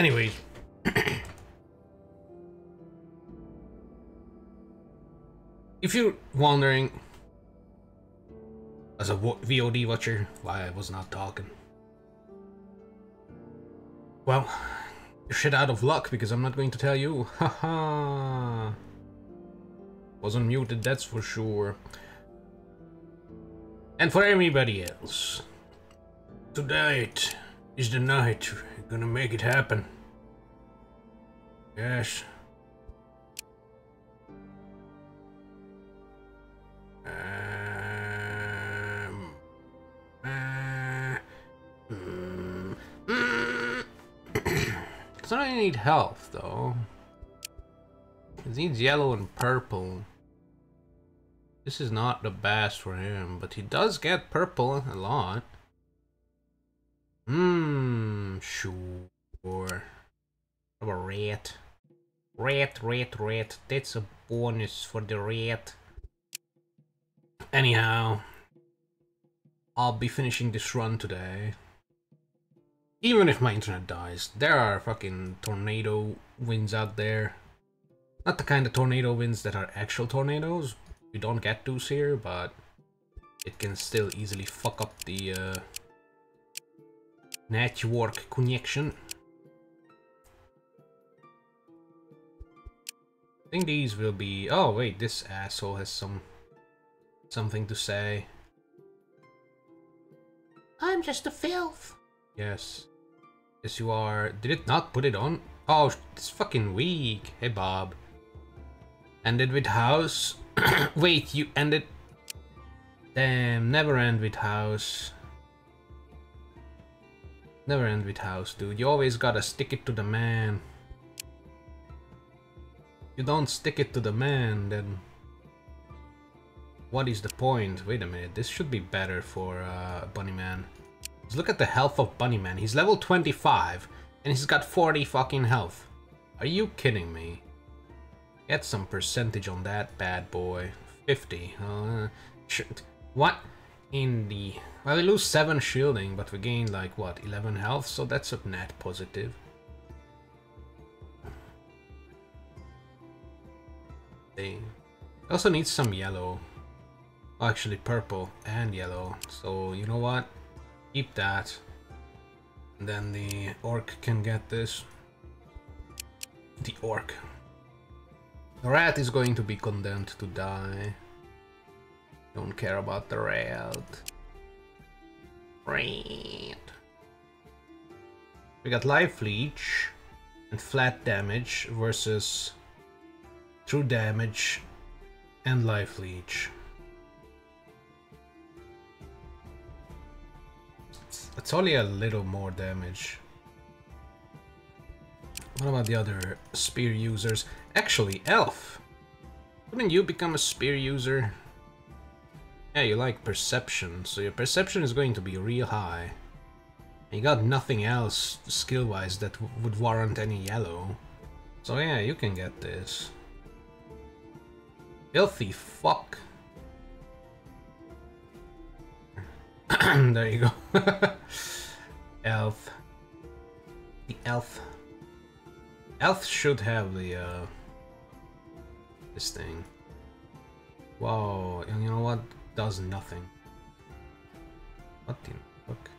Anyways. if you're wondering, as a VOD watcher, why I was not talking. Well, you're shit out of luck because I'm not going to tell you. Haha. Wasn't muted, that's for sure. And for everybody else, tonight is the night gonna make it happen. Yes. Um, uh, mm, mm. Not need health though. It needs yellow and purple. This is not the best for him, but he does get purple a lot. Hmm, sure. How about rat? Rat, rat. That's a bonus for the red. Anyhow, I'll be finishing this run today. Even if my internet dies, there are fucking tornado winds out there. Not the kind of tornado winds that are actual tornadoes. We don't get those here, but it can still easily fuck up the uh, network connection. I think these will be... Oh, wait, this asshole has some... Something to say. I'm just a filth. Yes. Yes, you are. Did it not put it on? Oh, it's fucking weak. Hey, Bob. Ended with house. Wait, you ended... Damn, never end with house. Never end with house, dude. You always gotta stick it to the man. You don't stick it to the man, then... What is the point? Wait a minute, this should be better for uh, Bunnyman. Let's look at the health of Bunnyman. He's level 25, and he's got 40 fucking health. Are you kidding me? Get some percentage on that bad boy. 50. Uh, what? In the... Well, we lose 7 shielding, but we gain like, what, 11 health? So that's a net positive. They also need some yellow. Actually, purple and yellow. So, you know what? Keep that. And then the orc can get this. The orc. The rat is going to be condemned to die. Don't care about the rat. Rat. We got life leech and flat damage versus true damage and life leech. It's, only a little more damage. What about the other spear users? Actually, Elf! Wouldn't you become a spear user? Yeah, you like perception, so your perception is going to be real high. You got nothing else skill-wise that would warrant any yellow. So yeah, you can get this. Filthy fuck. there you go. elf. The elf. Elf should have the, uh, this thing. Whoa, and you know what? Does nothing. What in the fuck?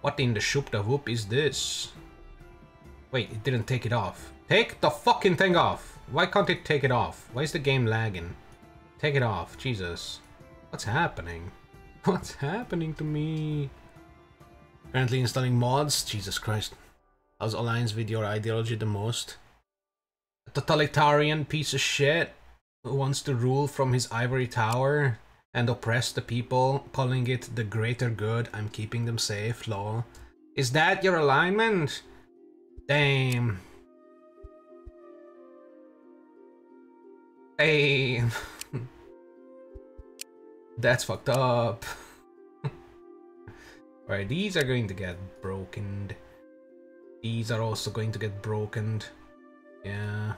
What in the shoop the whoop is this? Wait, it didn't take it off. Take the fucking thing off! Why can't it take it off? Why is the game lagging? Take it off, Jesus. What's happening? What's happening to me? Currently installing mods? Jesus Christ. How's Alliance with your ideology the most? A totalitarian piece of shit who wants to rule from his ivory tower and oppress the people, calling it the greater good, I'm keeping them safe, lol. Is that your alignment? Damn. Hey. That's fucked up. Right, these are going to get broken. These are also going to get broken. Yeah.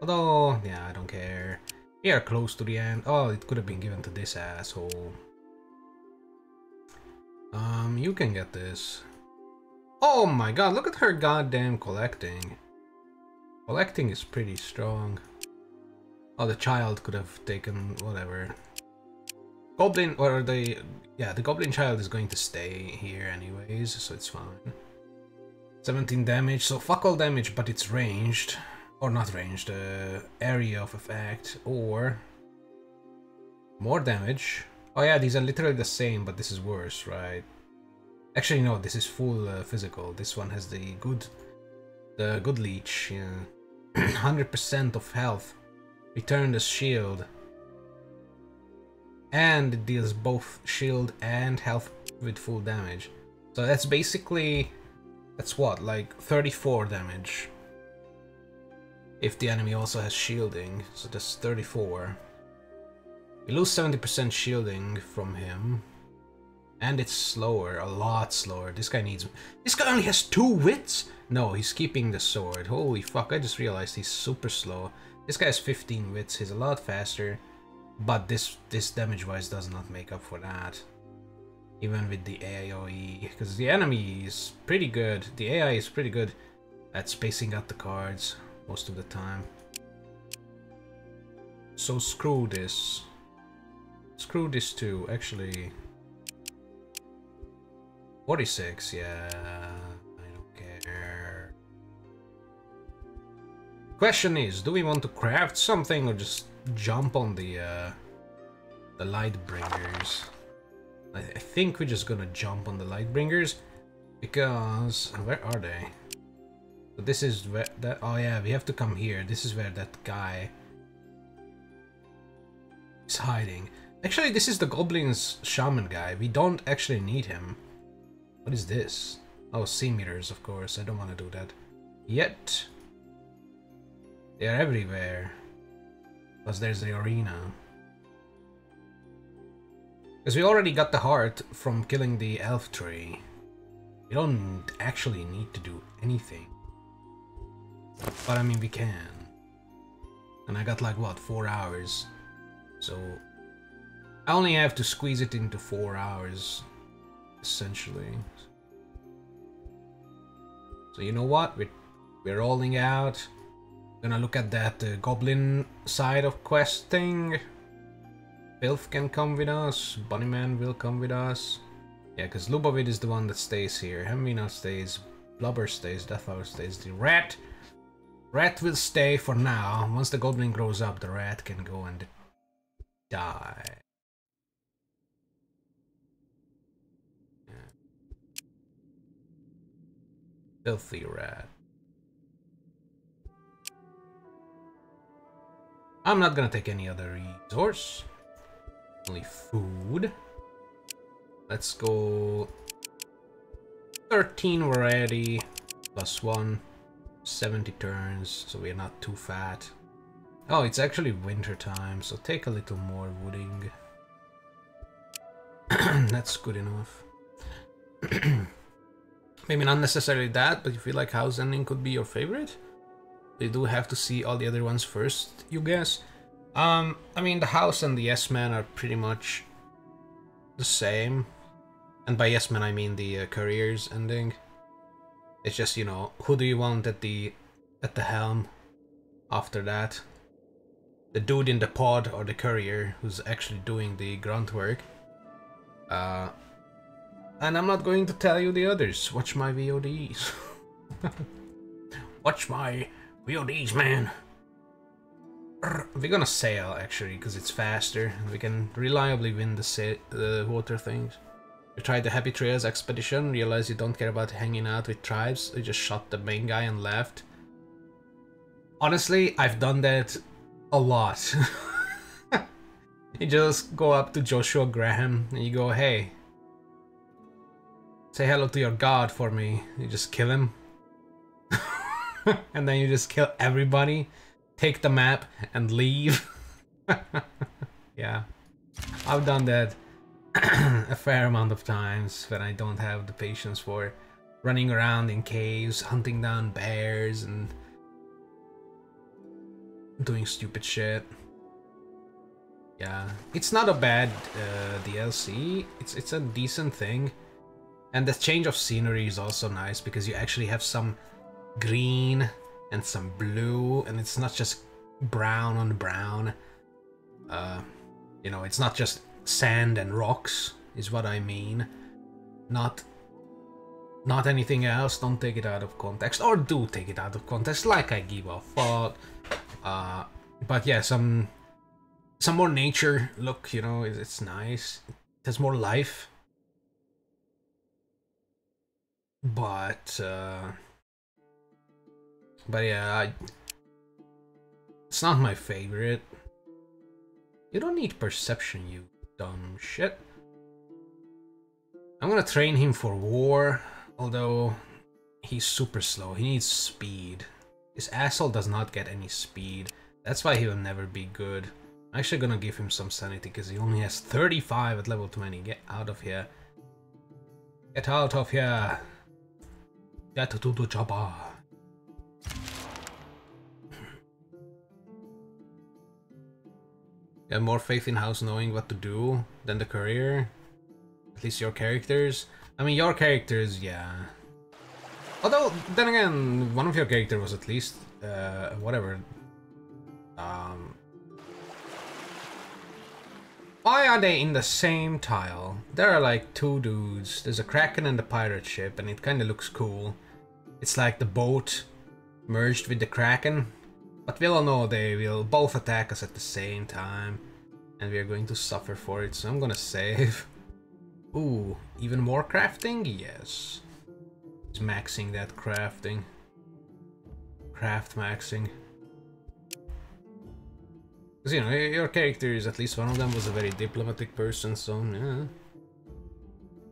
Although, yeah, I don't care. We are close to the end. Oh, it could have been given to this asshole. Um, you can get this. Oh my god, look at her goddamn collecting. Collecting is pretty strong. Oh, the child could have taken whatever. Goblin, or the, yeah, the Goblin child is going to stay here anyways, so it's fine. 17 damage, so fuck all damage, but it's ranged. Or not ranged, uh, area of effect, or more damage. Oh yeah, these are literally the same, but this is worse, right? Actually, no, this is full uh, physical. This one has the good, the good leech, yeah. 100% of health. Return the shield. And it deals both shield and health with full damage. So that's basically, that's what, like 34 damage. If the enemy also has shielding, so that's 34. We lose 70% shielding from him. And it's slower, a lot slower. This guy needs... This guy only has two wits? No, he's keeping the sword. Holy fuck, I just realized he's super slow. This guy has 15 wits, he's a lot faster. But this, this damage-wise does not make up for that. Even with the AoE. Because the enemy is pretty good. The AI is pretty good at spacing out the cards most of the time. So screw this. Screw this too, actually. 46, yeah, Question is, do we want to craft something or just jump on the uh, the light bringers? I, I think we're just gonna jump on the Lightbringers because where are they? So this is where that. Oh yeah, we have to come here. This is where that guy is hiding. Actually, this is the Goblin's shaman guy. We don't actually need him. What is this? Oh, sea meters, of course. I don't want to do that. Yet. They're everywhere. Plus there's the arena. Because we already got the heart from killing the elf tree. We don't actually need to do anything. But I mean, we can. And I got like, what, four hours? So, I only have to squeeze it into four hours essentially. So you know what? We're, we're rolling out. Gonna look at that uh, goblin side of questing. Filth can come with us. Bunnyman will come with us. Yeah, because Lubavitch is the one that stays here. Hemvina stays. Blubber stays. Deathhour stays. The rat. Rat will stay for now. Once the goblin grows up, the rat can go and die. Filthy rat. I'm not gonna take any other resource. Only food. Let's go 13 variety plus 1. 70 turns, so we're not too fat. Oh, it's actually winter time, so take a little more wooding. That's good enough. Maybe not necessarily that, but you feel like house ending could be your favorite? You do have to see all the other ones first, you guess? Um, I mean, the house and the Yes Man are pretty much the same. And by Yes Man, I mean the uh, Courier's ending. It's just, you know, who do you want at the at the helm after that? The dude in the pod or the courier who's actually doing the grunt work. Uh, and I'm not going to tell you the others. Watch my VODs. Watch my VODs, man. We're gonna sail, actually, because it's faster. We can reliably win the, the water things. We tried the Happy Trails expedition, realized you don't care about hanging out with tribes. We just shot the main guy and left. Honestly, I've done that a lot. you just go up to Joshua Graham and you go, hey, Say hello to your god for me. You just kill him. and then you just kill everybody. Take the map and leave. yeah. I've done that a fair amount of times when I don't have the patience for running around in caves, hunting down bears and doing stupid shit. Yeah, it's not a bad uh, DLC. It's it's a decent thing. And the change of scenery is also nice because you actually have some green and some blue and it's not just brown on brown. Uh, you know, it's not just sand and rocks is what I mean. Not not anything else, don't take it out of context. Or do take it out of context, like I give a fuck. Uh, but yeah, some some more nature look, you know, it's nice. It has more life. But, uh, but yeah, I, it's not my favorite. You don't need perception, you dumb shit. I'm gonna train him for war, although he's super slow. He needs speed. His asshole does not get any speed. That's why he will never be good. I'm actually gonna give him some sanity because he only has 35 at level 20. Get out of here. Get out of here. Get to the chopper. You have more faith in house knowing what to do than the Courier. At least your characters. I mean, your characters, yeah. Although, then again, one of your characters was at least, uh, whatever. Um, why are they in the same tile? There are like two dudes. There's a kraken and a pirate ship, and it kind of looks cool. It's like the boat merged with the kraken. But we all know they will both attack us at the same time. And we are going to suffer for it, so I'm gonna save. Ooh, even more crafting? Yes. He's maxing that crafting. Craft maxing. Because, you know, your characters, at least one of them was a very diplomatic person, so, yeah.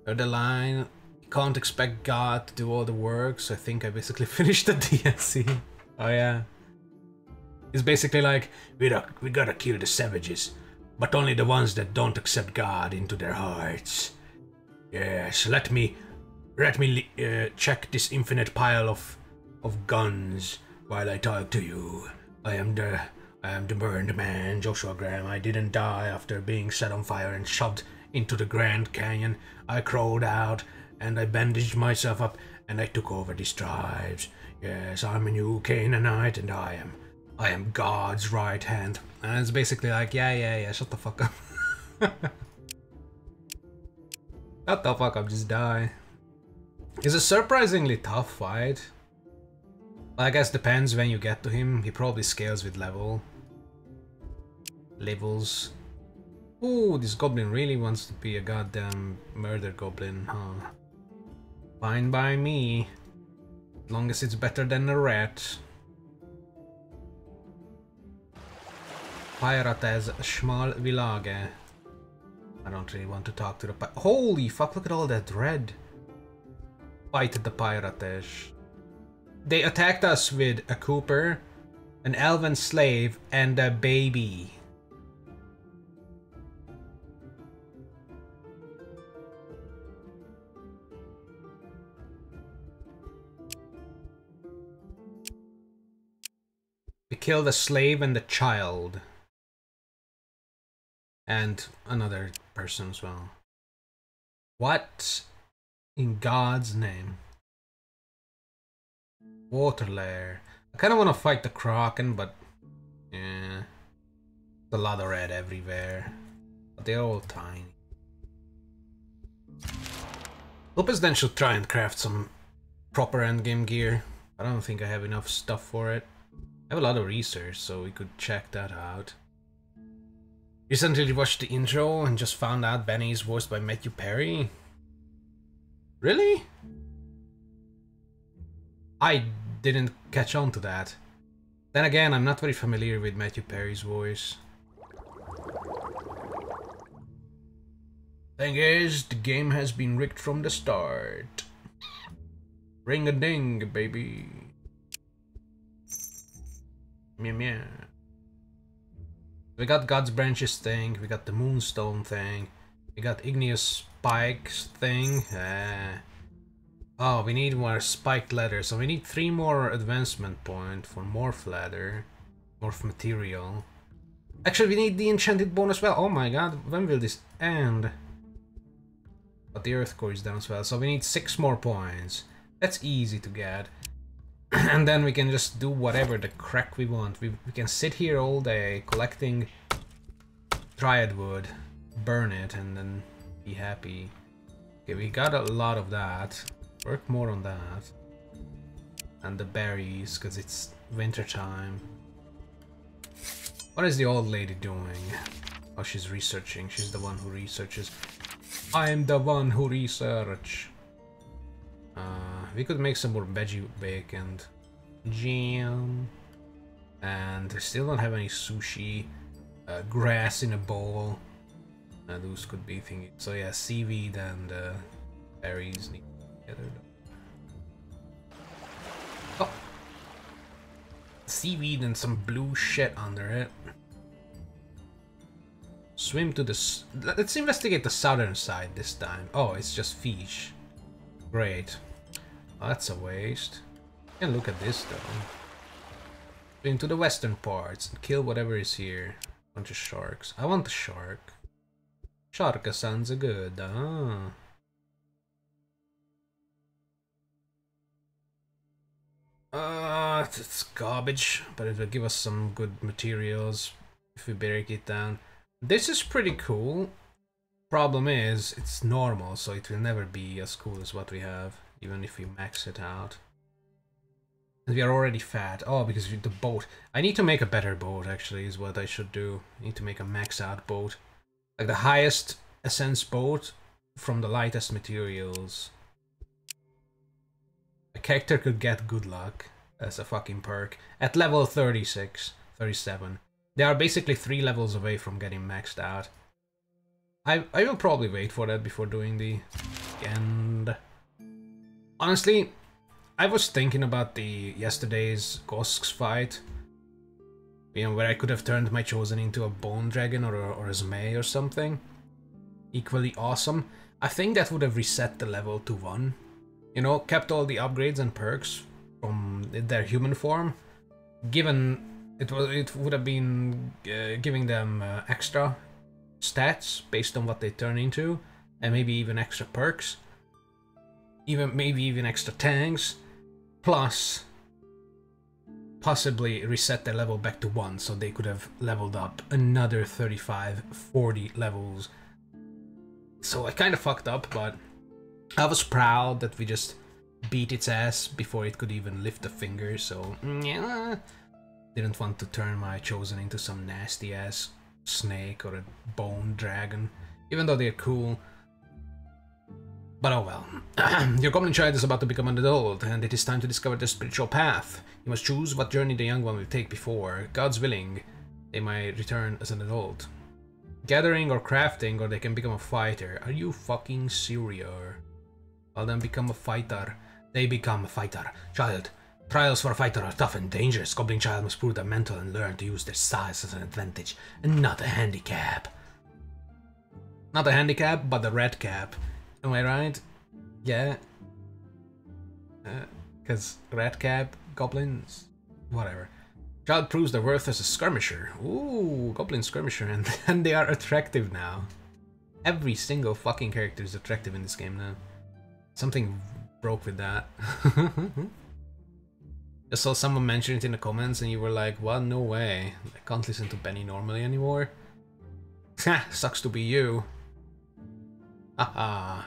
Or the line, can't expect God to do all the work, so I think I basically finished the DLC. Oh, yeah. It's basically like, we, we gotta kill the savages, but only the ones that don't accept God into their hearts. Yes, let me, let me uh, check this infinite pile of, of guns while I talk to you. I am the I am the burned man, Joshua Graham. I didn't die after being set on fire and shoved into the Grand Canyon. I crawled out and I bandaged myself up and I took over these tribes. Yes, I'm a new Canaanite and I am I am God's right hand. And it's basically like, yeah, yeah, yeah, shut the fuck up. shut the fuck up, just die. It's a surprisingly tough fight. I guess depends when you get to him. He probably scales with level. Levels. Ooh, this goblin really wants to be a goddamn murder goblin, huh? Fine by me. As long as it's better than a rat. Pirates Schmal Village. I don't really want to talk to the pi- Holy fuck, look at all that red. Fight the pirates. They attacked us with a cooper, an elven slave, and a baby. We killed the slave and the child. And another person as well. What in God's name? Water lair. I kind of want to fight the Kraken, but yeah, a lot of red everywhere. But they're all tiny. Lupus then should try and craft some proper endgame gear. I don't think I have enough stuff for it. I have a lot of research, so we could check that out. Recently watched the intro and just found out Benny is voiced by Matthew Perry. Really? I didn't catch on to that. Then again, I'm not very familiar with Matthew Perry's voice. Thing is, the game has been rigged from the start. Ring a ding, baby. Meow meow. We got God's Branches thing, we got the Moonstone thing, we got Igneous Spikes thing. Uh, oh, we need more spiked leather, so we need three more advancement point for morph leather, morph material. Actually, we need the enchanted bone as well. Oh my god, when will this end? But the earth core is down as well, so we need six more points. That's easy to get. and then we can just do whatever the crack we want. We, we can sit here all day collecting dryad wood, burn it, and then be happy. Okay, we got a lot of that. Work more on that. And the berries, because it's winter time. What is the old lady doing? Oh, she's researching. She's the one who researches. I'm the one who research. Uh, we could make some more veggie and jam. And still don't have any sushi. Uh, grass in a bowl. Uh, those could be things. So yeah, seaweed and uh, berries need together. Oh. Seaweed and some blue shit under it. Swim to the... Let's investigate the southern side this time. Oh, it's just fish. Great. that's a waste. And look at this though. Into the western parts and kill whatever is here. Bunch of sharks. I want the shark. Shark sounds good, ah. Uh, it's garbage, but it will give us some good materials if we break it down. This is pretty cool. Problem is, it's normal, so it will never be as cool as what we have, even if we max it out. And we are already fat. Oh, because the boat. I need to make a better boat, actually, is what I should do. I need to make a max out boat. Like the highest essence boat from the lightest materials. A character could get good luck as a fucking perk at level 36, 37. They are basically three levels away from getting maxed out. I, I will probably wait for that before doing the end. Honestly, I was thinking about the yesterday's Gosks fight. You know, where I could have turned my Chosen into a Bone Dragon or, or a Zmei or something. Equally awesome. I think that would have reset the level to 1. You know, kept all the upgrades and perks from their human form. Given it was, it would have been uh, giving them uh, extra stats based on what they turn into, and maybe even extra perks. Even maybe even extra tanks plus possibly reset their level back to 1 so they could have leveled up another 35 40 levels so I kind of fucked up but I was proud that we just beat its ass before it could even lift a finger so mm, yeah didn't want to turn my chosen into some nasty ass snake or a bone dragon even though they're cool but oh well. Your goblin child is about to become an adult, and it is time to discover their spiritual path. You must choose what journey the young one will take before, God's willing, they might return as an adult. Gathering or crafting, or they can become a fighter. Are you fucking serious? Well then become a fighter. They become a fighter. Child, trials for a fighter are tough and dangerous. Goblin child must prove their mental and learn to use their size as an advantage, and not a handicap. Not a handicap, but a red cap. Am I right? Yeah. Because uh, red cap, goblins, whatever. Child proves their worth as a skirmisher. Ooh, goblin skirmisher, and, and they are attractive now. Every single fucking character is attractive in this game now. Something broke with that. I saw someone mention it in the comments and you were like, well, no way. I can't listen to Benny normally anymore. Sucks to be you. Haha.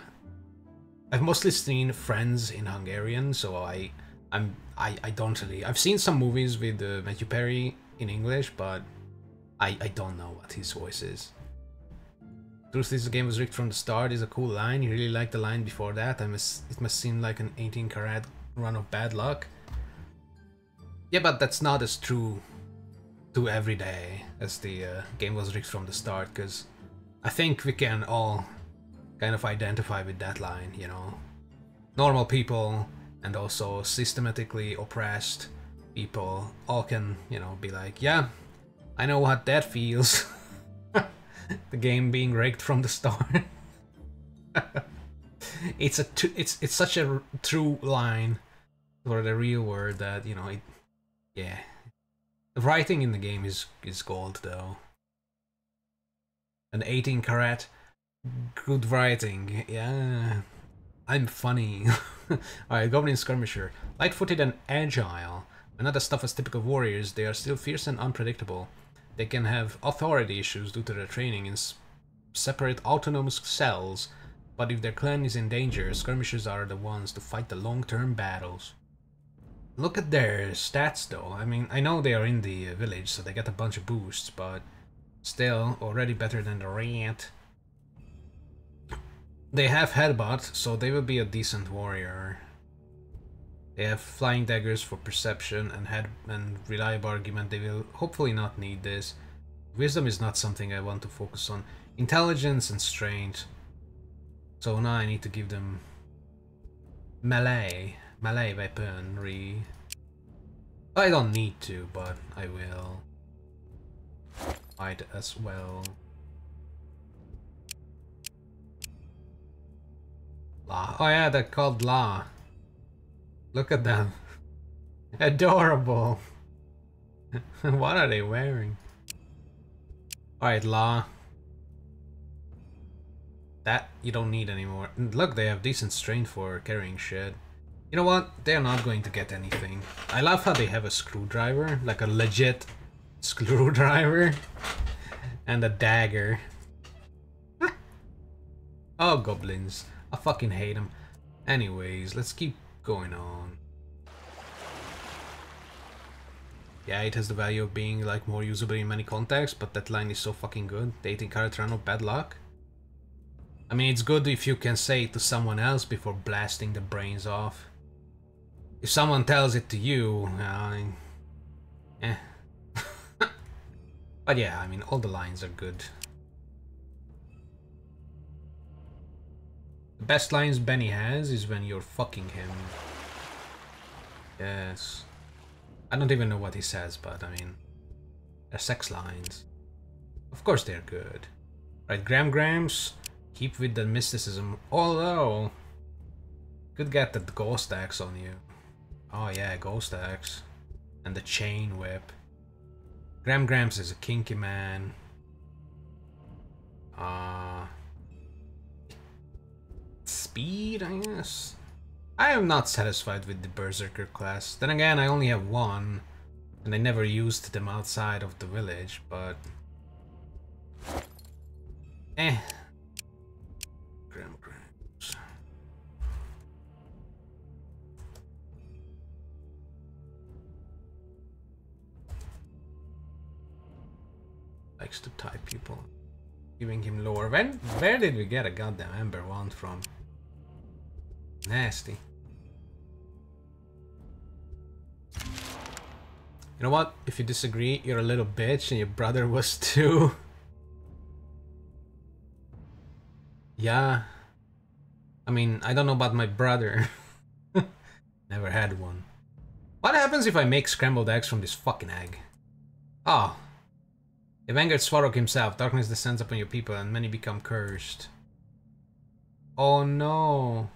I've mostly seen Friends in Hungarian, so I, I'm, I, I don't really. I've seen some movies with uh, Matthew Perry in English, but I, I don't know what his voice is. Truth is, the game was rigged from the start is a cool line. You really like the line before that. I must, it must seem like an 18 karat run of bad luck. Yeah, but that's not as true to every day as the uh, game was rigged from the start, because I think we can all kind of identify with that line, you know. Normal people and also systematically oppressed people all can, you know, be like, yeah, I know what that feels. the game being rigged from the start. it's a it's it's such a true line for the real world that you know it. Yeah, the writing in the game is is gold though. An 18 karat Good writing, yeah. I'm funny. Alright, Goblin Skirmisher. Light-footed and agile. When the stuff as typical warriors, they are still fierce and unpredictable. They can have authority issues due to their training in separate autonomous cells, but if their clan is in danger, skirmishers are the ones to fight the long-term battles. Look at their stats though. I mean, I know they are in the uh, village, so they get a bunch of boosts, but still already better than the rat. They have headbutt, so they will be a decent warrior. They have flying daggers for perception and head and reliable argument. They will hopefully not need this. Wisdom is not something I want to focus on. Intelligence and strength. So now I need to give them melee melee weaponry. I don't need to, but I will. Fight as well. La. Oh yeah, they're called La. Look at them. Adorable. what are they wearing? Alright, La. That you don't need anymore. look, they have decent strength for carrying shit. You know what? They're not going to get anything. I love how they have a screwdriver, like a legit screwdriver, and a dagger. oh, goblins. I fucking hate them. Anyways, let's keep going on. Yeah, it has the value of being like more usable in many contexts, but that line is so fucking good. Dating Karatrano, bad luck. I mean, it's good if you can say it to someone else before blasting the brains off. If someone tells it to you, I eh. but yeah, I mean, all the lines are good. The best lines Benny has is when you're fucking him. Yes. I don't even know what he says, but I mean, they're sex lines. Of course they're good. Right, Gram Grams, keep with the mysticism, although could get the ghost axe on you. Oh yeah, Ghost Axe. And the Chain Whip. Gram Grams is a kinky man. Uh, speed, I guess? I am not satisfied with the Berserker class. Then again, I only have one. And I never used them outside of the village, but... Eh, likes to tie people. Giving him lower. When, where did we get a goddamn Ember Wand from? Nasty. You know what? If you disagree, you're a little bitch and your brother was too. yeah. I mean, I don't know about my brother. Never had one. What happens if I make scrambled eggs from this fucking egg? Oh, if angered Svarog himself, darkness descends upon your people and many become cursed. Oh no.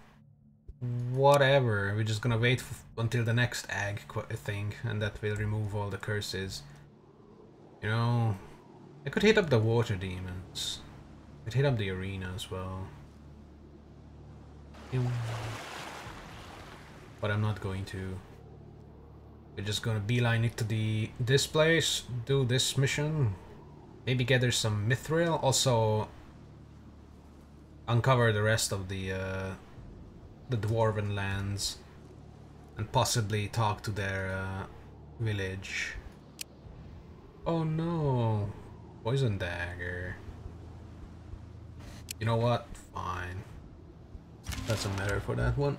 Whatever, we're just gonna wait until the next egg thing and that will remove all the curses. You know, I could hit up the water demons. I could hit up the arena as well. But I'm not going to. We're just gonna beeline it to the this place, do this mission, Maybe gather some mithril. Also uncover the rest of the uh, the dwarven lands and possibly talk to their uh, village. Oh no, poison dagger. You know what? Fine. Doesn't matter for that one.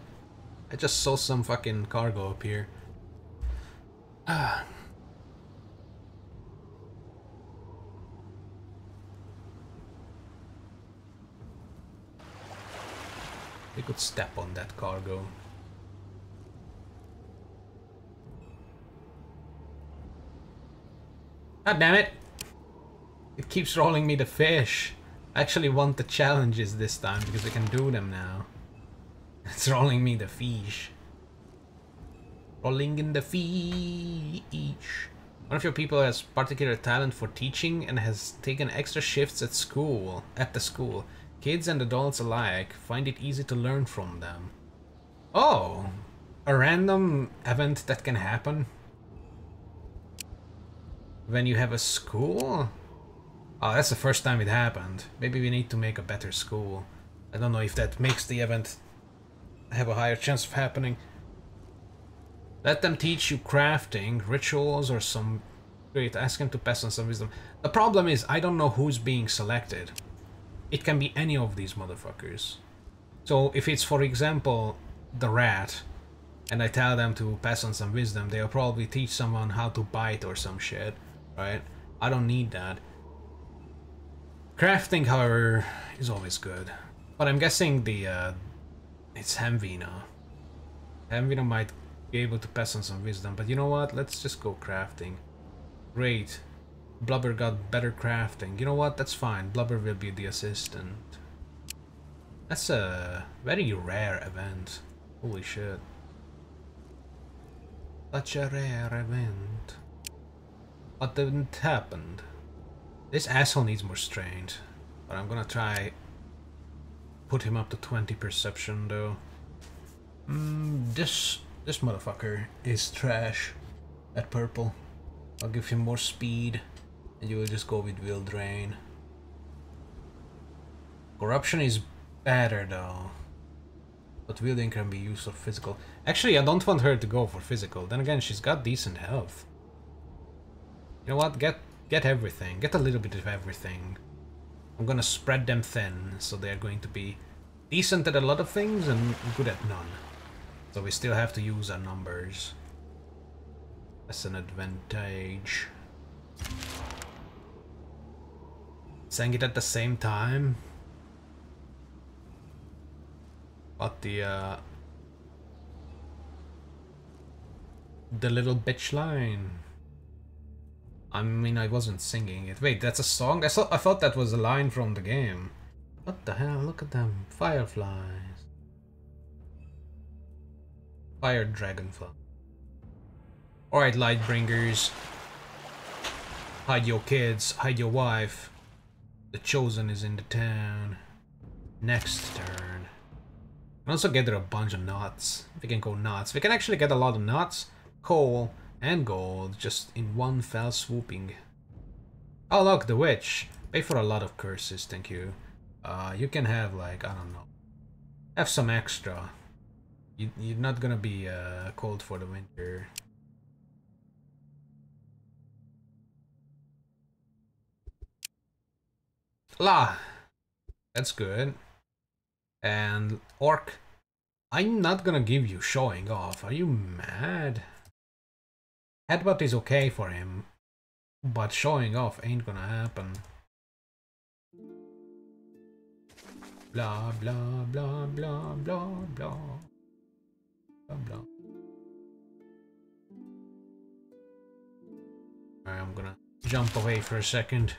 I just saw some fucking cargo up here. Ah. We could step on that cargo. God damn it! It keeps rolling me the fish. I actually want the challenges this time because I can do them now. It's rolling me the fish. Rolling in the fish. One of your people has particular talent for teaching and has taken extra shifts at school, at the school. Kids and adults alike find it easy to learn from them. Oh, a random event that can happen when you have a school? Oh, that's the first time it happened. Maybe we need to make a better school. I don't know if that makes the event have a higher chance of happening. Let them teach you crafting, rituals, or some... Great, ask him to pass on some wisdom. The problem is, I don't know who's being selected. It can be any of these motherfuckers. So if it's, for example, the rat, and I tell them to pass on some wisdom, they'll probably teach someone how to bite or some shit, right? I don't need that. Crafting, however, is always good. But I'm guessing the, uh, it's Hamvina. Hamvina might be able to pass on some wisdom, but you know what? Let's just go crafting. Great. Blubber got better crafting. You know what? That's fine. Blubber will be the assistant. That's a very rare event. Holy shit. Such a rare event. What didn't happen? This asshole needs more strength. But I'm gonna try put him up to 20 perception though. Mm, this this motherfucker is trash at purple. I'll give him more speed and you will just go with Will Drain. Corruption is better though. But wielding can be used for physical. Actually, I don't want her to go for physical. Then again, she's got decent health. You know what? Get Get everything. Get a little bit of everything. I'm gonna spread them thin, so they're going to be decent at a lot of things and good at none. So we still have to use our numbers. That's an advantage. Saying it at the same time. But the, uh... The little bitch line. I mean, I wasn't singing it. Wait, that's a song? I, thought I thought that was a line from the game. What the hell? Look at them. Fireflies. Fire dragonfly. Alright, Lightbringers. Hide your kids. Hide your wife. The Chosen is in the town. Next turn. And also gather a bunch of nuts. We can go nuts. We can actually get a lot of nuts, coal, and gold just in one fell swooping. Oh look, the witch. Pay for a lot of curses, thank you. Uh, you can have like, I don't know, have some extra. You, you're not gonna be uh, cold for the winter. La! That's good. And Orc, I'm not gonna give you showing off. Are you mad? Headbutt is okay for him, but showing off ain't gonna happen. Blah, blah, blah, blah, blah, blah. Blah, blah. I'm gonna jump away for a second.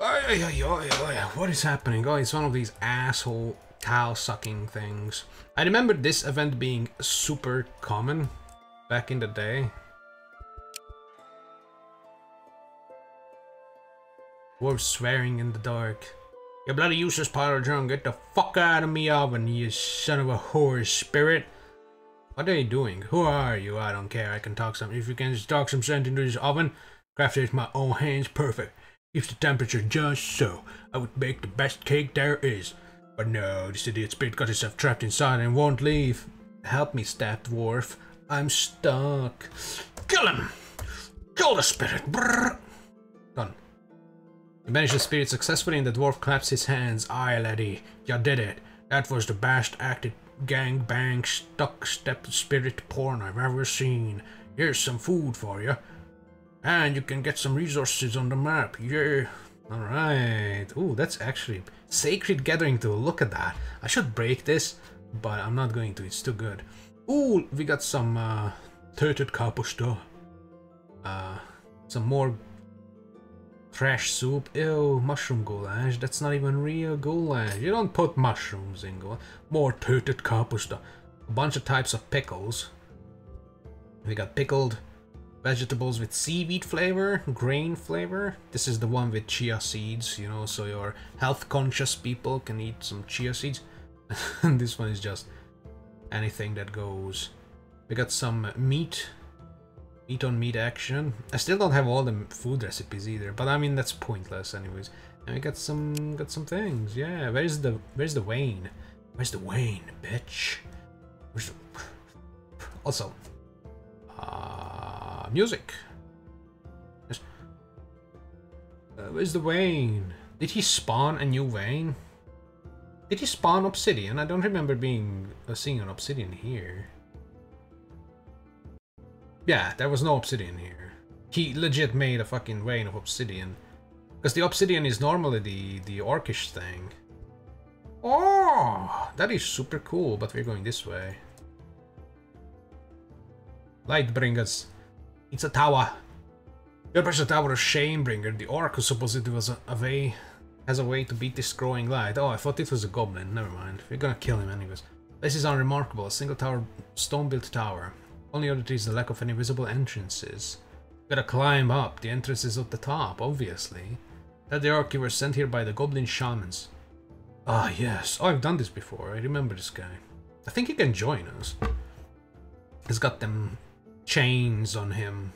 What is happening? Oh, it's one of these asshole cow sucking things. I remember this event being super common back in the day. Dwarves swearing in the dark. You bloody useless pile of junk, get the fuck out of me oven, you son of a whore spirit. What are you doing? Who are you? I don't care, I can talk some- if you can just talk some sense into this oven, crafted with my own hands, perfect. If the temperature just so, I would bake the best cake there is. But no, this idiot spirit got himself trapped inside and won't leave. Help me, stab dwarf. I'm stuck. Kill him! Kill the spirit! Brrr. Done. You managed the spirit successfully and the dwarf claps his hands. Aye, laddie, you did it. That was the best acted gang bang stuck step spirit porn I've ever seen. Here's some food for you. And you can get some resources on the map. Yeah. Alright. Ooh, that's actually Sacred Gathering tool. Look at that. I should break this, but I'm not going to. It's too good. Ooh, we got some uh, turted kapusta. Uh, some more trash soup. Ew, mushroom goulash. That's not even real goulash. You don't put mushrooms in goulash. More turted kapusta. A bunch of types of pickles. We got pickled vegetables with seaweed flavor, grain flavor. This is the one with chia seeds, you know, so your health conscious people can eat some chia seeds. this one is just anything that goes. We got some meat, meat on meat action. I still don't have all the food recipes either, but I mean that's pointless anyways. And we got some got some things. Yeah, where's the where's the Wayne? Where's the Wayne, bitch? Where's the... Also, uh, music. Uh, where's the Wayne? Did he spawn a new Wayne? Did he spawn Obsidian? I don't remember being uh, seeing an Obsidian here. Yeah, there was no Obsidian here. He legit made a fucking Wayne of Obsidian. Because the Obsidian is normally the, the orcish thing. Oh, that is super cool, but we're going this way. Lightbringers. It's a tower. Your precious tower of Shamebringer, the orc who supposedly was a, a way has a way to beat this growing light. Oh, I thought it was a goblin. Never mind. We're gonna kill him anyways. This is unremarkable. A single tower, stone-built tower. Only oddity is the lack of any visible entrances. Gotta climb up. The entrance is at the top, obviously. That the orc you were sent here by the goblin shamans. Ah, yes. Oh, I've done this before. I remember this guy. I think he can join us. He's got them chains on him.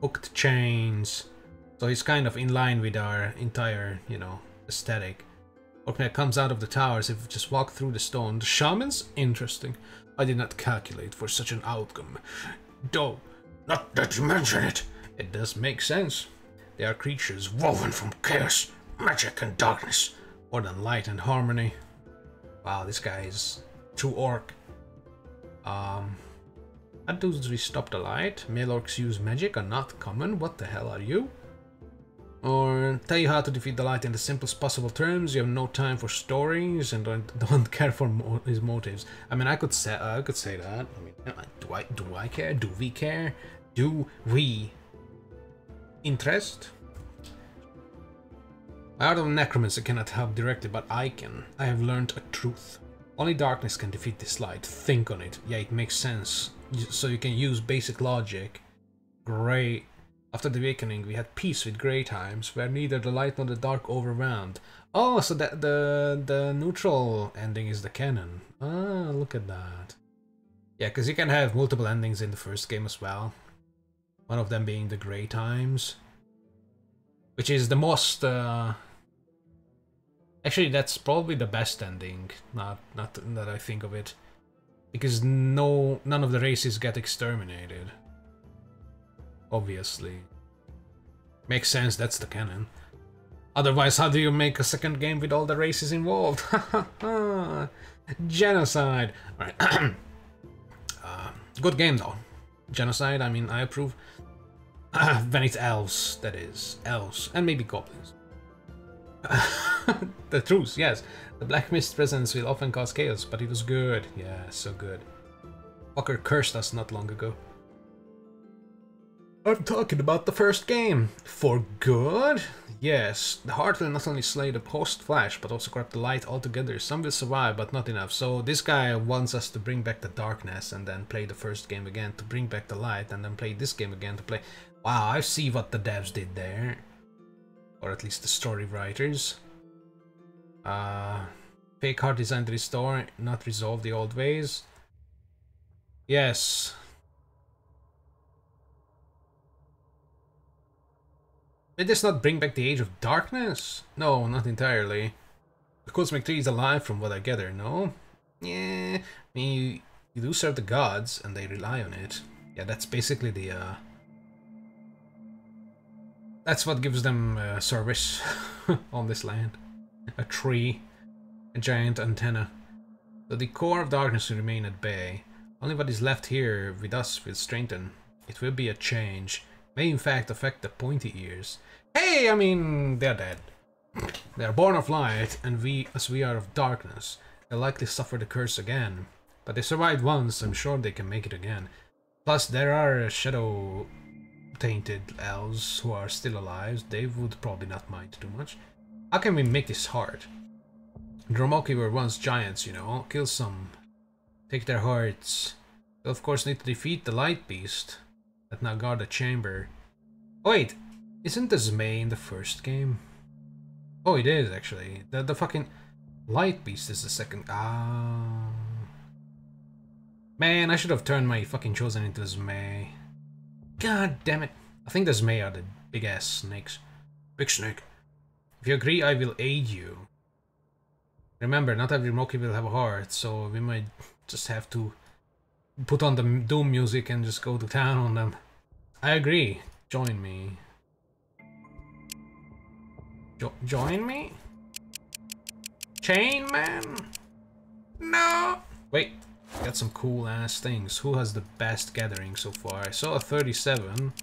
Hooked chains. So he's kind of in line with our entire, you know, aesthetic. Orkney comes out of the towers if we just walk through the stone. The shamans? Interesting. I did not calculate for such an outcome. Though, not that you mention it. It does make sense. They are creatures woven from chaos, magic and darkness, more than light and harmony. Wow, this guy is true orc. Um, do we stop the light? Male orcs use magic are not common. What the hell are you? Or tell you how to defeat the light in the simplest possible terms. You have no time for stories and don't, don't care for mo his motives. I mean, I could say uh, I could say that. I mean, do I do I care? Do we care? Do we interest? Out of necromancy I cannot help directly, but I can. I have learned a truth. Only darkness can defeat this light. Think on it. Yeah, it makes sense. So you can use basic logic. Great. After the awakening, we had peace with grey times, where neither the light nor the dark overwhelmed. Oh, so that the the neutral ending is the canon. Ah, look at that. Yeah, because you can have multiple endings in the first game as well. One of them being the grey times, which is the most. Uh... Actually, that's probably the best ending. Not not that I think of it, because no none of the races get exterminated obviously. Makes sense, that's the canon. Otherwise, how do you make a second game with all the races involved? Genocide! Alright. uh, good game though. Genocide, I mean, I approve. when it's elves, that is. Elves. And maybe goblins. the truth, yes. The Black Mist presence will often cause chaos, but it was good. Yeah, so good. Fucker cursed us not long ago. I'm talking about the first game. For good? Yes, the heart will not only slay the post-flash, but also corrupt the light altogether. Some will survive, but not enough. So this guy wants us to bring back the darkness and then play the first game again to bring back the light and then play this game again to play... Wow, I see what the devs did there. Or at least the story writers. Uh, fake heart designed to restore, not resolve the old ways. Yes, Did this not bring back the Age of Darkness? No, not entirely. The Cosmic Tree is alive from what I gather, no? Yeah, I mean, you, you do serve the gods, and they rely on it. Yeah, that's basically the, uh... That's what gives them uh, service on this land. A tree, a giant antenna. So the core of darkness will remain at bay. Only what is left here with us will strengthen. It will be a change may in fact affect the pointy ears. Hey, I mean, they're dead. They are born of light, and we, as we are of darkness, they'll likely suffer the curse again. But they survived once, I'm sure they can make it again. Plus, there are shadow-tainted elves who are still alive. They would probably not mind too much. How can we make this hard? Dromoki were once giants, you know. Kill some. Take their hearts. We'll of course need to defeat the Light Beast that now guard the chamber. Oh, wait, isn't this May in the first game? Oh, it is actually. The the fucking light beast is the second. Ah, man, I should have turned my fucking chosen into Zmei. God damn it! I think the Zmei are the big ass snakes. Big snake. If you agree, I will aid you. Remember, not every Moki will have a heart, so we might just have to put on the Doom music and just go to town on them. I agree. Join me. Jo join me? Chain man? No! Wait, got some cool ass things. Who has the best gathering so far? I saw a 37.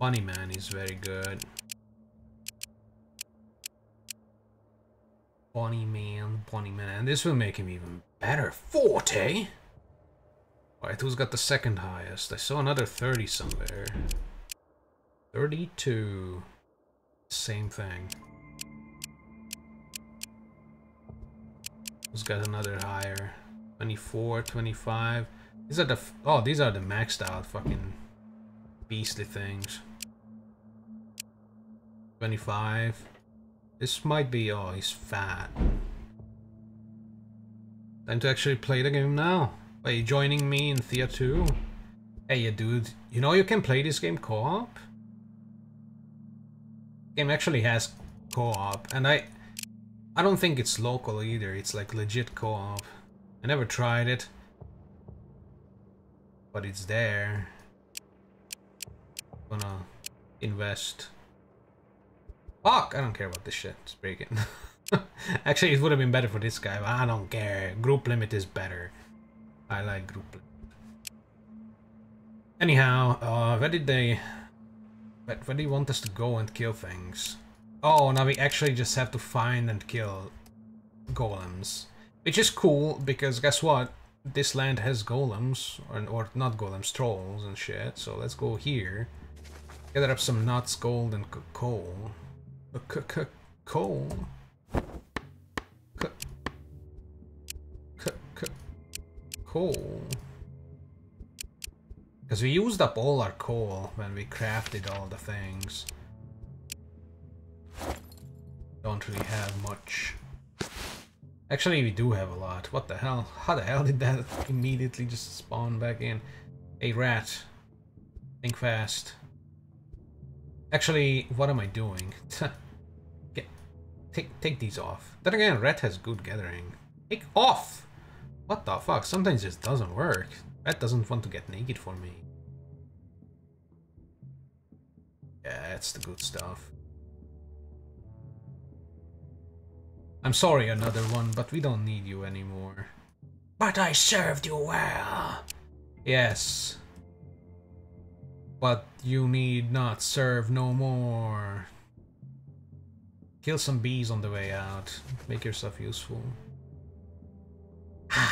Bunny man is very good. Bunny man, bunny man. and This will make him even better. 40? Alright, who's got the second highest? I saw another 30 somewhere. 32. Same thing. Who's got another higher? 24, 25. These are the... Oh, these are the maxed out fucking beastly things. 25. This might be... Oh, he's fat. Time to actually play the game now. Are you joining me in Thea 2? Hey, you dude, you know you can play this game co-op? Game actually has co-op, and I... I don't think it's local either, it's like legit co-op. I never tried it. But it's there. Gonna invest. Fuck! I don't care about this shit. Just break it. Actually, it would have been better for this guy, but I don't care. Group limit is better. I like group. Limit. Anyhow, uh, where did they... Where, where do you want us to go and kill things? Oh, now we actually just have to find and kill golems. Which is cool, because guess what? This land has golems, or, or not golems, trolls and shit. So let's go here. Gather up some nuts, gold, and coal. Coal? Coal. Because we used up all our coal when we crafted all the things. Don't really have much. Actually, we do have a lot. What the hell? How the hell did that immediately just spawn back in? A rat. Think fast. Actually, what am I doing? Get, take, take these off. Then again, red has good gathering. Take off! What the fuck? Sometimes this doesn't work. Red doesn't want to get naked for me. Yeah, that's the good stuff. I'm sorry, another one, but we don't need you anymore. But I served you well. Yes. But you need not serve no more. Kill some bees on the way out. Make yourself useful.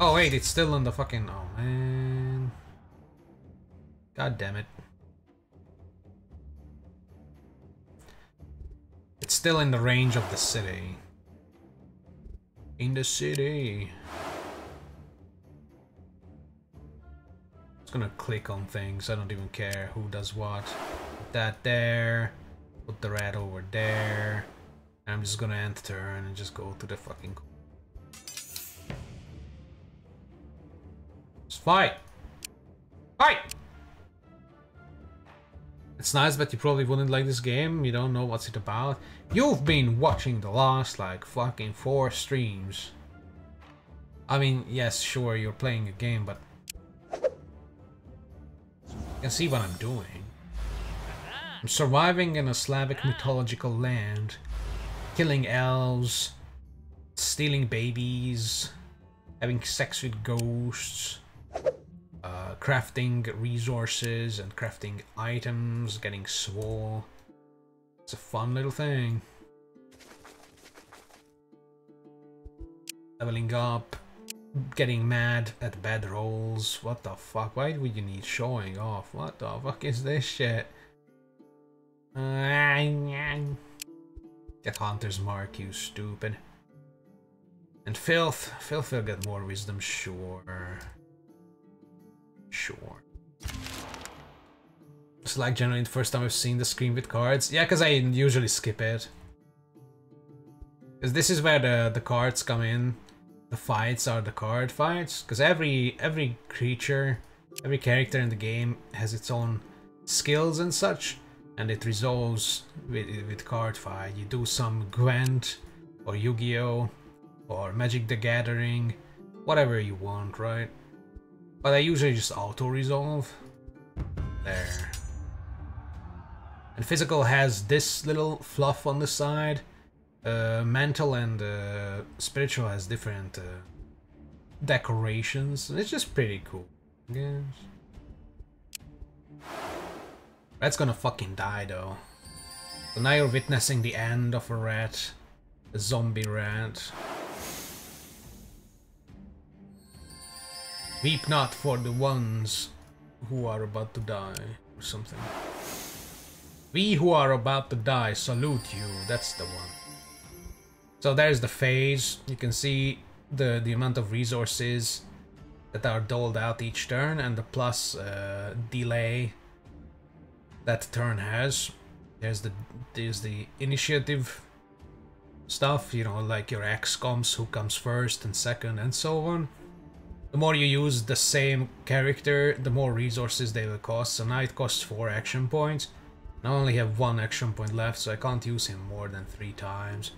Oh wait, it's still in the fucking... Oh man. God damn it. It's still in the range of the city. In the city. Gonna click on things. I don't even care who does what. Put that there. Put the red over there. And I'm just gonna end turn and just go to the fucking... Just fight! Fight! It's nice, but you probably wouldn't like this game. You don't know what's it about. You've been watching the last, like, fucking four streams. I mean, yes, sure, you're playing a game, but... Can see what I'm doing. I'm surviving in a Slavic mythological land. Killing elves. Stealing babies. Having sex with ghosts uh, crafting resources and crafting items, getting swole. It's a fun little thing. Leveling up, getting mad at bad rolls. What the fuck? Why would you need showing off? What the fuck is this shit? Get Hunter's Mark, you stupid. And Filth. Filth will get more wisdom, sure. Sure. It's like generally the first time I've seen the screen with cards. Yeah, because I usually skip it. Because this is where the, the cards come in. The fights are the card fights. Because every every creature, every character in the game has its own skills and such. And it resolves with, with card fight. You do some Gwent or Yu-Gi-Oh! or Magic the Gathering. Whatever you want, right? But I usually just auto-resolve. There. And physical has this little fluff on the side. Uh, mental and uh, spiritual has different uh, decorations. It's just pretty cool. Yes. Rat's gonna fucking die though. So now you're witnessing the end of a rat. A zombie rat. Weep not for the ones who are about to die, or something. We who are about to die salute you, that's the one. So there's the phase, you can see the, the amount of resources that are doled out each turn and the plus uh, delay that turn has. There's the there's the initiative stuff, you know, like your XComs, who comes first and second and so on the more you use the same character, the more resources they will cost. So now it costs 4 action points. I only have 1 action point left, so I can't use him more than 3 times.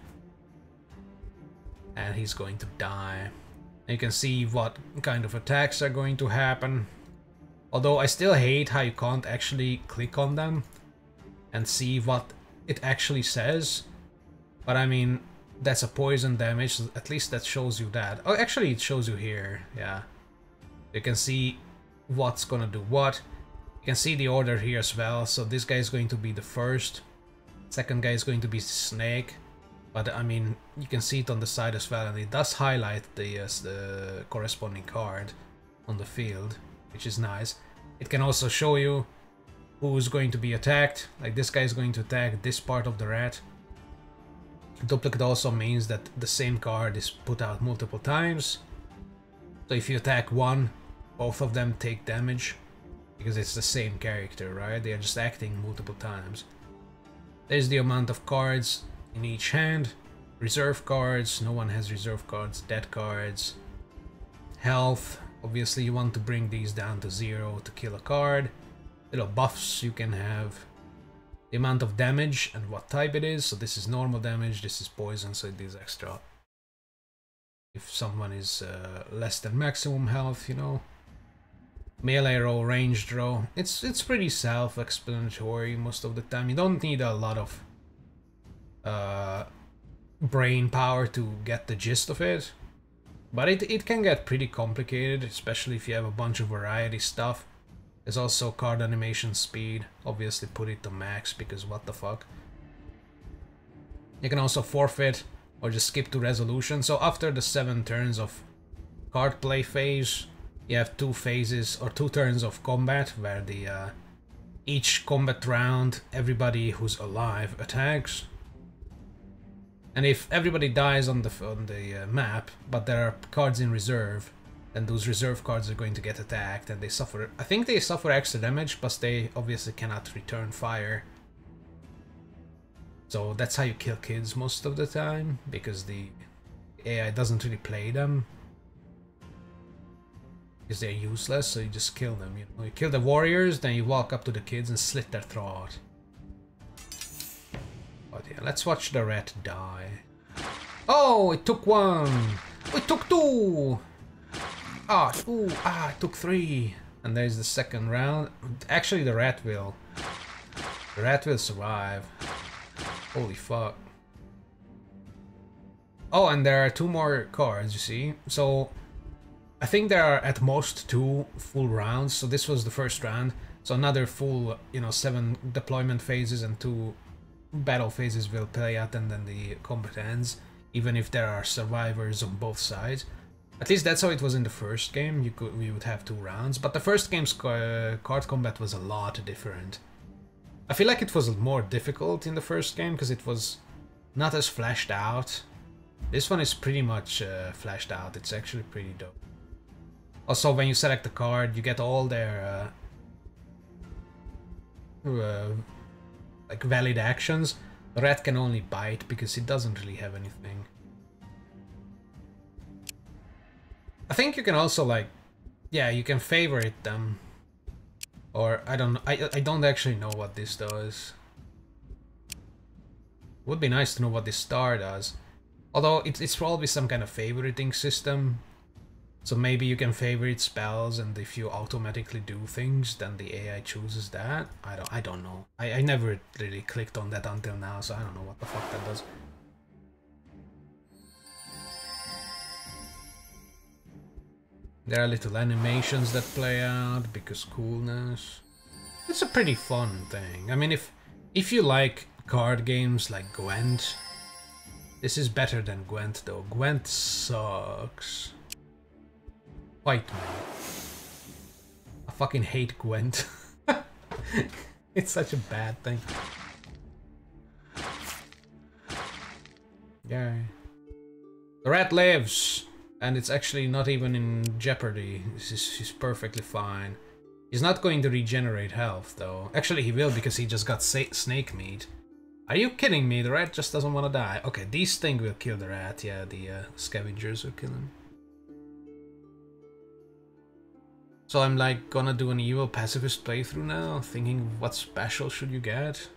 And he's going to die. You can see what kind of attacks are going to happen. Although I still hate how you can't actually click on them and see what it actually says. But I mean, that's a poison damage, at least that shows you that. Oh, actually it shows you here, yeah. You can see what's gonna do what. You can see the order here as well, so this guy is going to be the first. Second guy is going to be Snake. But I mean, you can see it on the side as well, and it does highlight the, uh, the corresponding card on the field, which is nice. It can also show you who's going to be attacked, like this guy is going to attack this part of the rat, Duplicate also means that the same card is put out multiple times. So if you attack one, both of them take damage. Because it's the same character, right? They are just acting multiple times. There's the amount of cards in each hand. Reserve cards, no one has reserve cards. Dead cards. Health, obviously you want to bring these down to zero to kill a card. Little buffs you can have the amount of damage and what type it is. So this is normal damage, this is poison, so it is extra. If someone is uh, less than maximum health, you know. Melee roll, ranged roll. It's, it's pretty self-explanatory most of the time. You don't need a lot of uh, brain power to get the gist of it. But it, it can get pretty complicated, especially if you have a bunch of variety stuff. There's also card animation speed. Obviously put it to max because what the fuck. You can also forfeit or just skip to resolution. So after the 7 turns of card play phase, you have two phases or two turns of combat where the uh, each combat round everybody who's alive attacks. And if everybody dies on the on the uh, map, but there are cards in reserve, then those reserve cards are going to get attacked and they suffer. I think they suffer extra damage, but they obviously cannot return fire. So that's how you kill kids most of the time, because the AI doesn't really play them. Because they're useless, so you just kill them. You, know? you kill the warriors, then you walk up to the kids and slit their throat. But let's watch the rat die. Oh, it took one! It took two! Ah, ooh, ah, it took three! And there's the second round. Actually, the rat will. The rat will survive. Holy fuck. Oh, and there are two more cards, you see? So, I think there are at most two full rounds, so this was the first round. So another full, you know, seven deployment phases and two battle phases will play out and then the combat ends, even if there are survivors on both sides. At least that's how it was in the first game, you could we would have two rounds, but the first game's uh, card combat was a lot different. I feel like it was more difficult in the first game because it was not as fleshed out. This one is pretty much uh, fleshed out, it's actually pretty dope. Also, when you select a card, you get all their uh, uh, like valid actions. The rat can only bite because it doesn't really have anything. I think you can also like, yeah, you can favorite them. Or I don't I I don't actually know what this does. Would be nice to know what this star does. Although it's it's probably some kind of favoriting system. So maybe you can favorite spells and if you automatically do things, then the AI chooses that. I don't I don't know. I, I never really clicked on that until now, so I don't know what the fuck that does. There are little animations that play out because coolness. It's a pretty fun thing. I mean if if you like card games like Gwent, this is better than Gwent though. Gwent sucks. Fight me. I fucking hate Gwent. it's such a bad thing. Yeah. The rat lives! And it's actually not even in jeopardy. He's, he's perfectly fine. He's not going to regenerate health, though. Actually, he will because he just got snake meat. Are you kidding me? The rat just doesn't want to die. Okay, these things will kill the rat. Yeah, the uh, scavengers will kill him. So I'm like gonna do an evil pacifist playthrough now, thinking what special should you get?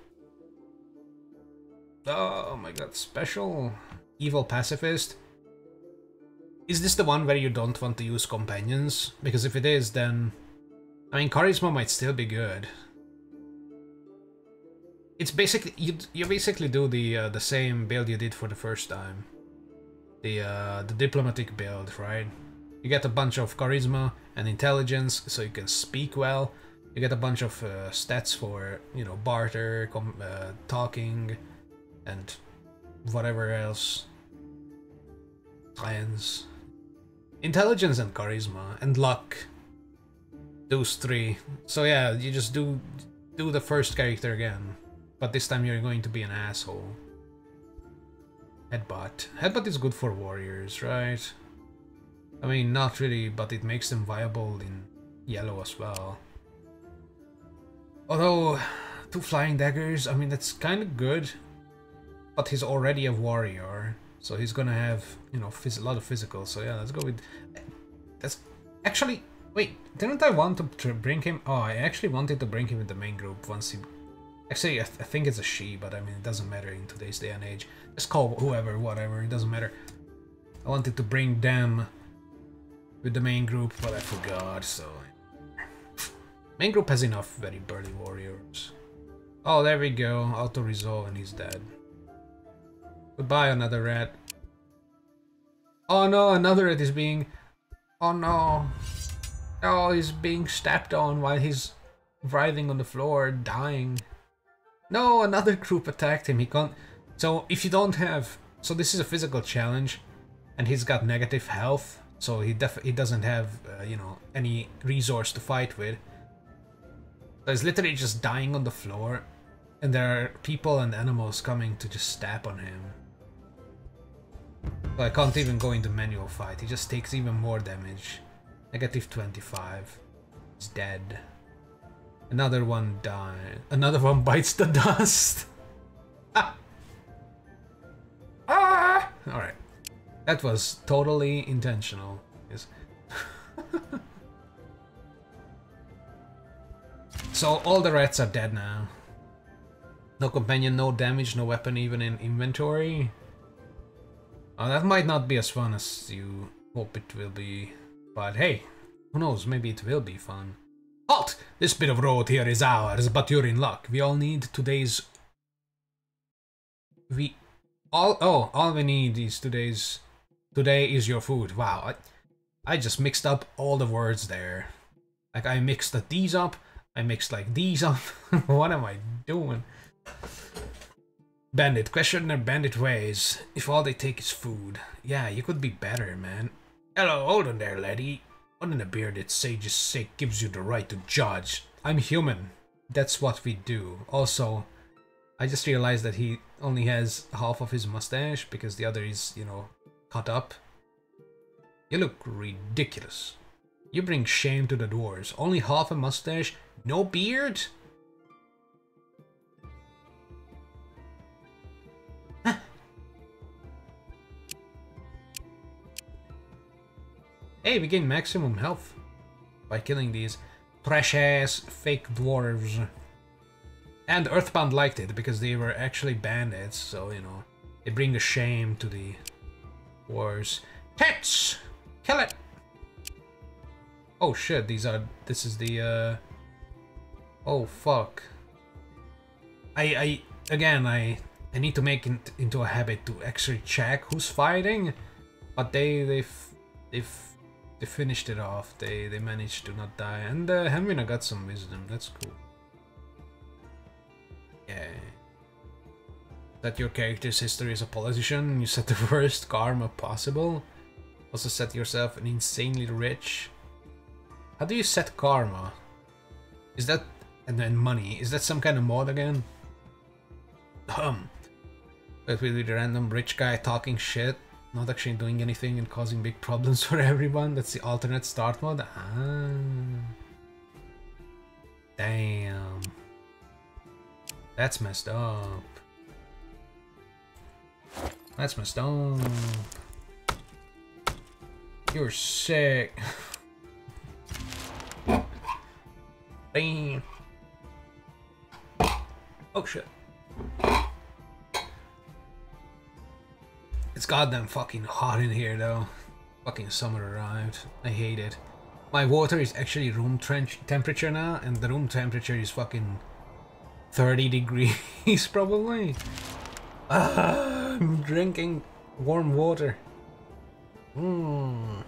Oh my god, special? Evil pacifist? Is this the one where you don't want to use companions? Because if it is, then... I mean, charisma might still be good. It's basically... You, you basically do the uh, the same build you did for the first time. The, uh, the diplomatic build, right? You get a bunch of charisma and intelligence, so you can speak well. You get a bunch of uh, stats for, you know, barter, uh, talking, and whatever else. Science. Intelligence and charisma, and luck. Those three. So yeah, you just do do the first character again. But this time you're going to be an asshole. Headbutt. Headbutt is good for warriors, right? I mean, not really, but it makes them viable in yellow as well. Although, two flying daggers, I mean, that's kind of good. But he's already a warrior, so he's gonna have, you know, a lot of physical. So yeah, let's go with... That's... Actually, wait, didn't I want to bring him... Oh, I actually wanted to bring him in the main group once he... Actually, I, th I think it's a she, but I mean, it doesn't matter in today's day and age. Just call whoever, whatever, it doesn't matter. I wanted to bring them with the main group, but I forgot, so... Main group has enough very burly warriors. Oh, there we go. Auto-resolve and he's dead. Goodbye, another rat. Oh no, another rat is being... Oh no. Oh, he's being stepped on while he's writhing on the floor, dying. No, another group attacked him. He can't... So, if you don't have... So this is a physical challenge, and he's got negative health so he def he doesn't have uh, you know any resource to fight with. So he's literally just dying on the floor, and there are people and animals coming to just stab on him. So I can't even go into manual fight. He just takes even more damage. Negative 25. He's dead. Another one died. Another one bites the dust. ah! Ah! Alright. That was totally intentional. Yes. so all the rats are dead now. No companion, no damage, no weapon even in inventory. Oh, that might not be as fun as you hope it will be. But hey, who knows, maybe it will be fun. Halt! This bit of road here is ours, but you're in luck. We all need today's... We... All... Oh, all we need is today's... Today is your food. Wow, I, I just mixed up all the words there. Like, I mixed the these up, I mixed, like, these up. what am I doing? Bandit, question their bandit ways. If all they take is food. Yeah, you could be better, man. Hello, hold on there, laddie. What in a bearded sage's sake gives you the right to judge? I'm human. That's what we do. Also, I just realized that he only has half of his mustache because the other is, you know, cut up. You look ridiculous. You bring shame to the dwarves. Only half a mustache? No beard? Hey, we gain maximum health by killing these precious fake dwarves. And Earthbound liked it because they were actually bandits, so you know, they bring a shame to the wars. Tits! Kill it! Oh shit, these are, this is the, uh, oh fuck. I, I, again, I, I need to make it into a habit to actually check who's fighting, but they, they've, they've they finished it off. They they managed to not die. And uh, got some wisdom. That's cool. Yeah. That your character's history as a politician. You set the worst karma possible. Also set yourself an insanely rich. How do you set karma? Is that and then money? Is that some kind of mod again? Um. That will be the random rich guy talking shit not actually doing anything and causing big problems for everyone. That's the alternate start mod? Ah. Damn. That's messed up. That's my stone. You're sick. Damn. Oh shit. It's goddamn fucking hot in here though. Fucking summer arrived. I hate it. My water is actually room trench temperature now, and the room temperature is fucking 30 degrees probably. I'm drinking warm water. Mm.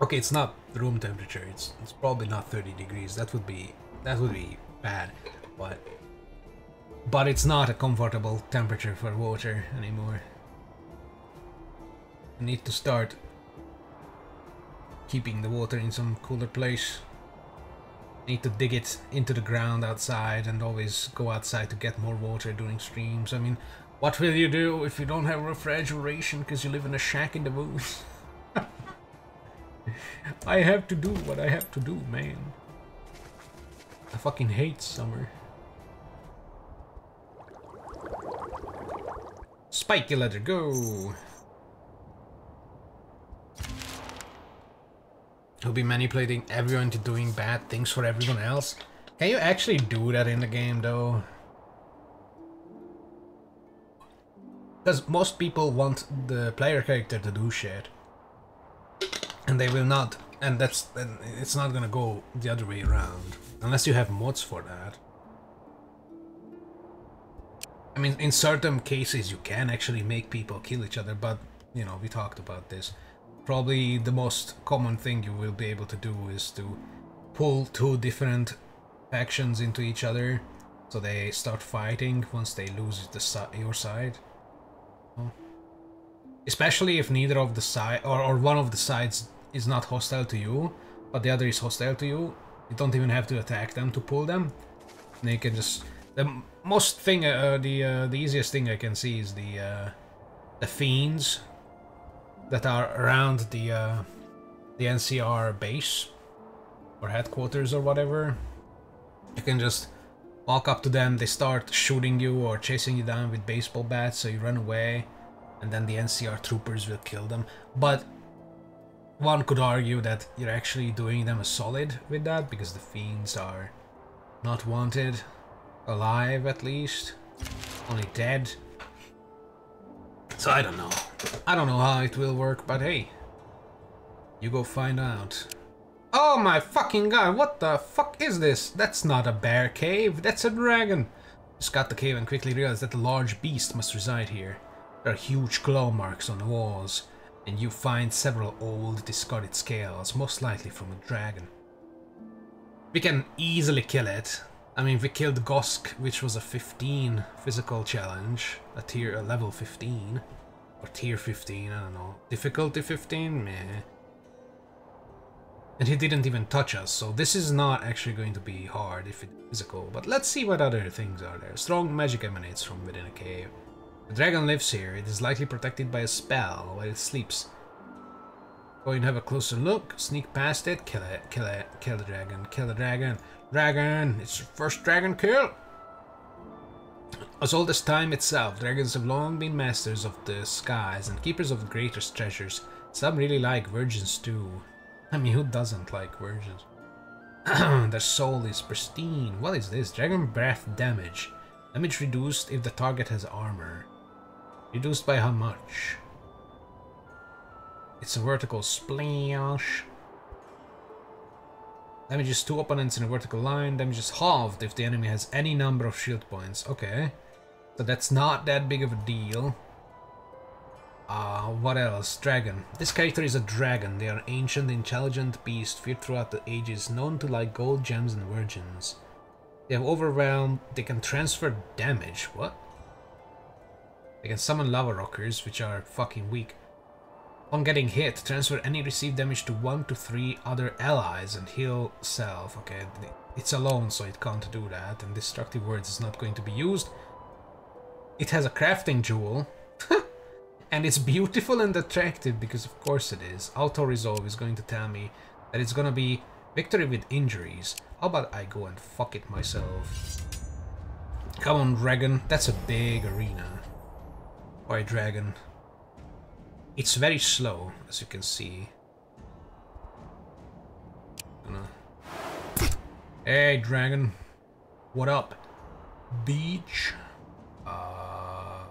Okay, it's not room temperature. It's it's probably not 30 degrees. That would be that would be bad, but but it's not a comfortable temperature for water anymore. I need to start keeping the water in some cooler place. I need to dig it into the ground outside and always go outside to get more water during streams. I mean, what will you do if you don't have refrigeration because you live in a shack in the woods? I have to do what I have to do, man. I fucking hate summer. Spike Spiky leather, go! He'll be manipulating everyone to doing bad things for everyone else. Can you actually do that in the game though? Because most people want the player character to do shit. And they will not. And that's and it's not gonna go the other way around. Unless you have mods for that. I mean, in certain cases you can actually make people kill each other, but, you know, we talked about this probably the most common thing you will be able to do is to pull two different factions into each other so they start fighting once they lose the si your side. Especially if neither of the side or, or one of the sides is not hostile to you, but the other is hostile to you, you don't even have to attack them to pull them. And you can just the most thing, uh, the uh, the easiest thing I can see is the uh, the fiends that are around the uh, the NCR base or headquarters or whatever. You can just walk up to them, they start shooting you or chasing you down with baseball bats, so you run away, and then the NCR troopers will kill them. But one could argue that you're actually doing them a solid with that, because the fiends are not wanted, alive at least, only dead. So I don't know. I don't know how it will work, but hey, you go find out. Oh my fucking god, what the fuck is this? That's not a bear cave, that's a dragon. Just got the cave and quickly realized that the large beast must reside here. There are huge claw marks on the walls, and you find several old discarded scales, most likely from a dragon. We can easily kill it. I mean, we killed Gosk, which was a 15 physical challenge, a tier, a level 15, or tier 15, I don't know. Difficulty 15? Meh. And he didn't even touch us, so this is not actually going to be hard if it's physical. But let's see what other things are there. Strong magic emanates from within a cave. The dragon lives here. It is likely protected by a spell while it sleeps. Go and have a closer look. Sneak past it. Kill it. Kill it. Kill the dragon. Kill the dragon. Dragon! It's your first dragon kill! As old as time itself, dragons have long been masters of the skies and keepers of the greatest treasures. Some really like virgins too. I mean, who doesn't like virgins? Their soul is pristine. What is this? Dragon breath damage. Damage reduced if the target has armor. Reduced by how much? It's a vertical splash. Damages two opponents in a vertical line. Damage is halved if the enemy has any number of shield points. Okay. So that's not that big of a deal. Uh, what else? Dragon. This character is a dragon. They are ancient, intelligent beast feared throughout the ages, known to like gold, gems, and virgins. They have overwhelmed. They can transfer damage. What? They can summon lava rockers, which are fucking weak. On getting hit, transfer any received damage to one to three other allies and heal self. Okay, it's alone, so it can't do that, and destructive words is not going to be used. It has a crafting jewel. And it's beautiful and attractive because of course it is. Auto-resolve is going to tell me that it's gonna be victory with injuries. How about I go and fuck it myself? Come on, dragon. That's a big arena. Why, dragon? It's very slow, as you can see. Hey, dragon. What up? Beach? Uh,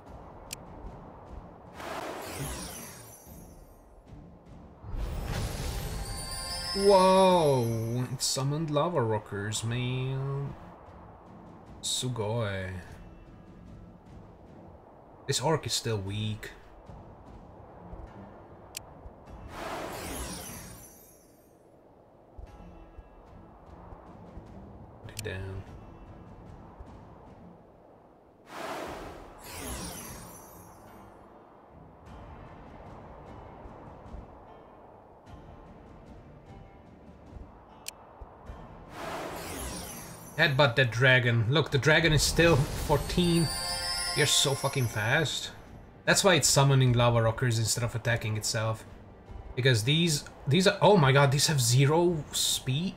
Whoa! It summoned lava rockers, man. Sugoi. This orc is still weak. Put it down. Headbutt that dragon. Look, the dragon is still 14. You're so fucking fast. That's why it's summoning lava rockers instead of attacking itself. Because these, these are, oh my god, these have zero speed?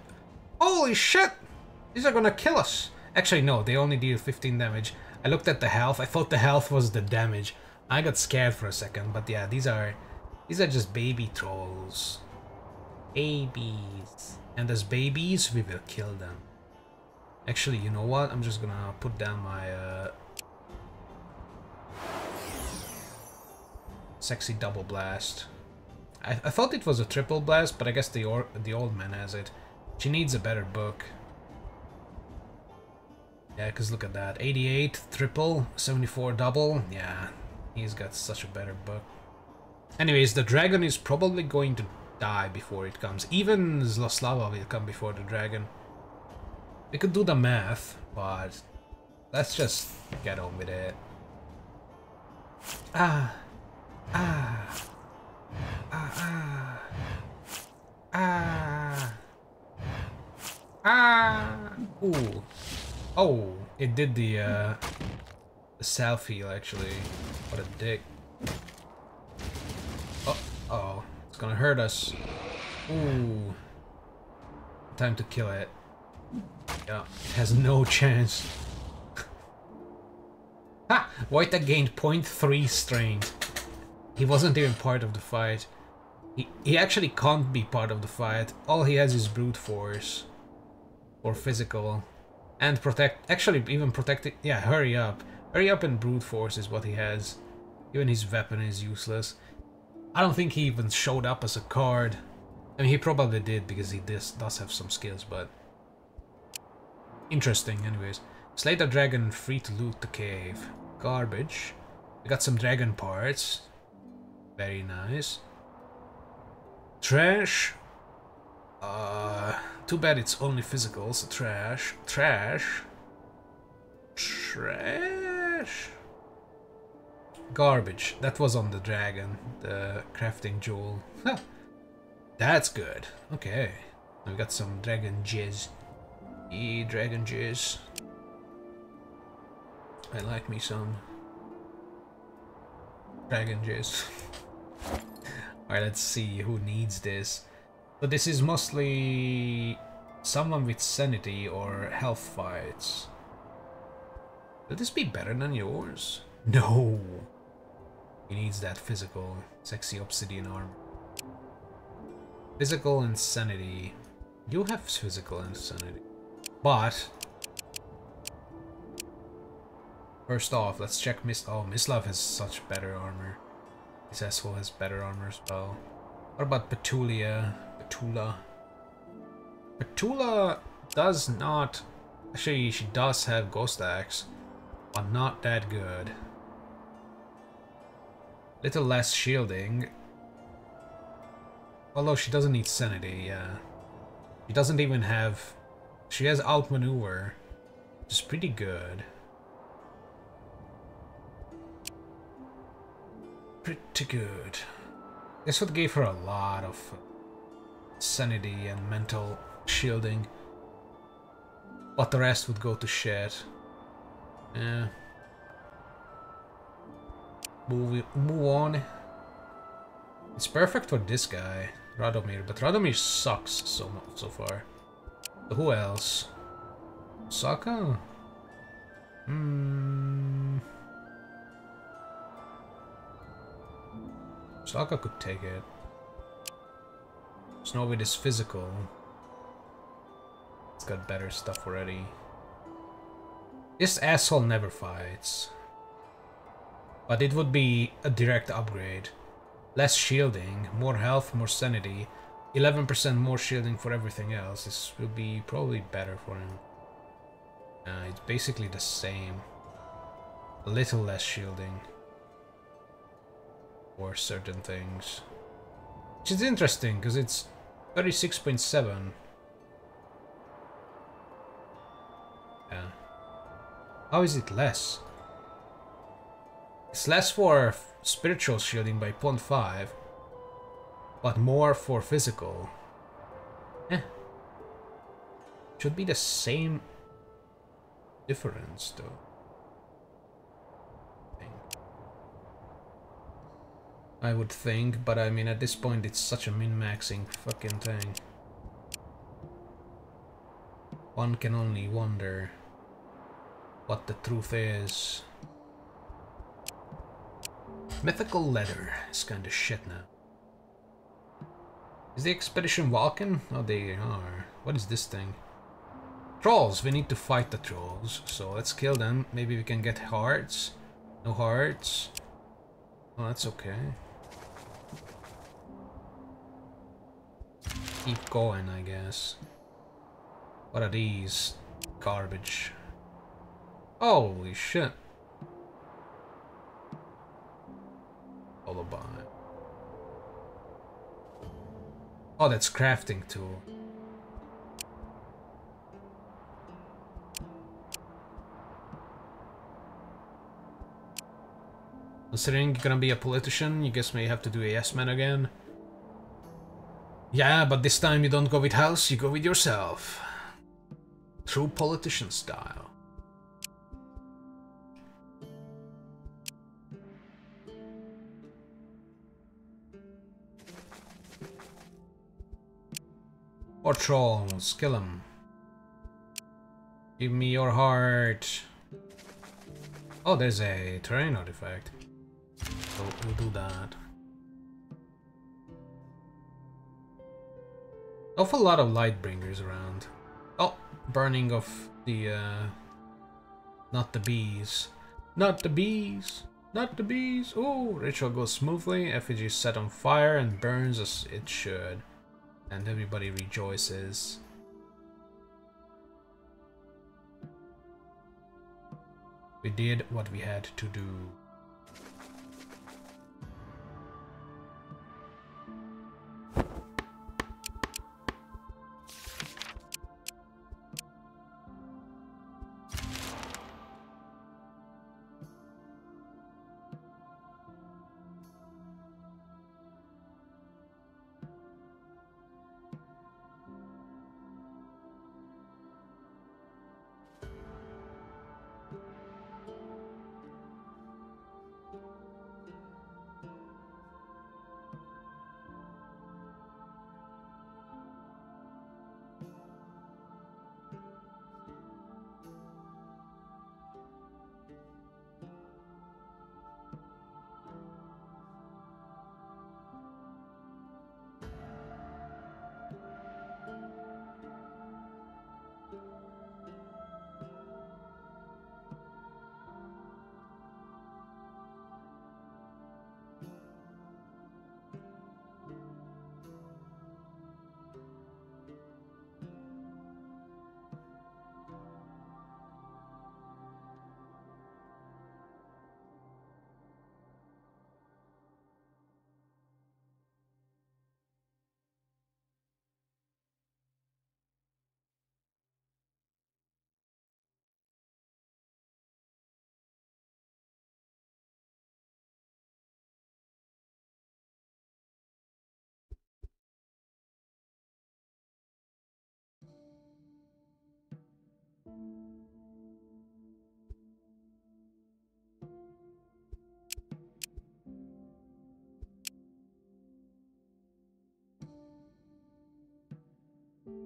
Holy shit! These are gonna kill us. Actually, no, they only deal 15 damage. I looked at the health, I thought the health was the damage. I got scared for a second, but yeah, these are, these are just baby trolls. Babies. And as babies, we will kill them. Actually, you know what? I'm just gonna put down my uh, sexy double blast. I, I thought it was a triple blast, but I guess the or the old man has it. She needs a better book. Yeah, because look at that. 88 triple, 74 double. Yeah, he's got such a better book. Anyways, the dragon is probably going to die before it comes. Even Zloslava will come before the dragon. We could do the math, but let's just get on with it. Ah, ah, ah, ah. Ah. Ah. Ooh. Oh, it did the, uh, the selfie, actually. What a dick. Oh, uh oh. It's gonna hurt us. Ooh. Time to kill it. Yeah, it has no chance. ha! Wojtek gained 0.3 strength. He wasn't even part of the fight. He, he actually can't be part of the fight. All he has is brute force. Or physical. And protect... Actually, even protect... Yeah, hurry up. Hurry up and brute force is what he has. Even his weapon is useless. I don't think he even showed up as a card. I mean, he probably did because he does, does have some skills, but... Interesting, anyways. Slay the dragon free to loot the cave. Garbage. We got some dragon parts. Very nice. Trash. Uh, too bad it's only physical, so trash. Trash. Trash. Garbage. That was on the dragon, the crafting jewel. That's good. Okay. We got some dragon jizz. E dragon jizz. I like me some dragon jizz. Alright, let's see who needs this. But this is mostly someone with sanity or health fights. Will this be better than yours? No. He needs that physical, sexy obsidian armor. Physical insanity. You have physical insanity. But... First off, let's check Mis- Oh, Mislav has such better armor. This asshole has better armor as well. What about Petulia? Petula? Petula does not... Actually, she does have Ghost Axe, but not that good. Little less shielding. Although she doesn't need Sanity, yeah. She doesn't even have... She has Outmaneuver, which is pretty good. Pretty good. This would give her a lot of sanity and mental shielding. But the rest would go to shit. Yeah. Move, move on. It's perfect for this guy, Radomir, but Radomir sucks so much so far. So who else? Saka? Hmm. Saka could take it. Snovid is physical. It's got better stuff already. This asshole never fights. But it would be a direct upgrade. Less shielding, more health, more sanity. 11% more shielding for everything else. This will be probably better for him. Uh, it's basically the same. A little less shielding for certain things. Which is interesting, because it's 36.7. Yeah. How is it less? It's less for spiritual shielding by 0.5, but more for physical. Eh. Should be the same difference, though. I would think, but I mean at this point it's such a min-maxing fucking thing. One can only wonder what the truth is. Mythical leather is kinda shit now. Is the expedition walking? Oh, they are. What is this thing? Trolls! We need to fight the trolls. So let's kill them. Maybe we can get hearts. No hearts. Oh, that's okay. Keep going, I guess. What are these? Garbage. Holy shit. Lullaby. Oh, that's crafting tool. Considering you're gonna be a politician, you guess may have to do a yes man again. Yeah, but this time you don't go with house, you go with yourself. True politician style. Or trolls, kill him. Give me your heart. Oh, there's a terrain artifact. So we'll do that. Awful lot of Lightbringers around. Oh, burning of the, uh... Not the bees. Not the bees! Not the bees! Oh, ritual goes smoothly, effigy is set on fire and burns as it should. And everybody rejoices. We did what we had to do.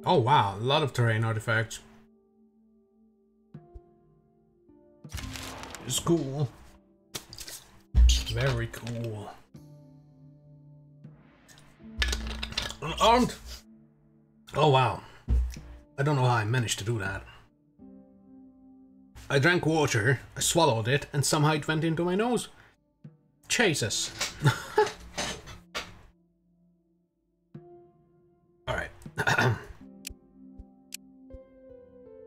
Oh wow, a lot of terrain artifacts. It's cool. Very cool. Unarmed? Oh wow. I don't know how I managed to do that. I drank water, I swallowed it, and somehow it went into my nose. Jesus. Alright.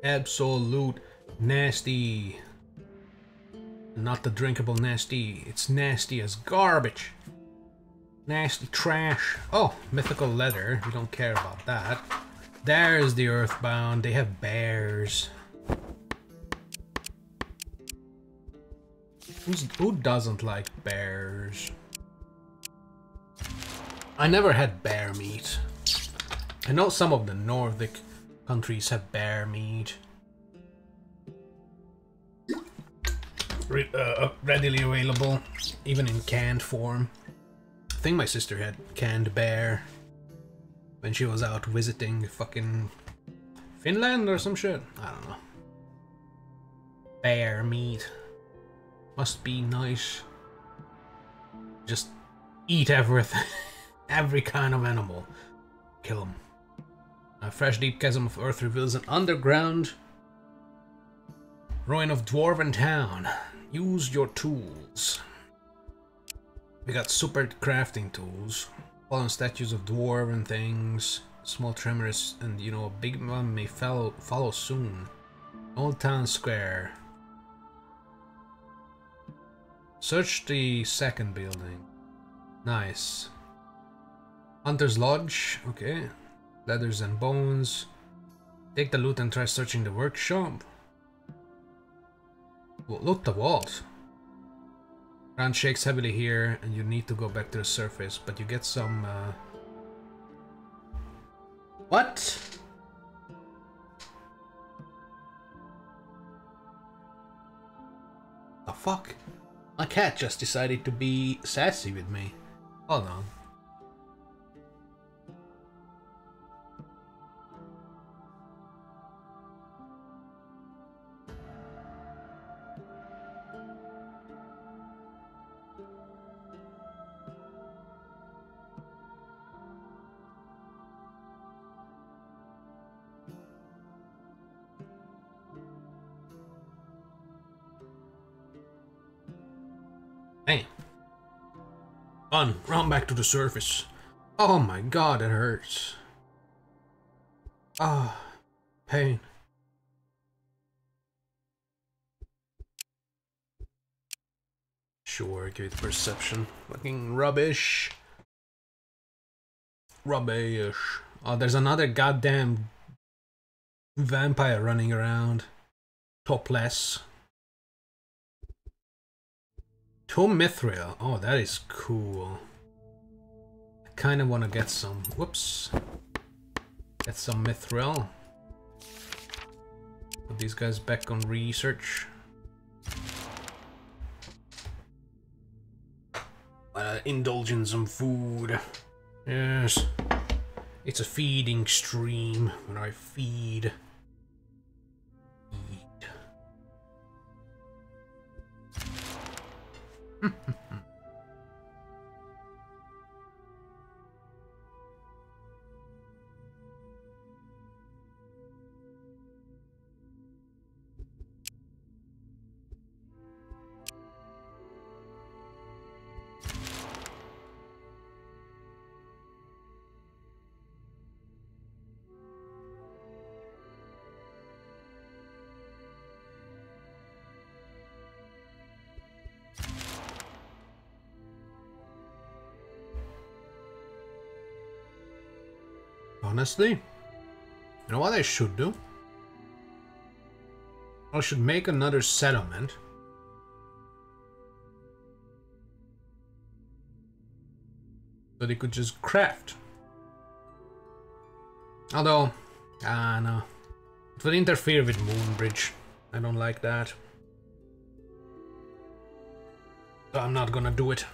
Absolute nasty. Not the drinkable nasty, it's nasty as garbage. Nasty trash. Oh, mythical leather, we don't care about that. There's the Earthbound, they have bears. Who's, who doesn't like bears? I never had bear meat. I know some of the Nordic countries have bear meat. Re uh, readily available, even in canned form. I think my sister had canned bear when she was out visiting fucking Finland or some shit. I don't know. Bear meat. Must be nice. Just eat everything. Every kind of animal. Kill them. A fresh deep chasm of earth reveals an underground ruin of Dwarven Town. Use your tools. We got super crafting tools. Fallen statues of dwarven things. Small tremors and you know a big one may follow follow soon. Old Town Square. Search the second building. Nice. Hunter's Lodge, okay. Leathers and bones. Take the loot and try searching the workshop. Well, loot the walls. Ground shakes heavily here and you need to go back to the surface, but you get some uh, What? The fuck? My cat just decided to be sassy with me. Hold on. On, run back to the surface. Oh my god, it hurts. Ah, pain. Sure, give it the perception. Fucking rubbish. Rubbish. Oh, there's another goddamn vampire running around. Topless. To Mithril. Oh, that is cool. I kind of want to get some. Whoops. Get some Mithril. Put these guys back on research. Uh, indulge in some food. Yes. It's a feeding stream when I feed. Honestly, you know what I should do? I should make another settlement. So they could just craft. Although, ah no. It would interfere with Moonbridge. I don't like that. So I'm not gonna do it.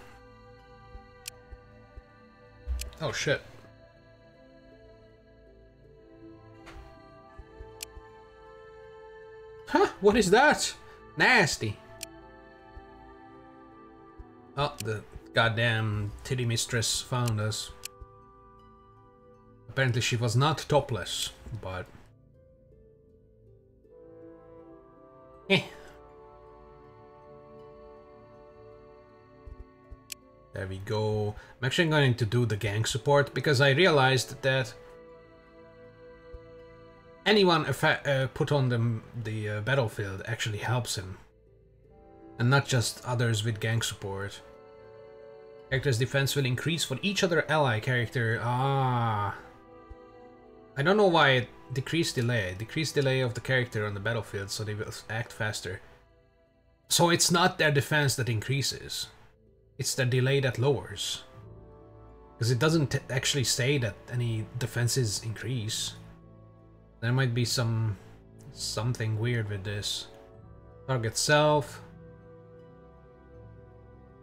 Oh shit. What is that? Nasty. Oh, the goddamn titty mistress found us. Apparently she was not topless, but... Eh. There we go. I'm actually going to do the gang support because I realized that anyone uh, put on the, the uh, battlefield actually helps him. And not just others with gang support. Character's defense will increase for each other ally character. Ah. I don't know why it decreased delay. Decreased delay of the character on the battlefield so they will act faster. So it's not their defense that increases. It's their delay that lowers. Because it doesn't actually say that any defenses increase. There might be some something weird with this. Target self.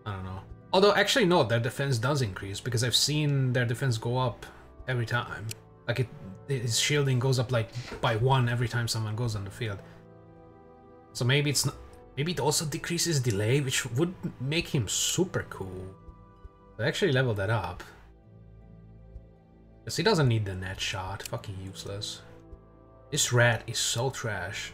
I don't know. Although actually no, their defense does increase because I've seen their defense go up every time. Like it his shielding goes up like by one every time someone goes on the field. So maybe it's not maybe it also decreases delay, which would make him super cool. I actually level that up. Because he doesn't need the net shot, fucking useless. This rat is so trash.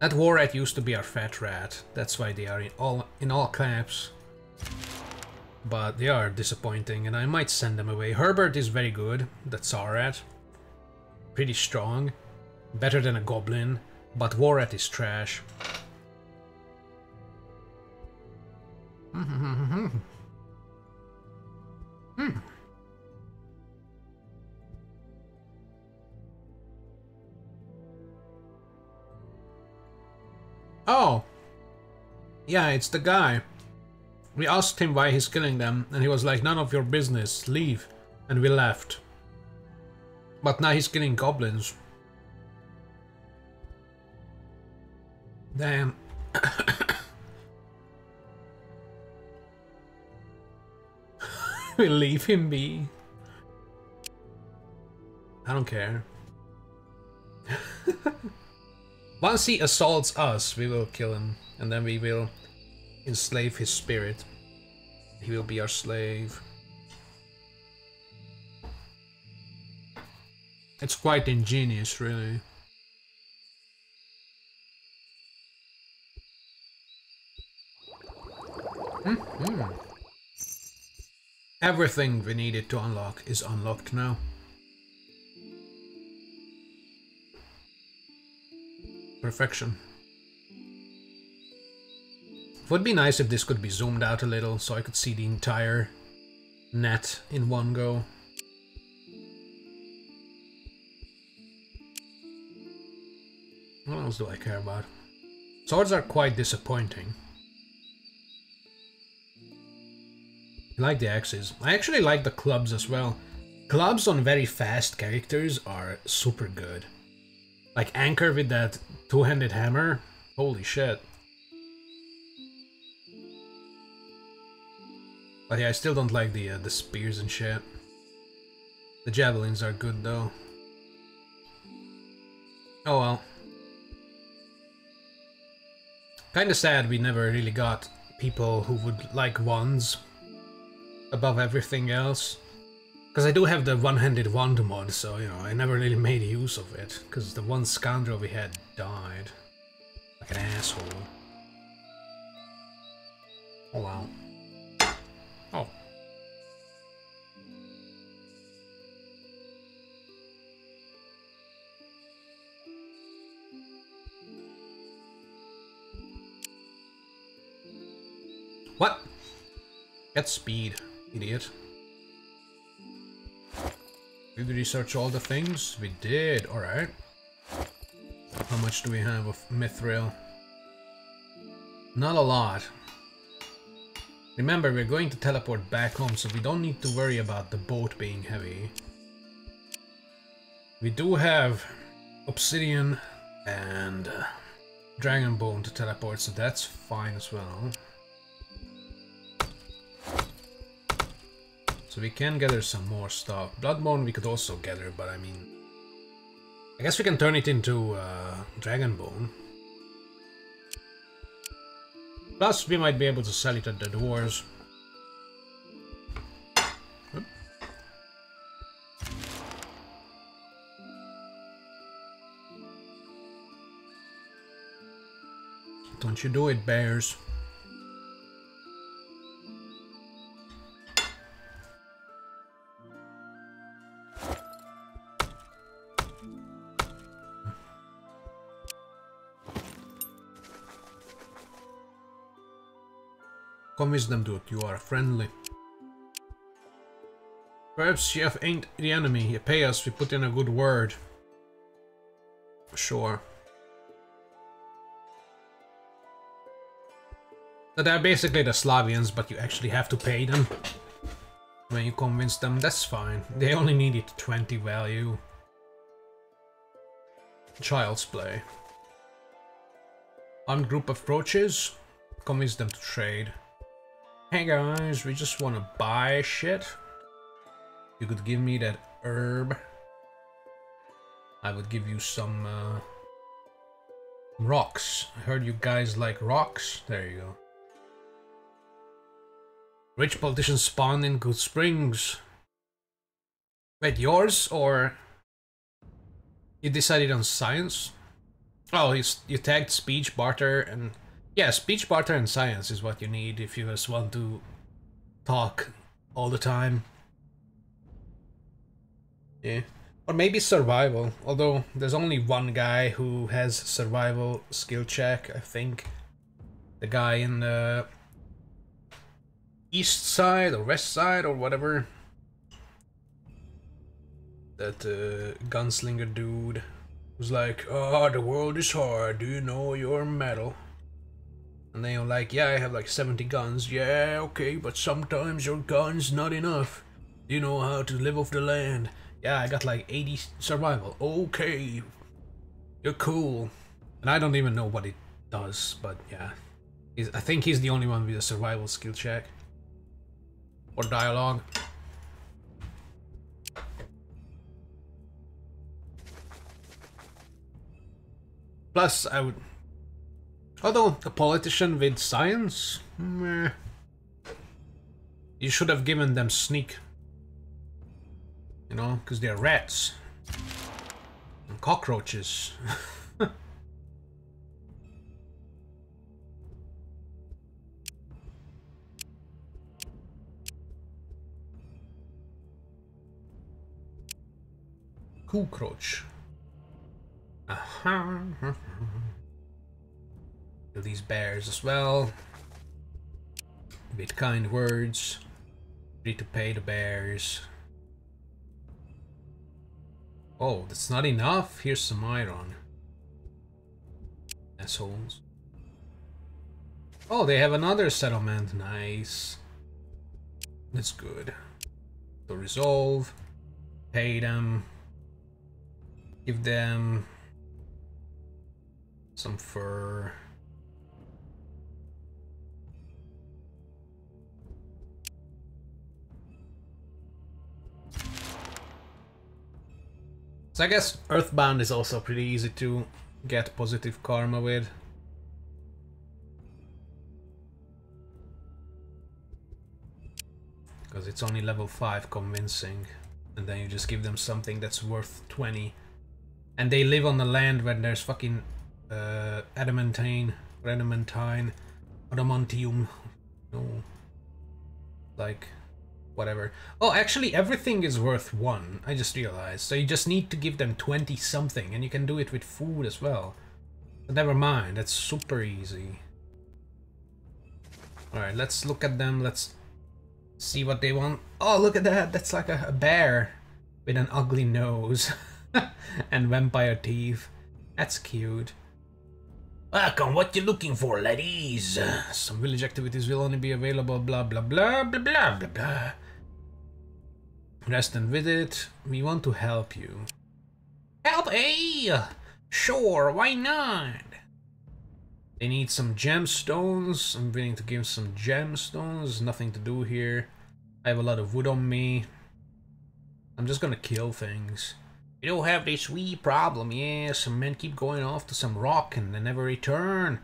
That war rat used to be our fat rat. That's why they are in all in all caps. But they are disappointing and I might send them away. Herbert is very good. That's our rat. Pretty strong. Better than a goblin. But war rat is trash. hmm. Oh. Yeah, it's the guy. We asked him why he's killing them, and he was like, none of your business, leave. And we left. But now he's killing goblins. Damn. we leave him be. I don't care. Once he assaults us, we will kill him, and then we will enslave his spirit. He will be our slave. It's quite ingenious, really. Mm -hmm. Everything we needed to unlock is unlocked now. Perfection. Would be nice if this could be zoomed out a little so I could see the entire net in one go. What else do I care about? Swords are quite disappointing. I like the axes. I actually like the clubs as well. Clubs on very fast characters are super good. Like Anchor with that two-handed hammer. Holy shit. But yeah, I still don't like the uh, the spears and shit. The javelins are good though. Oh well. Kinda sad we never really got people who would like wands above everything else. Because I do have the one-handed wand mod, so, you know, I never really made use of it. Because the one scoundrel we had died. Like an asshole. Oh wow. Oh. What? Get speed. Idiot. Did we research all the things? We did, alright. How much do we have of mithril? Not a lot. Remember, we're going to teleport back home, so we don't need to worry about the boat being heavy. We do have obsidian and uh, dragon bone to teleport, so that's fine as well. So we can gather some more stuff. Bloodbone we could also gather, but I mean... I guess we can turn it into uh, Dragonbone. Plus, we might be able to sell it at the dwarves. Don't you do it, bears. Convince them that you are friendly. Perhaps Chef ain't the enemy. You pay us, we put in a good word. Sure. So they're basically the Slavians, but you actually have to pay them. When you convince them, that's fine. They only needed 20 value. Child's play. Armed group approaches. Convince them to trade. Hey guys, we just want to buy shit. You could give me that herb. I would give you some uh, rocks. I heard you guys like rocks. There you go. Rich politicians spawn in Goodsprings. Wait, yours or you decided on science? Oh, you, you tagged speech, barter, and yeah, speech barter and science is what you need if you just want to talk all the time. Yeah. Or maybe survival, although there's only one guy who has survival skill check, I think. The guy in the east side or west side or whatever. That uh, gunslinger dude was like, oh, the world is hard, do you know your metal? And then you're like, yeah, I have like 70 guns. Yeah, okay, but sometimes your gun's not enough. You know how to live off the land. Yeah, I got like 80 survival. Okay, you're cool. And I don't even know what it does, but yeah. He's, I think he's the only one with a survival skill check. Or dialogue. Plus, I would... Although, a politician with science? Meh. You should have given them sneak. You know, because they're rats. And cockroaches. Cockroach. Uh-huh. Kill these bears as well. With kind words. Need to pay the bears. Oh, that's not enough? Here's some iron. Assholes. Oh, they have another settlement. Nice. That's good. So resolve. Pay them. Give them some fur. So I guess Earthbound is also pretty easy to get positive karma with. Because it's only level 5 convincing. And then you just give them something that's worth 20. And they live on the land where there's fucking uh, adamantine, adamantine, adamantium. No. Like, whatever. Oh, actually, everything is worth one. I just realized. So you just need to give them 20 something, and you can do it with food as well. But never mind, that's super easy. Alright, let's look at them. Let's see what they want. Oh, look at that. That's like a, a bear with an ugly nose. and vampire teeth. That's cute. Welcome, what you looking for, ladies? Some village activities will only be available, blah blah blah blah blah blah blah. Rest and visit. We want to help you. Help, eh? Sure, why not? They need some gemstones. I'm willing to give some gemstones. Nothing to do here. I have a lot of wood on me. I'm just gonna kill things. We don't have this wee problem, yeah. Some men keep going off to some rock and they never return.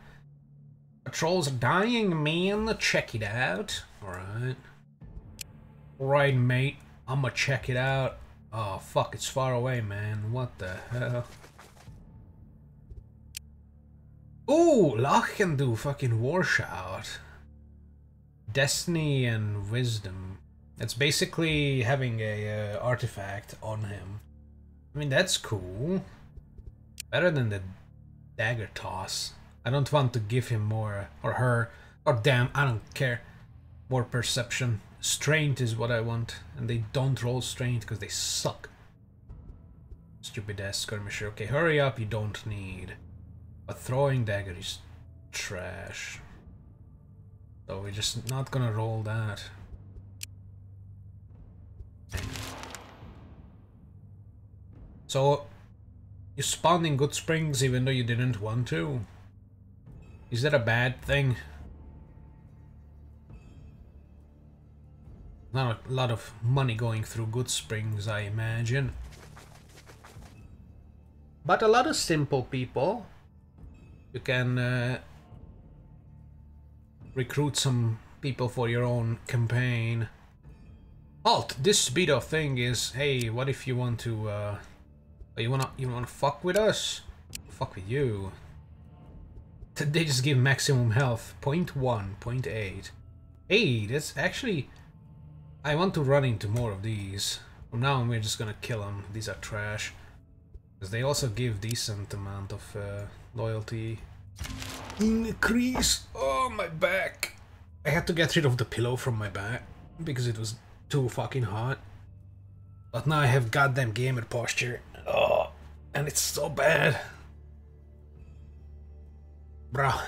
Patrols are dying, man. Check it out. Alright. Alright, mate. I'ma check it out. Oh, fuck, it's far away, man. What the hell? Ooh, Locke can do fucking war shout. Destiny and wisdom. It's basically having a uh, artifact on him. I mean, that's cool. Better than the dagger toss. I don't want to give him more, or her, or damn, I don't care. More perception. Strength is what I want, and they don't roll strength because they suck. Stupid ass skirmisher. Okay, hurry up, you don't need. A throwing dagger is trash. So we're just not gonna roll that. So, you spawned in Goodsprings even though you didn't want to? Is that a bad thing? Not a lot of money going through Goodsprings, I imagine. But a lot of simple people. You can uh, recruit some people for your own campaign. Halt! This speedo thing is, hey, what if you want to uh, you wanna you wanna fuck with us? Fuck with you. They just give maximum health. 0.1, 0.8. Hey, that's actually... I want to run into more of these. From now we're just gonna kill them. These are trash. Because they also give decent amount of uh, loyalty. Increase! Oh, my back! I had to get rid of the pillow from my back. Because it was too fucking hot. But now I have goddamn gamer posture. Oh, and it's so bad. Bruh.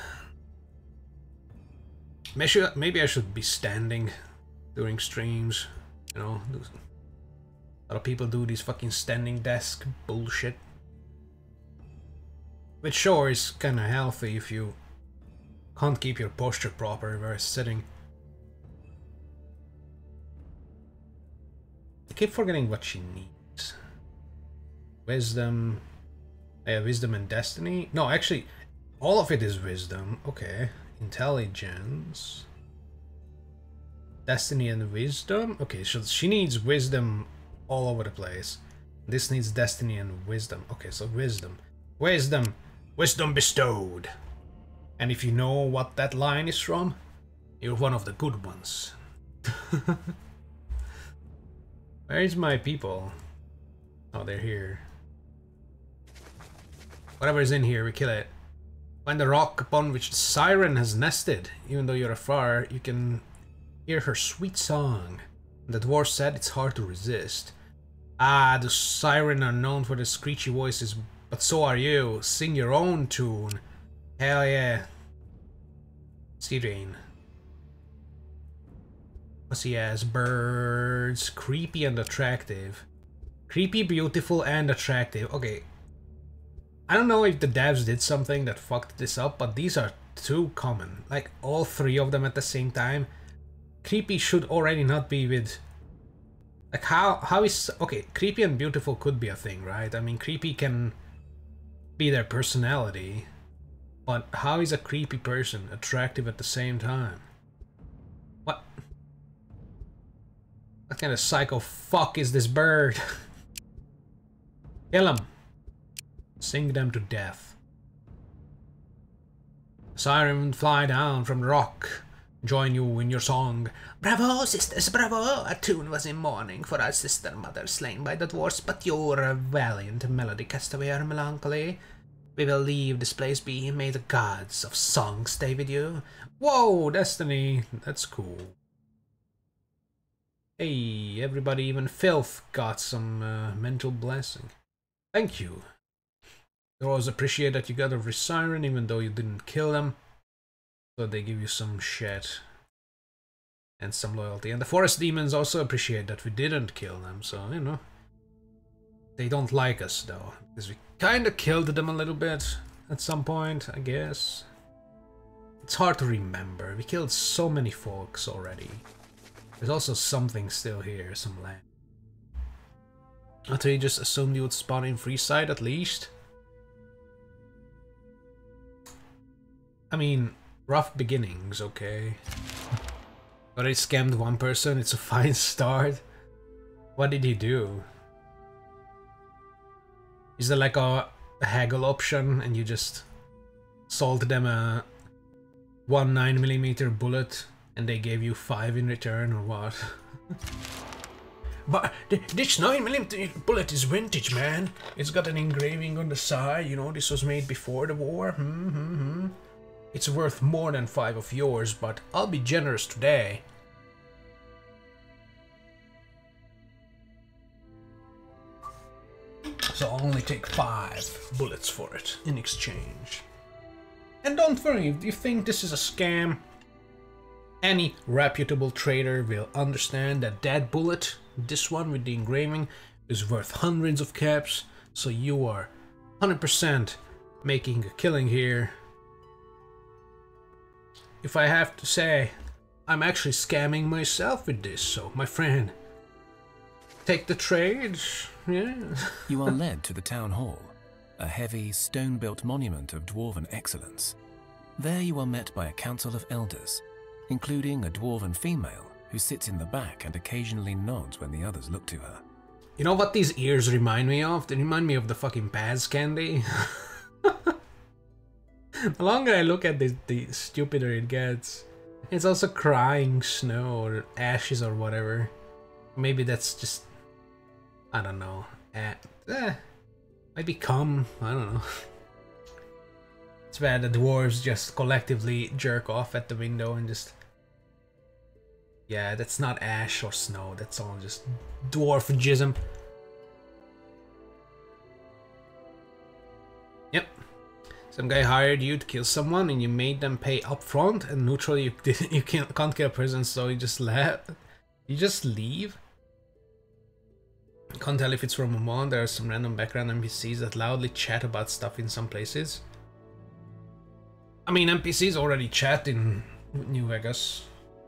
Maybe I should be standing during streams. You know, a lot of people do these fucking standing desk bullshit. Which sure is kinda healthy if you can't keep your posture proper while sitting. I keep forgetting what she needs. Wisdom. Oh yeah, wisdom and destiny. No, actually, all of it is wisdom. Okay. Intelligence. Destiny and wisdom. Okay, so she needs wisdom all over the place. This needs destiny and wisdom. Okay, so wisdom. Wisdom. Wisdom bestowed. And if you know what that line is from, you're one of the good ones. Where is my people? Oh, they're here. Whatever is in here, we kill it. Find the rock upon which the siren has nested. Even though you're afar, you can hear her sweet song. The dwarf said it's hard to resist. Ah, the siren are known for their screechy voices, but so are you. Sing your own tune. Hell yeah. Siren. Pussy ass birds. Creepy and attractive. Creepy, beautiful, and attractive. Okay. I don't know if the devs did something that fucked this up, but these are too common. Like, all three of them at the same time. Creepy should already not be with like how how is okay creepy and beautiful could be a thing right? I mean creepy can be their personality but how is a creepy person attractive at the same time? What? What kind of psycho fuck is this bird? Kill him sing them to death. Siren fly down from the rock join you in your song. Bravo, sisters, bravo! A tune was in mourning for our sister mother slain by the dwarfs, but your valiant melody cast away our melancholy. We will leave this place be, may the gods of song stay with you. Whoa, Destiny, that's cool. Hey, everybody, even Filth got some uh, mental blessing. Thank you. I always appreciate that you got a Siren even though you didn't kill them. So they give you some shit. And some loyalty. And the forest demons also appreciate that we didn't kill them, so, you know. They don't like us, though. Because we kinda killed them a little bit at some point, I guess. It's hard to remember. We killed so many folks already. There's also something still here, some land. I thought you just assumed you would spawn in Freeside at least. I mean, Rough beginnings, okay. But I scammed one person, it's a fine start. What did he do? Is there like a, a haggle option and you just sold them a one 9mm bullet and they gave you 5 in return or what? but this 9mm bullet is vintage, man. It's got an engraving on the side, you know, this was made before the war. Hmm, hmm, hmm. It's worth more than five of yours, but I'll be generous today. So I'll only take five bullets for it in exchange. And don't worry, if you think this is a scam, any reputable trader will understand that that bullet, this one with the engraving, is worth hundreds of caps, so you are 100% making a killing here if I have to say, I'm actually scamming myself with this, so my friend, take the trade, yeah. you are led to the town hall, a heavy, stone-built monument of dwarven excellence. There you are met by a council of elders, including a dwarven female who sits in the back and occasionally nods when the others look to her. You know what these ears remind me of? They remind me of the fucking Pez candy. the longer I look at this, the stupider it gets. It's also crying snow or ashes or whatever. Maybe that's just... I don't know. Eh, eh, maybe cum. I don't know. It's bad the dwarves just collectively jerk off at the window and just... Yeah, that's not ash or snow. That's all just dwarf jism. Some guy hired you to kill someone and you made them pay upfront and neutral you didn't you can't can't kill a person so you just left. You just leave? Can't tell if it's from a mod, there are some random background NPCs that loudly chat about stuff in some places. I mean NPCs already chat in New Vegas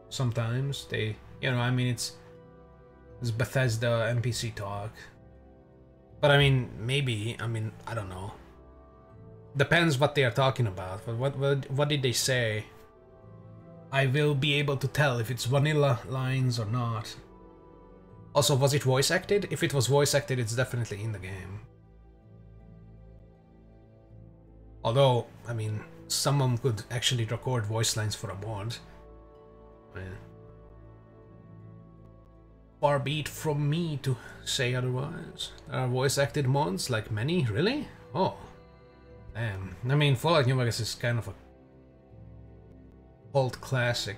sometimes. They you know, I mean it's it's Bethesda NPC talk. But I mean maybe, I mean, I don't know. Depends what they are talking about. What, what what did they say? I will be able to tell if it's vanilla lines or not. Also, was it voice acted? If it was voice acted, it's definitely in the game. Although, I mean, someone could actually record voice lines for a mod. Mean, far be it from me to say otherwise. There are voice acted mods, like many, really? Oh, Damn. I mean, Fallout New Vegas is kind of a old classic.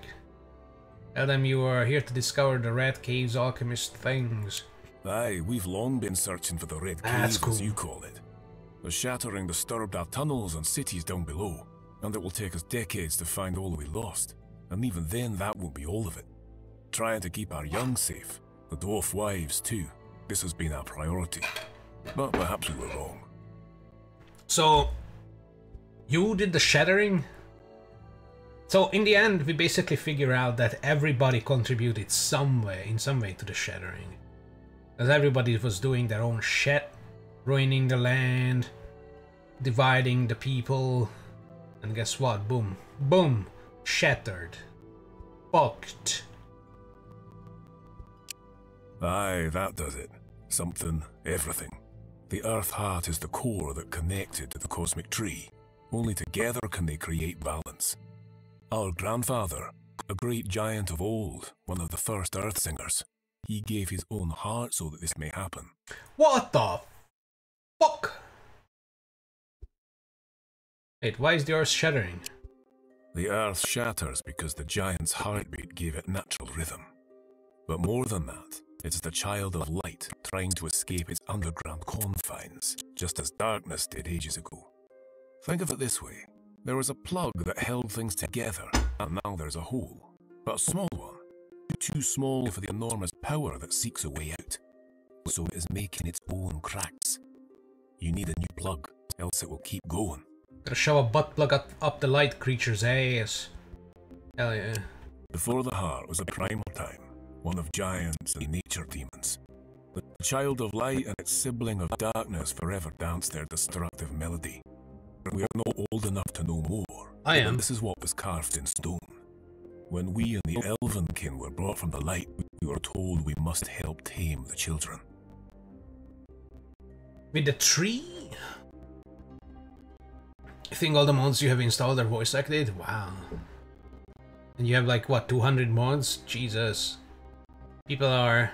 Tell them you are here to discover the Red Cave's alchemist things. Aye, we've long been searching for the Red ah, That's Cave, cool. as you call it. The shattering disturbed our tunnels and cities down below, and it will take us decades to find all we lost. And even then, that won't be all of it. Trying to keep our young safe, the dwarf wives too, this has been our priority. But perhaps we were wrong. So, you did the shattering? So in the end, we basically figure out that everybody contributed some way, in some way to the shattering. Because everybody was doing their own shit, ruining the land, dividing the people, and guess what? Boom. Boom. Shattered. Fucked. Aye, that does it. Something, everything. The Earth Heart is the core that connected to the cosmic tree. Only together can they create balance. Our grandfather, a great giant of old, one of the first Earth Singers, he gave his own heart so that this may happen. What the fuck? Wait, why is the earth shattering? The Earth shatters because the giant's heartbeat gave it natural rhythm. But more than that, it's the child of light trying to escape its underground confines, just as darkness did ages ago. Think of it this way there was a plug that held things together, and now there's a hole. But a small one. Too small for the enormous power that seeks a way out. So it is making its own cracks. You need a new plug, else it will keep going. Gotta shove a butt plug up, up the light creature's ass. Hell yeah. Before the heart was a primal time, one of giants and nature demons. The child of light and its sibling of darkness forever danced their destructive melody. We are not old enough to know more. I am. This is what was carved in stone. When we and the elven kin were brought from the light, we were told we must help tame the children. With the tree? I think all the mods you have installed are voice acted? Wow. And you have like, what, 200 mods? Jesus. People are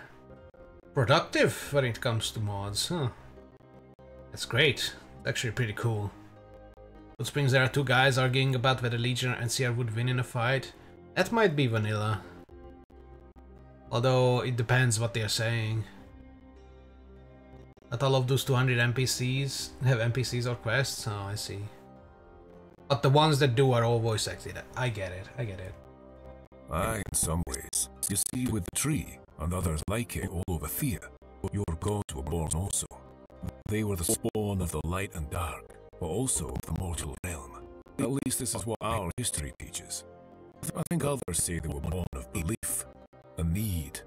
productive when it comes to mods, huh? That's great. It's actually pretty cool. Goodsprings, there are two guys arguing about whether Legion and NCR would win in a fight. That might be vanilla. Although, it depends what they're saying. Not all of those 200 NPCs have NPCs or quests? Oh, I see. But the ones that do are all voice acted. I get it, I get it. I, in some ways. You see, with the tree, and others like it all over Thea, your gods were born also. They were the spawn of the light and dark, but also of the mortal realm. At least this is what our history teaches. I think others say they were born of belief, a need,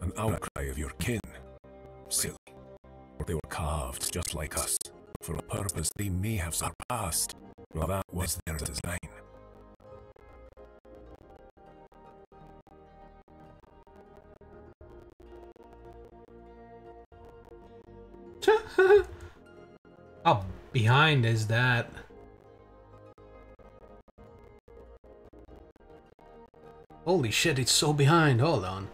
an outcry of your kin. Silly. They were carved just like us, for a purpose they may have surpassed, but that was their design. How behind is that? Holy shit, it's so behind. Hold on.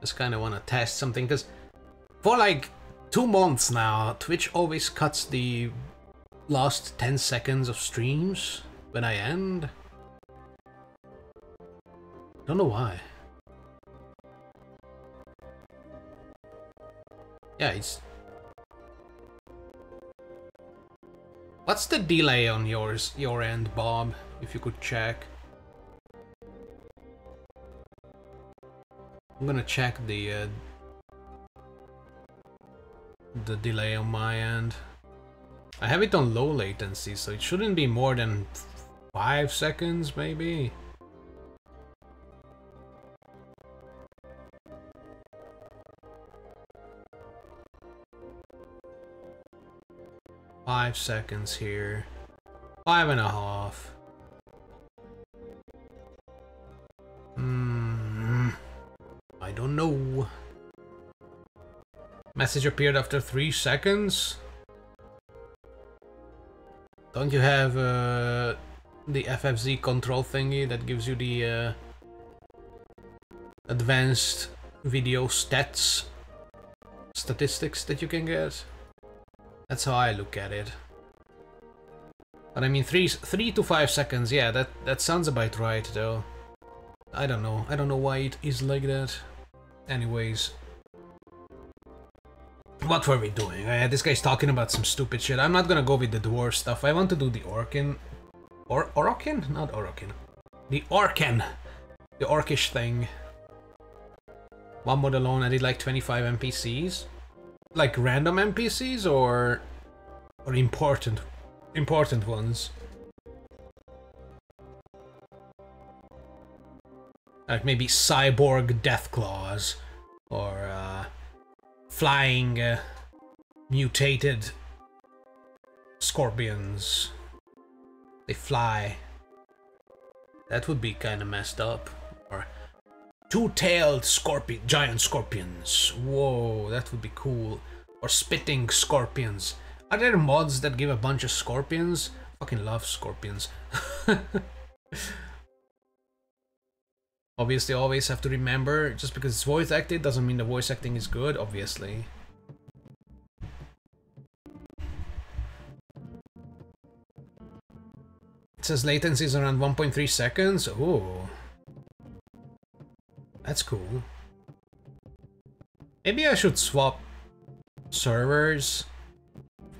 Just kind of want to test something because for like two months now, Twitch always cuts the last 10 seconds of streams when I end. Don't know why. Yeah, it's What's the delay on yours, your end, Bob? If you could check. I'm gonna check the uh, the delay on my end. I have it on low latency, so it shouldn't be more than five seconds, maybe. Five seconds here. Five and a half. Hmm. I don't know. Message appeared after three seconds. Don't you have uh, the FFZ control thingy that gives you the uh, advanced video stats statistics that you can get? That's how I look at it. But I mean, three three to five seconds. Yeah, that that sounds about right, though. I don't know. I don't know why it is like that. Anyways, what were we doing? Uh, this guy's talking about some stupid shit. I'm not gonna go with the dwarf stuff. I want to do the Orkin. Or Orokin? Not Orokin. The Orkin. The Orcish thing. One mod alone, I did like 25 NPCs. Like random NPCs or or important important ones. Like maybe cyborg deathclaws or uh, flying uh, mutated scorpions. They fly. That would be kind of messed up. Two-tailed scorpion, giant scorpions. Whoa, that would be cool. Or spitting scorpions. Are there mods that give a bunch of scorpions? Fucking love scorpions. Obviously, always have to remember, just because it's voice acted doesn't mean the voice acting is good, obviously. It says latency is around 1.3 seconds. Oh, That's cool. Maybe I should swap servers.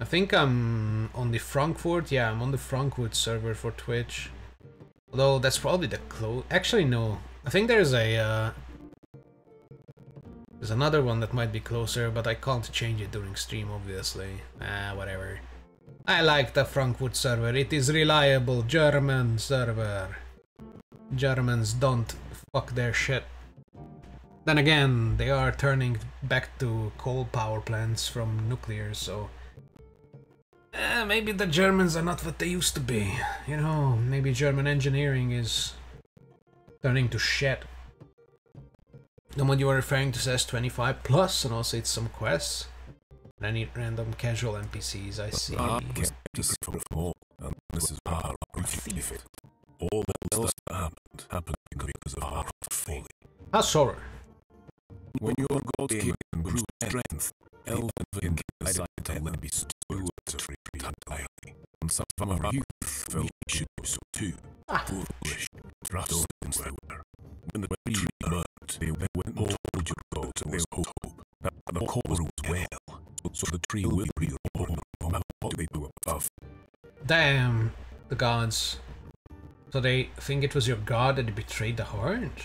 I think I'm on the Frankfurt. Yeah, I'm on the Frankfurt server for Twitch. Although that's probably the close. Actually, no. I think there's a uh, there's another one that might be closer, but I can't change it during stream, obviously. Ah, whatever. I like the Frankfurt server. It is reliable German server. Germans don't fuck their shit. Then again, they are turning back to coal power plants from nuclear, so... Eh, maybe the Germans are not what they used to be. You know, maybe German engineering is turning to shit. The one you were referring to says 25 plus, and also it's some quests. And any random casual NPCs I see. Just from all, and this is our. All that else that happened happened because of our folly. How sorry. When your god king grew strength, elven decide to let be stewed to entirely. And some of our youth felt we should do so too. Foolish, thrust and were. When the tree burned, they went and told your god there was hope. That the cause was well. So the tree will be reborn. What do they do above? Damn, the gods. So they think it was your god that betrayed the heart?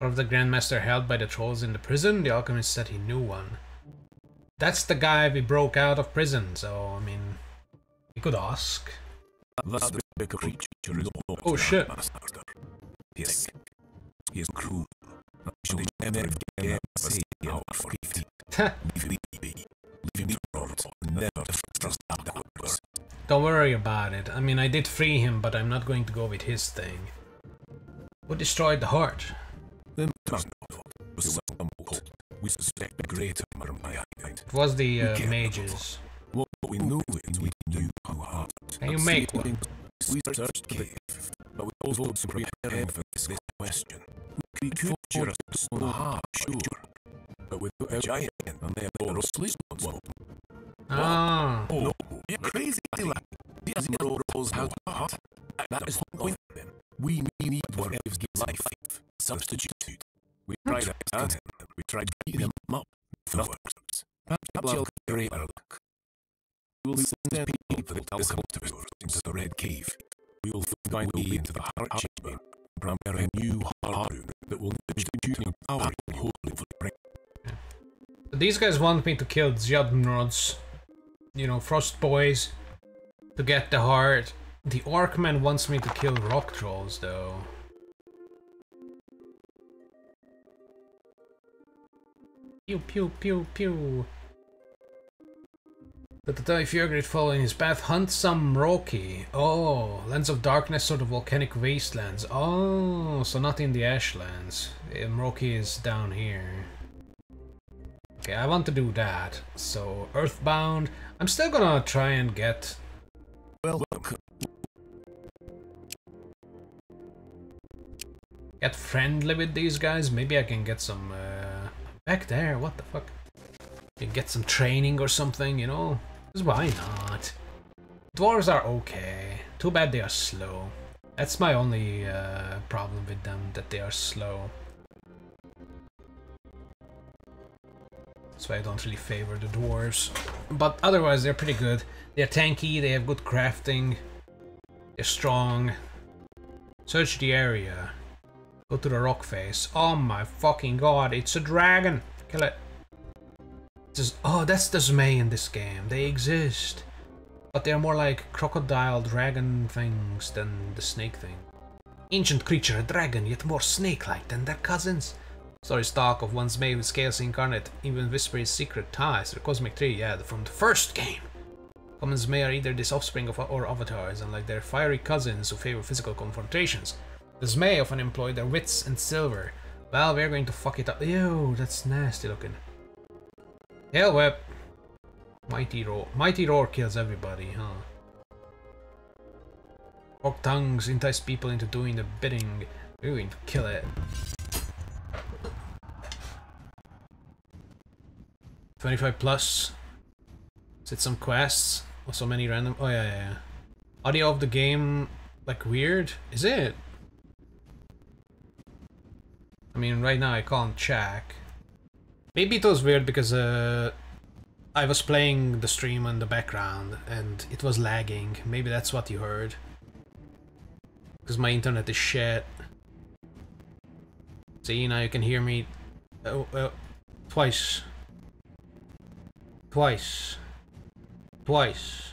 of the Grandmaster held by the trolls in the prison, the alchemist said he knew one. That's the guy we broke out of prison, so, I mean... We could ask. Oh, shit. Yes, he is cruel. Shall never outwards. Don't worry about it. I mean, I did free him, but I'm not going to go with his thing. What destroyed the heart? Then trust was some cult. We suspect greater Marmite. It was the uh, mages. What we know is we you make one? We searched the cave, but we also preparing for this question. We could just on the heart, sure, but with a giant and therefore a sleep one. Ah, Oh, you're crazy, lad. He has no rules how to heart. That is the point. Then we need what gives life. Substitute. We tried out him. We tried beating him up. Works. Perhaps you'll create our luck. Send people that will come to into the red cave. We will find a way into the heart chamber. Prepare a new heart that will distribute power and holy for the bring. these guys want me to kill Judnods, you know, Frost Boys, to get the heart. The Orcman wants me to kill Rock Trolls, though. Pew pew pew pew. But the Fugrid following his path hunt some Rocky. Oh, Lands of Darkness sort of Volcanic Wastelands. Oh, so not in the Ashlands. Um, Rocky is down here. Okay, I want to do that. So, Earthbound. I'm still gonna try and get... Welcome. Get friendly with these guys. Maybe I can get some... Uh, back there, what the fuck? Get some training or something, you know? 'Cause why not? Dwarves are okay. Too bad they are slow. That's my only uh, problem with them, that they are slow. That's why I don't really favor the dwarves. But otherwise, they're pretty good. They're tanky, they have good crafting. They're strong. Search the area. Go to the rock face. Oh my fucking god, it's a dragon! Kill it. Oh, that's the Zmei in this game. They exist. But they're more like crocodile dragon things than the snake thing. Ancient creature, a dragon, yet more snake-like than their cousins. Stories talk of one Zmei with scales incarnate, even whisper his secret ties. The Cosmic Tree, yeah, from the first game. Common Zmei are either this offspring of or avatars, unlike their fiery cousins who favor physical confrontations. The Zmei often employ their wits and silver. Well, we're going to fuck it up. Ew, that's nasty looking. Hell whip. Mighty roar. Mighty roar kills everybody, huh? Forked tongues entice people into doing the bidding. We're going to kill it. 25 plus. Is it some quests? Or so many random? Oh yeah, yeah, yeah. Audio of the game, like weird? Is it? I mean, right now I can't check. Maybe it was weird because uh, I was playing the stream in the background and it was lagging. Maybe that's what you heard. Because my internet is shit. See, now you can hear me oh, uh, twice. Twice. Twice.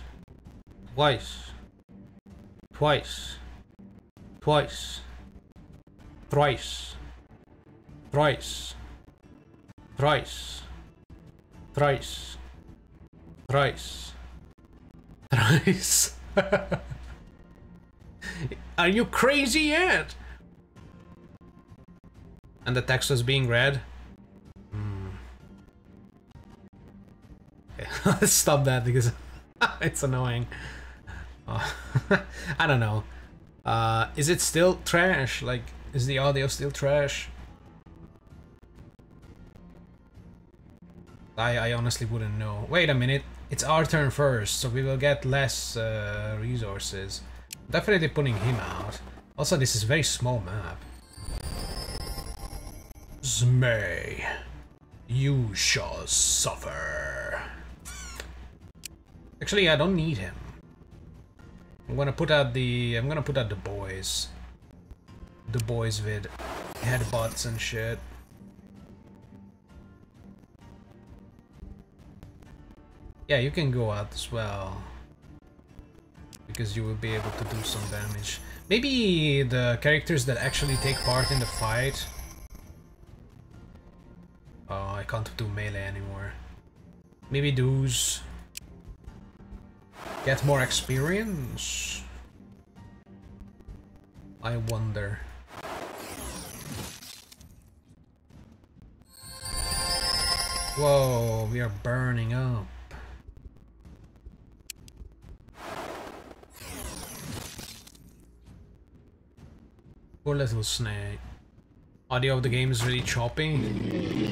Twice. Twice. Twice. Thrice. Thrice. Thrice. Thrice. Thrice. Thrice. Are you crazy yet? And the text is being read? Hmm. Okay, let's stop that because it's annoying. Oh, I don't know. Uh, is it still trash? Like, is the audio still trash? I, I honestly wouldn't know. Wait a minute, it's our turn first, so we will get less uh, resources. Definitely putting him out. Also, this is a very small map. Zmei, you shall suffer. Actually, I don't need him. I'm gonna put out the... I'm gonna put out the boys. The boys with headbutts and shit. Yeah, you can go out as well. Because you will be able to do some damage. Maybe the characters that actually take part in the fight... Oh, I can't do melee anymore. Maybe those... Get more experience? I wonder. Whoa, we are burning up. Poor little snake. Audio of the game is really choppy.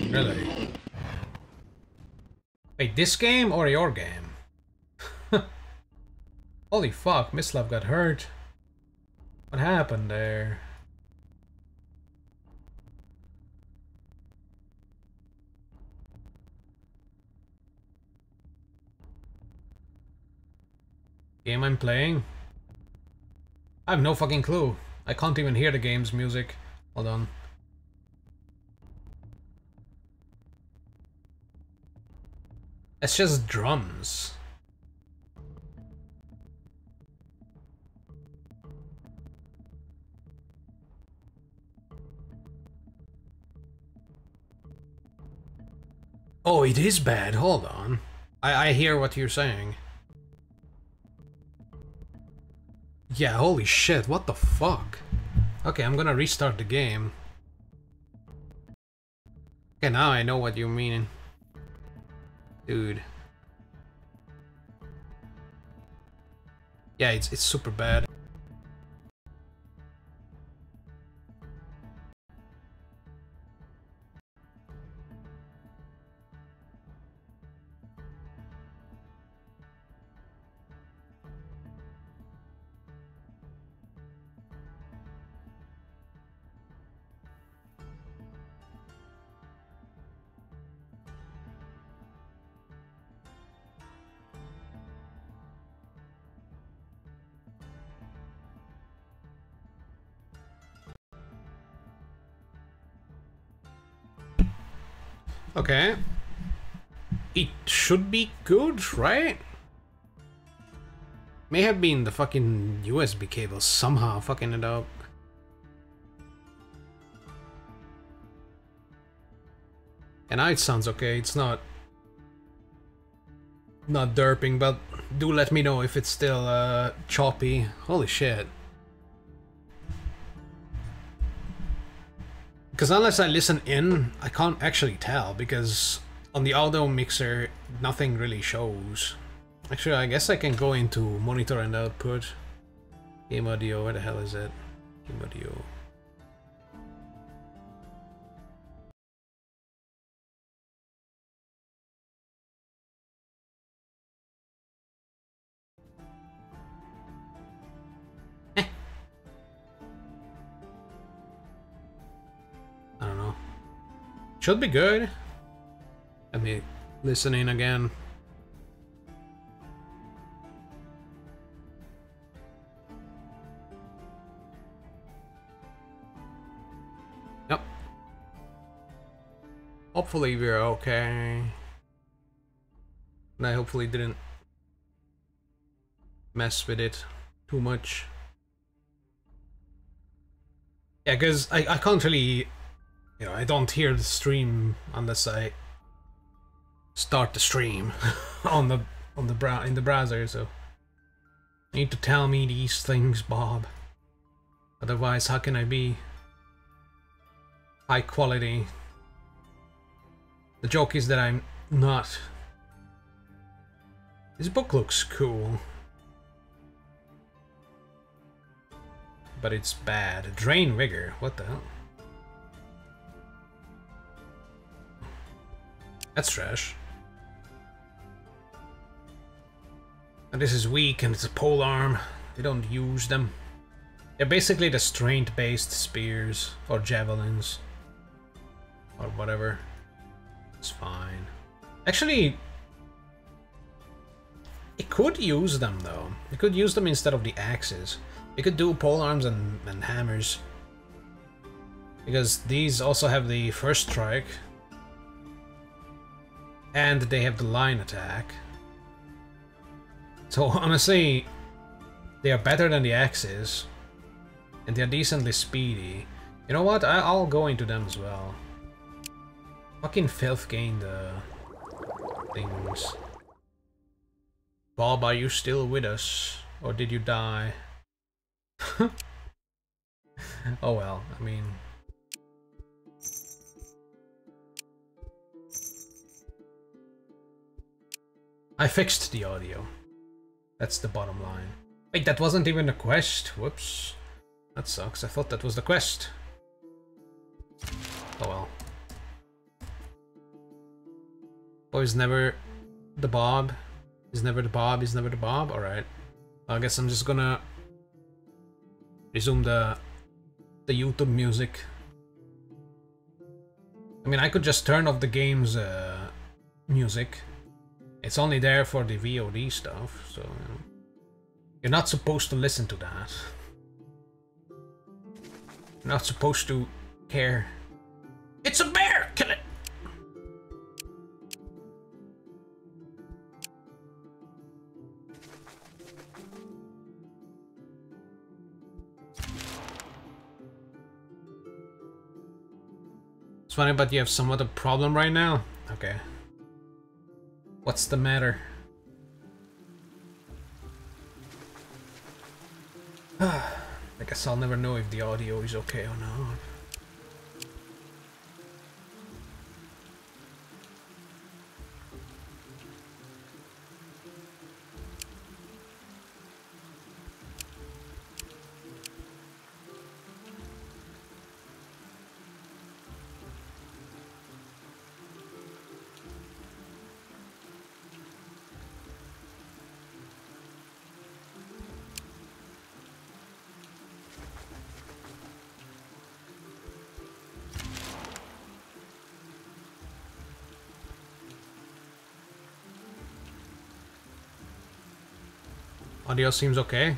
Really? Wait, this game or your game? Holy fuck, Mislav got hurt. What happened there? Game I'm playing? I have no fucking clue. I can't even hear the game's music. Hold on. It's just drums. Oh, it is bad. Hold on. I, I hear what you're saying. Yeah, holy shit, what the fuck? Okay, I'm gonna restart the game. Okay, now I know what you mean. Dude. Yeah, it's, it's super bad. Okay. It should be good, right? May have been the fucking USB cable somehow fucking it up. And now it sounds okay, it's not... Not derping, but do let me know if it's still uh, choppy. Holy shit. Because unless I listen in, I can't actually tell, because on the audio mixer, nothing really shows. Actually, I guess I can go into monitor and output. Game audio, where the hell is it? Game audio. Should be good. Let me listen in again. Yep. Hopefully we're okay. And I hopefully didn't mess with it too much. Yeah, because I, I can't really you know, I don't hear the stream unless I start the stream on the on the brow in the browser. So you need to tell me these things, Bob. Otherwise, how can I be high quality? The joke is that I'm not. This book looks cool. But it's bad. Drain Vigor. What the hell? That's trash. And this is weak and it's a pole arm. They don't use them. They're basically the strength-based spears or javelins or whatever. It's fine. Actually, it could use them though. It could use them instead of the axes. It could do pole arms and, and hammers. Because these also have the first strike, and they have the line attack. So honestly, they are better than the axes. And they're decently speedy. You know what? I will go into them as well. Fucking filth gain the things. Bob, are you still with us? Or did you die? oh well, I mean... I fixed the audio. That's the bottom line. Wait, that wasn't even a quest. Whoops. That sucks. I thought that was the quest. Oh well. He's never the Bob. He's never the Bob. He's never the Bob. Alright. I guess I'm just gonna resume the the YouTube music. I mean, I could just turn off the game's uh, music. It's only there for the VOD stuff, so... You're not supposed to listen to that. You're not supposed to care. It's a bear! Kill it! It's funny, but you have some other problem right now? Okay. What's the matter? I guess I'll never know if the audio is okay or not. Audio seems okay.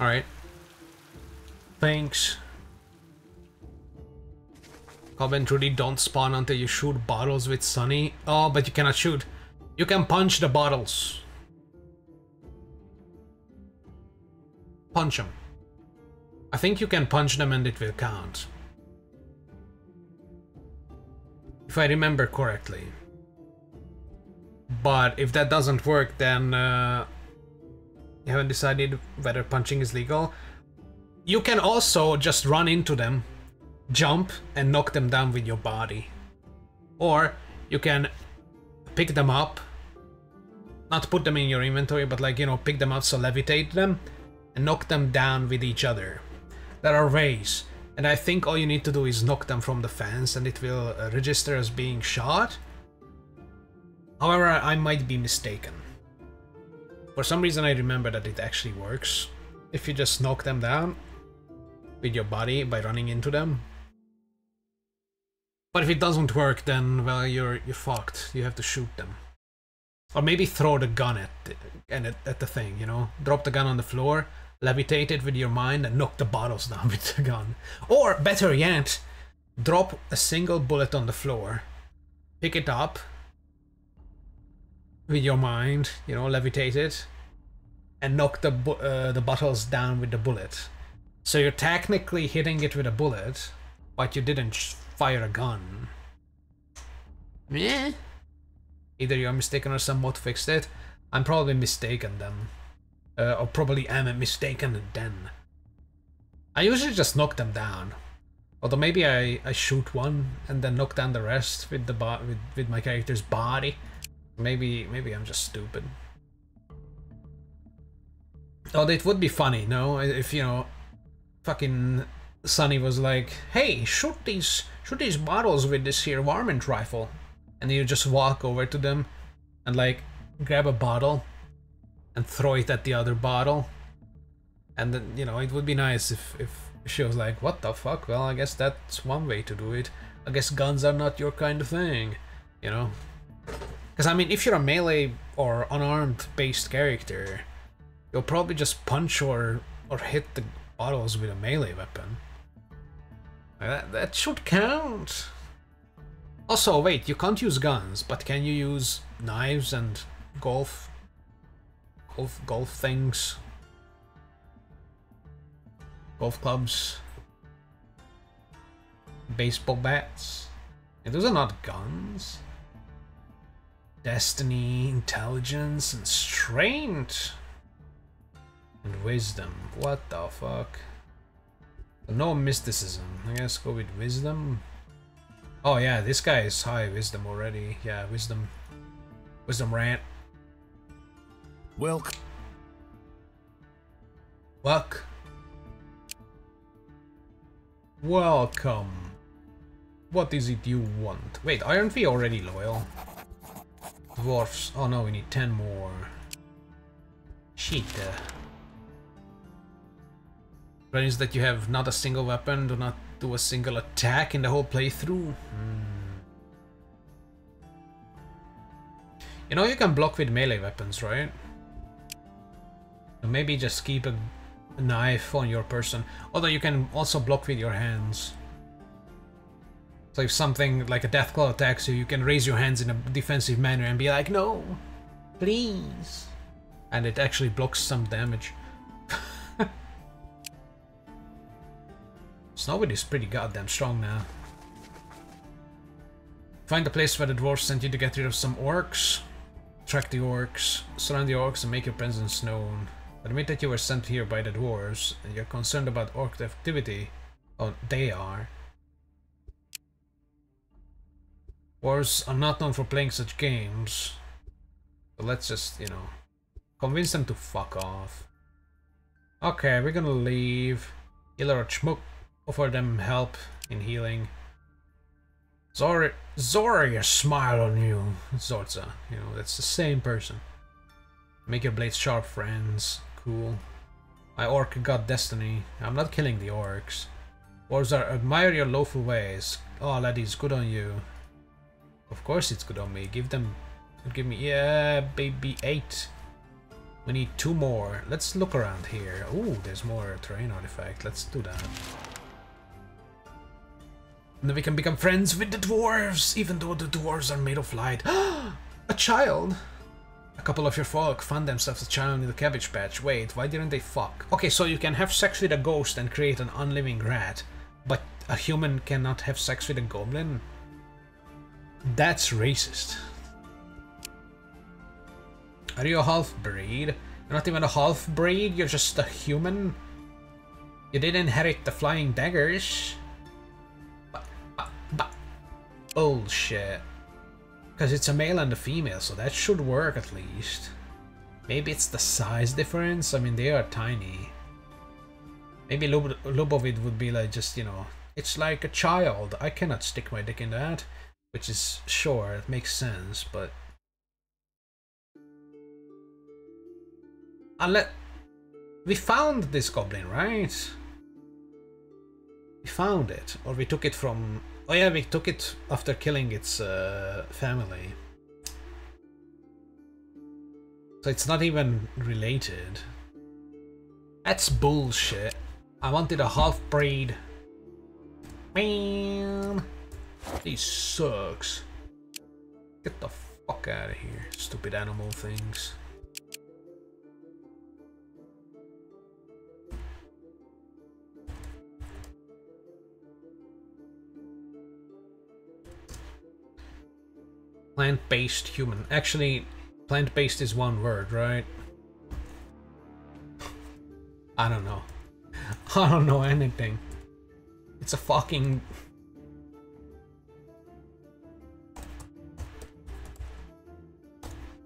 Alright. Thanks. Cobb Trudy don't spawn until you shoot bottles with Sunny. Oh, but you cannot shoot. You can punch the bottles. Punch them. I think you can punch them and it will count. If I remember correctly. But if that doesn't work, then uh, you haven't decided whether punching is legal. You can also just run into them, jump, and knock them down with your body. Or you can pick them up, not put them in your inventory, but like, you know, pick them up, so levitate them, and knock them down with each other. There are ways, and I think all you need to do is knock them from the fence and it will uh, register as being shot. However, I might be mistaken. For some reason I remember that it actually works. If you just knock them down with your body by running into them. But if it doesn't work, then, well, you're, you're fucked. You have to shoot them. Or maybe throw the gun at and at, at the thing, you know? Drop the gun on the floor, levitate it with your mind, and knock the bottles down with the gun. Or, better yet, drop a single bullet on the floor, pick it up, with your mind, you know, levitate it, and knock the uh, the bottles down with the bullet. So you're technically hitting it with a bullet, but you didn't fire a gun. Yeah. Either you're mistaken or someone fixed it. I'm probably mistaken then. Uh, or probably am mistaken then. I usually just knock them down. Although maybe I, I shoot one and then knock down the rest with the with, with my character's body. Maybe, maybe I'm just stupid. Oh, it would be funny, no? If, you know, fucking Sunny was like, hey, shoot these, shoot these bottles with this here varmint rifle. And you just walk over to them and like grab a bottle and throw it at the other bottle. And then, you know, it would be nice if, if she was like, what the fuck? Well, I guess that's one way to do it. I guess guns are not your kind of thing, you know? Because, I mean, if you're a melee or unarmed based character, you'll probably just punch or, or hit the bottles with a melee weapon. That, that should count. Also, wait, you can't use guns, but can you use knives and golf, golf, golf things? Golf clubs? Baseball bats? Those are not guns. Destiny, intelligence, and strength. And wisdom. What the fuck? No mysticism. I guess go with wisdom. Oh yeah, this guy is high wisdom already. Yeah, wisdom. Wisdom rant. Welk. Luck. Welcome. What is it you want? Wait, aren't we already loyal? Dwarfs. Oh no, we need 10 more. Shit. But is that you have not a single weapon, do not do a single attack in the whole playthrough? Hmm. You know you can block with melee weapons, right? Maybe just keep a knife on your person. Although you can also block with your hands. So if something like a Deathclaw attacks you, you can raise your hands in a defensive manner and be like, no, please. And it actually blocks some damage. Snowy is pretty goddamn strong now. Find the place where the dwarves sent you to get rid of some orcs. Track the orcs, surround the orcs and make your presence known. Admit that you were sent here by the dwarves and you're concerned about orc activity. Oh, they are. Dwarves are not known for playing such games. So let's just, you know, convince them to fuck off. Okay, we're gonna leave. Healer or offer them help in healing. Zor Zorya smile on you, Zorza. You know, that's the same person. Make your blades sharp, friends. Cool. My orc got destiny. I'm not killing the orcs. Warzar, admire your lawful ways. Oh, laddies, good on you. Of course it's good on me. Give them... Give me... Yeah, baby, eight. We need two more. Let's look around here. Ooh, there's more terrain artifact. Let's do that. And then we can become friends with the dwarves, even though the dwarves are made of light. a child! A couple of your folk found themselves a child in the cabbage patch. Wait, why didn't they fuck? Okay, so you can have sex with a ghost and create an unliving rat, but a human cannot have sex with a goblin? That's racist. Are you a half-breed? You're not even a half-breed, you're just a human? You didn't inherit the flying daggers. Bullshit. Because it's a male and a female, so that should work at least. Maybe it's the size difference? I mean, they are tiny. Maybe Lub Lubovit would be like just, you know, it's like a child. I cannot stick my dick in that. Which is, sure, it makes sense, but... Unless... We found this goblin, right? We found it. Or we took it from Oh yeah, we took it after killing its uh, family. So it's not even related. That's bullshit. I wanted a half-breed. Man, this sucks. Get the fuck out of here, stupid animal things. Plant-based human. Actually, plant-based is one word, right? I don't know. I don't know anything. It's a fucking...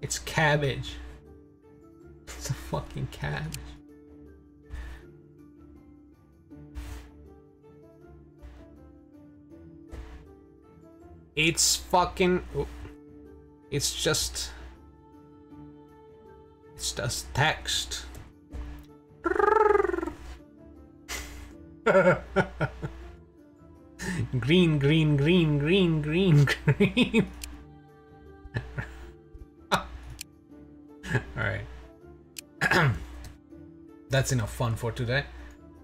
It's cabbage. It's a fucking cabbage. It's fucking... Oh. It's just... It's just text. green, green, green, green, green, green. Alright. That's enough fun for today.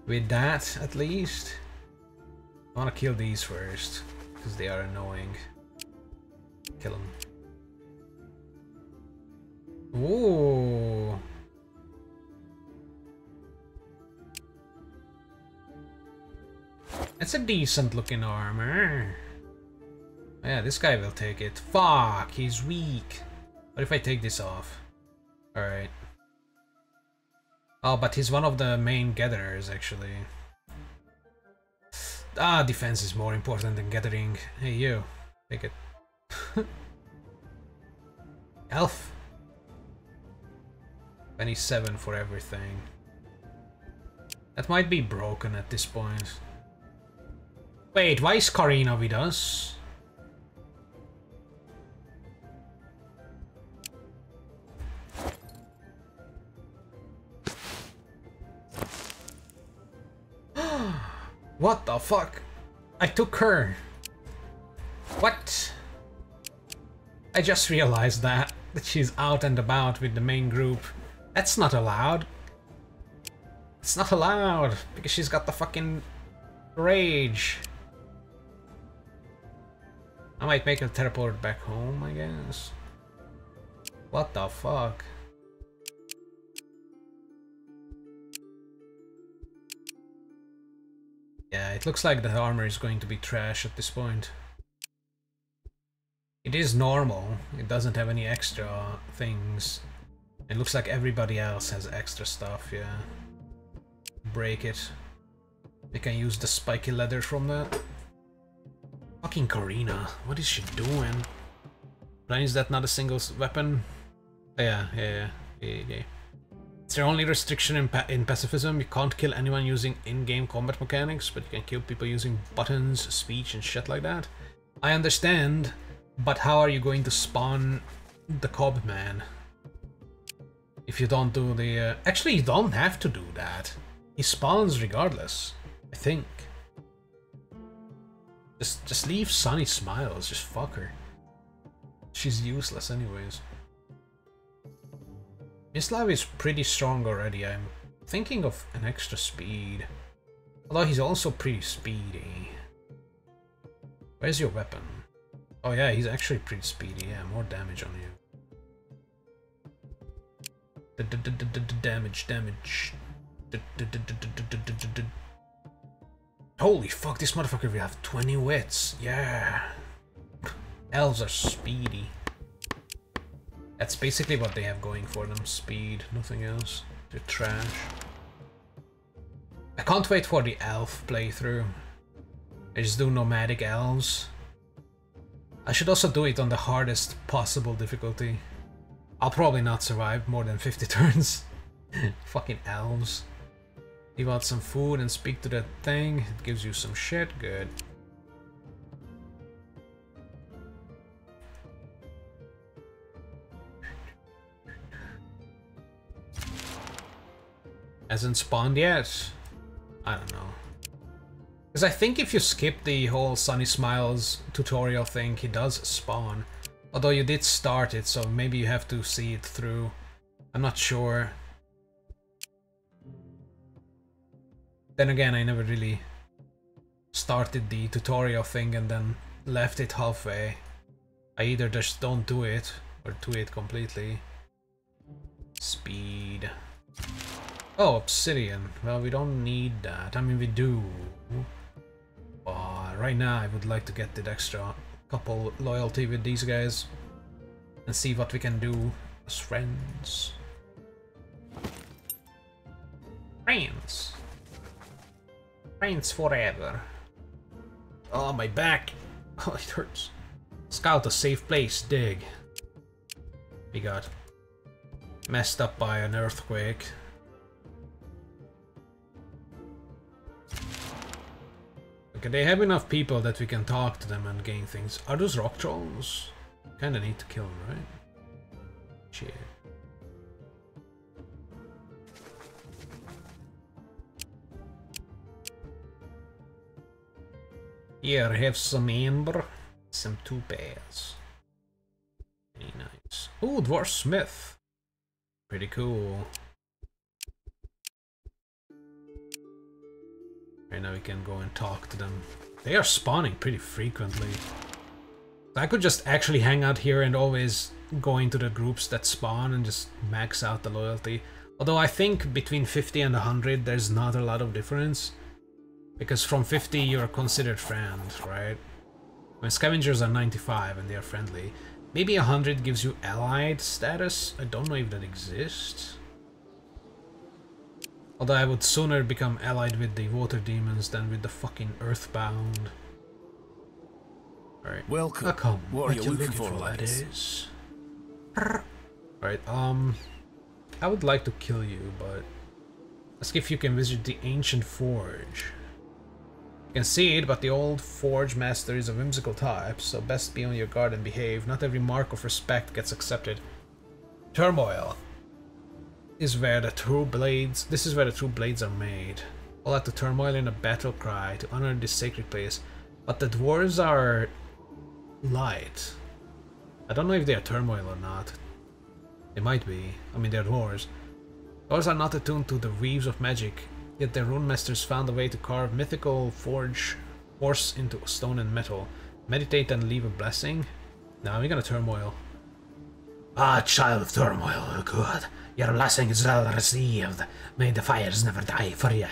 With that, at least. I wanna kill these first, because they are annoying. Kill them. Ooh. That's a decent looking armor. Yeah, this guy will take it. Fuck, he's weak. What if I take this off? Alright. Oh, but he's one of the main gatherers, actually. Ah, defense is more important than gathering. Hey, you. Take it. Elf. 27 for everything. That might be broken at this point. Wait, why is Karina with us? What the fuck? I took her. What? I just realized that, that she's out and about with the main group. That's not allowed. It's not allowed, because she's got the fucking rage. I might make her teleport back home, I guess. What the fuck? Yeah, it looks like the armor is going to be trash at this point. It is normal, it doesn't have any extra things. It looks like everybody else has extra stuff, yeah. Break it. We can use the spiky leather from that. Fucking Karina, what is she doing? Brian, is that not a single weapon? Yeah, yeah, yeah, yeah, yeah. It's the only restriction in, pa in pacifism. You can't kill anyone using in-game combat mechanics, but you can kill people using buttons, speech, and shit like that. I understand, but how are you going to spawn the cob man? If you don't do the... Uh... Actually, you don't have to do that. He spawns regardless, I think. Just, just leave Sunny Smiles, just fuck her. She's useless anyways. Mislav is pretty strong already, I'm thinking of an extra speed. Although he's also pretty speedy. Where's your weapon? Oh yeah, he's actually pretty speedy, yeah, more damage on you. Damage, damage. Holy fuck, this motherfucker we have 20 wits. Yeah. Elves are speedy. That's basically what they have going for them. Speed, nothing else. They're trash. I can't wait for the elf playthrough. I just do nomadic elves. I should also do it on the hardest possible difficulty. I'll probably not survive more than 50 turns. Fucking elves. Leave out some food and speak to that thing. It gives you some shit. Good. Hasn't spawned yet? I don't know. Because I think if you skip the whole Sunny Smiles tutorial thing, he does spawn. Although you did start it, so maybe you have to see it through. I'm not sure. Then again, I never really started the tutorial thing and then left it halfway. I either just don't do it or do it completely. Speed. Oh, obsidian. Well, we don't need that. I mean, we do. But right now, I would like to get that extra couple loyalty with these guys and see what we can do as friends. Friends. Friends forever. Oh, my back. Oh, it hurts. Scout a safe place. Dig. We got messed up by an earthquake. They have enough people that we can talk to them and gain things. Are those rock trolls? Kinda need to kill them, right? Shit. Here, have some amber, some two pairs. Very nice. Oh, Dwarf Smith. Pretty cool. Now we can go and talk to them. They are spawning pretty frequently. I could just actually hang out here and always go into the groups that spawn and just max out the loyalty. Although I think between 50 and 100 there's not a lot of difference. Because from 50 you're considered friend, right? When scavengers are 95 and they are friendly. Maybe 100 gives you allied status? I don't know if that exists. Although I would sooner become allied with the water demons than with the fucking earthbound. Alright. Welcome. Welcome. What, are you looking, for, ladies? Alright, um... I would like to kill you, but... Ask if you can visit the Ancient Forge. You can see it, but the old Forge Master is a whimsical type, so best be on your guard and behave. Not every mark of respect gets accepted. Turmoil is where the true blades... This is where the true blades are made. All at the turmoil in a battle cry to honor this sacred place. But the dwarves are light. I don't know if they are turmoil or not. They might be. I mean, they're dwarves. Dwarves are not attuned to the weaves of magic, yet their rune masters found a way to carve mythical forge force into stone and metal. Meditate and leave a blessing? Now we're gonna turmoil. Ah, child of turmoil, good. Your blessing is well received. May the fires never die for you.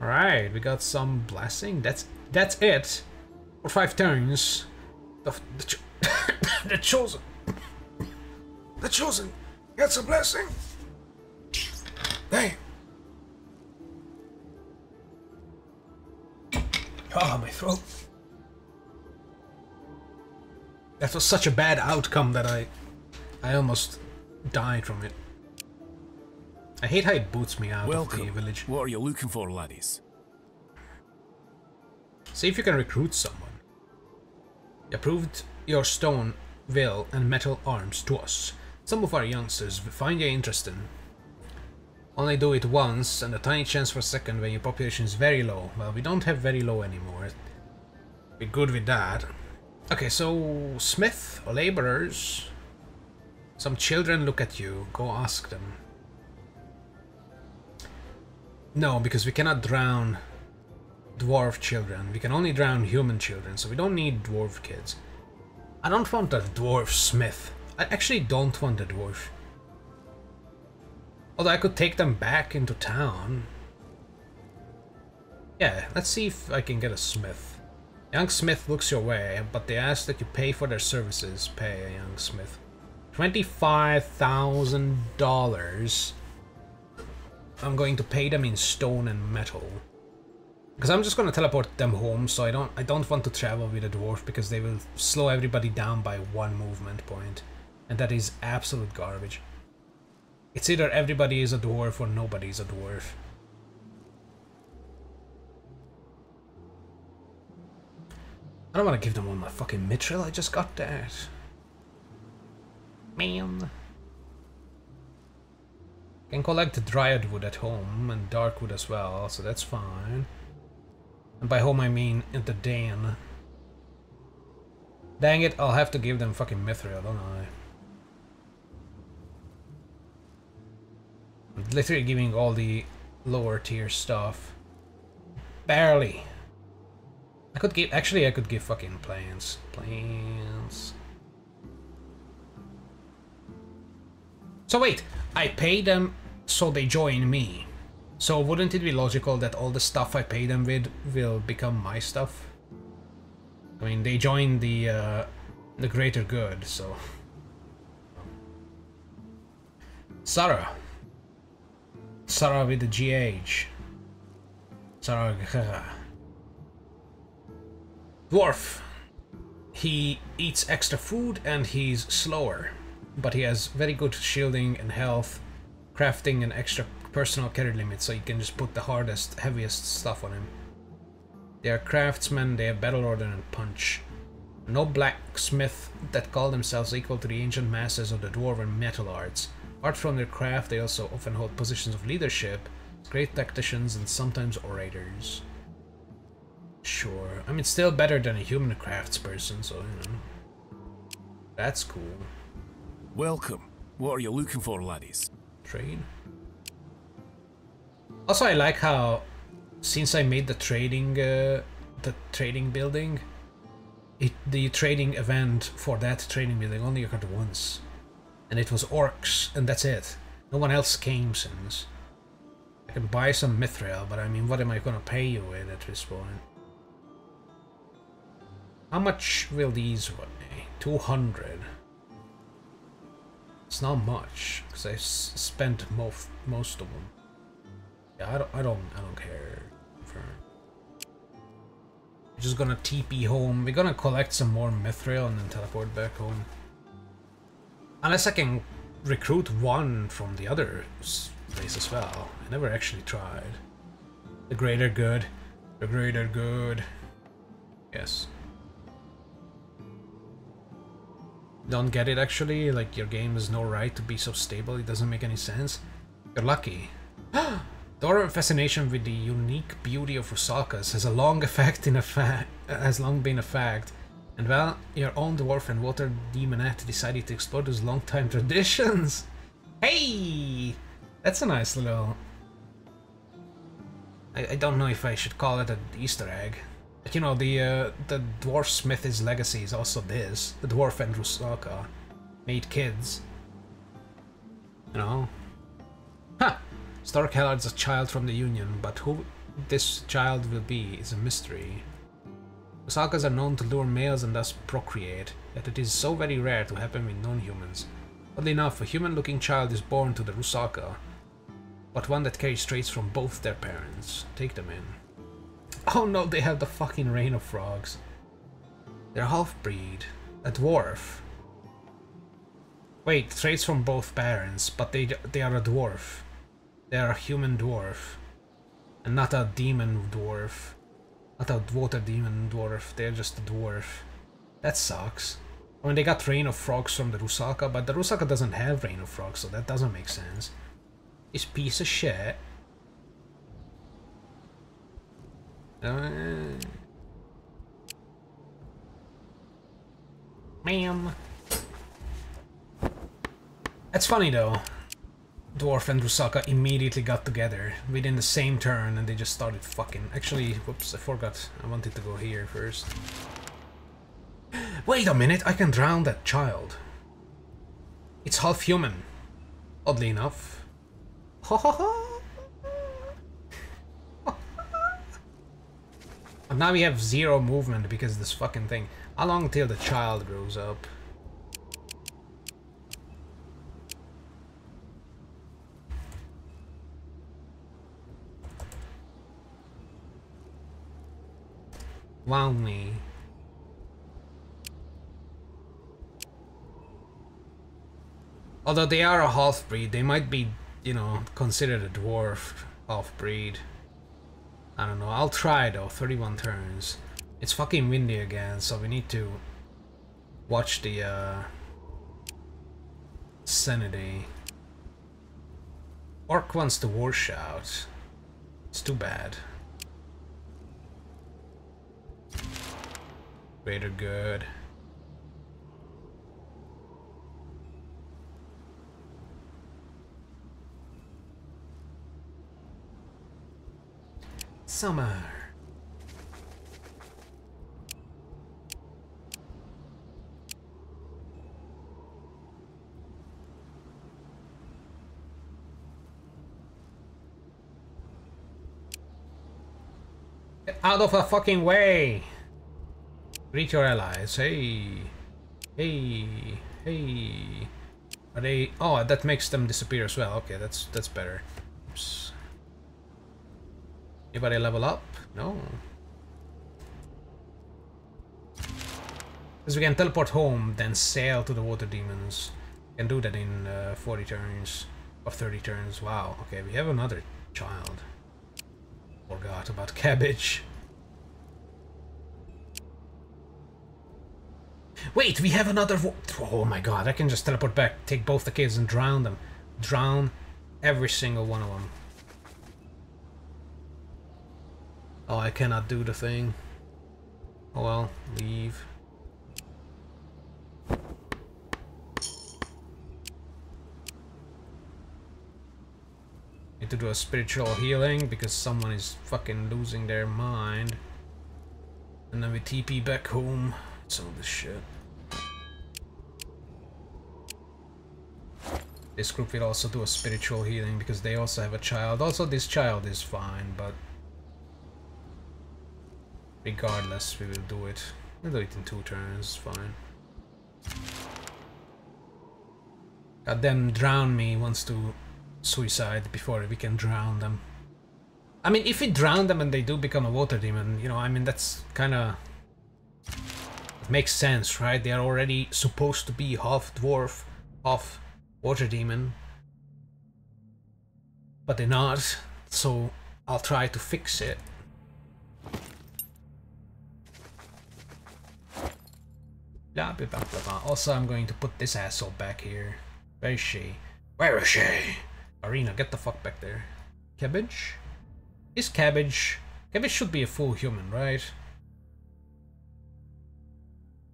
Alright, we got some blessing. That's that's it. For five turns. The, the, cho the chosen. The chosen gets a blessing. Hey. Ah, my throat. That was such a bad outcome that I I almost died from it. I hate how it boots me out Welcome. of the village. What are you looking for, laddies? See if you can recruit someone. You proved your stone, will, and metal arms to us. Some of our youngsters find you interesting. Only do it once, and a tiny chance for a second when your population is very low. Well, we don't have very low anymore. Be good with that. Okay, so smith or laborers. Some children look at you. Go ask them. No, because we cannot drown dwarf children. We can only drown human children, so we don't need dwarf kids. I don't want a dwarf smith. I actually don't want a dwarf. Although I could take them back into town. Yeah, let's see if I can get a smith. Young smith looks your way, but they ask that you pay for their services. Pay a young smith. $25,000. I'm going to pay them in stone and metal. Because I'm just going to teleport them home, so I don't I don't want to travel with a dwarf because they will slow everybody down by one movement point. And that is absolute garbage. It's either everybody is a dwarf or nobody is a dwarf. I don't want to give them all my fucking mithril, I just got that. Man. Can collect dryad wood at home and dark wood as well, so that's fine. And by home I mean in the den. Dang it, I'll have to give them fucking mithril, don't I? I'm literally giving all the lower tier stuff. Barely. I could give, actually I could give fucking plants. Plants. So wait, I pay them so they join me. So wouldn't it be logical that all the stuff I pay them with will become my stuff? I mean, they join the uh, the greater good, so. Sarah. Sarah with the GH. Sarah. Dwarf. He eats extra food and he's slower, but he has very good shielding and health, crafting and extra personal carry limit, so you can just put the hardest, heaviest stuff on him. They are craftsmen, they have battle order and punch. No blacksmith that call themselves equal to the ancient masters of the dwarven metal arts. Apart from their craft, they also often hold positions of leadership, great tacticians, and sometimes orators. Sure, I mean, still better than a human craftsperson, so, you know. That's cool. Welcome. What are you looking for, laddies? Trade. Also, I like how, since I made the trading, uh, the trading building, it, the trading event for that trading building only occurred once. And it was orcs, and that's it. No one else came since. I can buy some mithril, but I mean, what am I gonna pay you with at this point? How much will these weigh? 200. It's not much, because I spent most most of them. Yeah, I don't, I don't, I don't care. We're just gonna TP home. We're gonna collect some more mithril and then teleport back home. Unless I can recruit one from the other place as well. I never actually tried. The greater good. The greater good. Yes. Don't get it actually, like your game has no right to be so stable, it doesn't make any sense. You're lucky. Dwarven fascination with the unique beauty of Rusalkas has a long effect in a has long been a fact. And well, your own dwarf and water demonette decided to explore those long-time traditions. Hey! That's a nice little... I, I don't know if I should call it an Easter egg. You know, the uh, the dwarf Smith's legacy is also this. The dwarf and Rusalka made kids. You know? Huh! Stark Hellard's a child from the Union, but who this child will be is a mystery. Rusalkas are known to lure males and thus procreate, yet it is so very rare to happen with non-humans. Oddly enough, a human-looking child is born to the Rusalka, but one that carries traits from both their parents. Take them in. Oh no, they have the fucking Rain of Frogs. They're half-breed. A dwarf. Wait, traits from both parents, but they they are a dwarf. They are a human dwarf. And not a demon dwarf. Not a water demon dwarf, they're just a dwarf. That sucks. I mean, they got Rain of Frogs from the Rusalka, but the Rusalka doesn't have Rain of Frogs, so that doesn't make sense. This piece of shit. Ma'am. That's funny though. Dwarf and Rusalka immediately got together within the same turn and they just started fucking. Actually, whoops, I forgot. I wanted to go here first. Wait a minute, I can drown that child. It's half human. Oddly enough. Ha ha ha! But now we have zero movement because of this fucking thing. How long till the child grows up? Me. Although they are a half-breed, they might be, you know, considered a dwarf half-breed. I don't know, I'll try though, 31 turns. It's fucking windy again, so we need to watch the, uh... Sanity. Orc wants to war shout. It's too bad. Greater good. Summer. Get out of the fucking way! Reach your allies. Hey. Hey. Hey. Are they... Oh, that makes them disappear as well. Okay, that's that's better. Oops. Anybody level up? No. Because we can teleport home, then sail to the water demons. We can do that in uh, 40 turns. Or 30 turns. Wow. Okay, we have another child. Forgot about cabbage. Wait, we have another Oh my god, I can just teleport back, take both the kids and drown them. Drown every single one of them. Oh, I cannot do the thing. Oh well, leave. Need to do a spiritual healing because someone is fucking losing their mind. And then we TP back home. Some of this shit. This group will also do a spiritual healing because they also have a child. Also, this child is fine, but regardless, we will do it. We'll do it in two turns, fine. God damn, drown me wants to suicide before we can drown them. I mean, if we drown them and they do become a water demon, you know, I mean, that's kind of... It Makes sense, right? They are already supposed to be half dwarf, half water demon. But they're not, so I'll try to fix it. Also, I'm going to put this asshole back here. Where is she? Where is she? Karina, get the fuck back there. Cabbage? Is Cabbage... Cabbage should be a full human, right?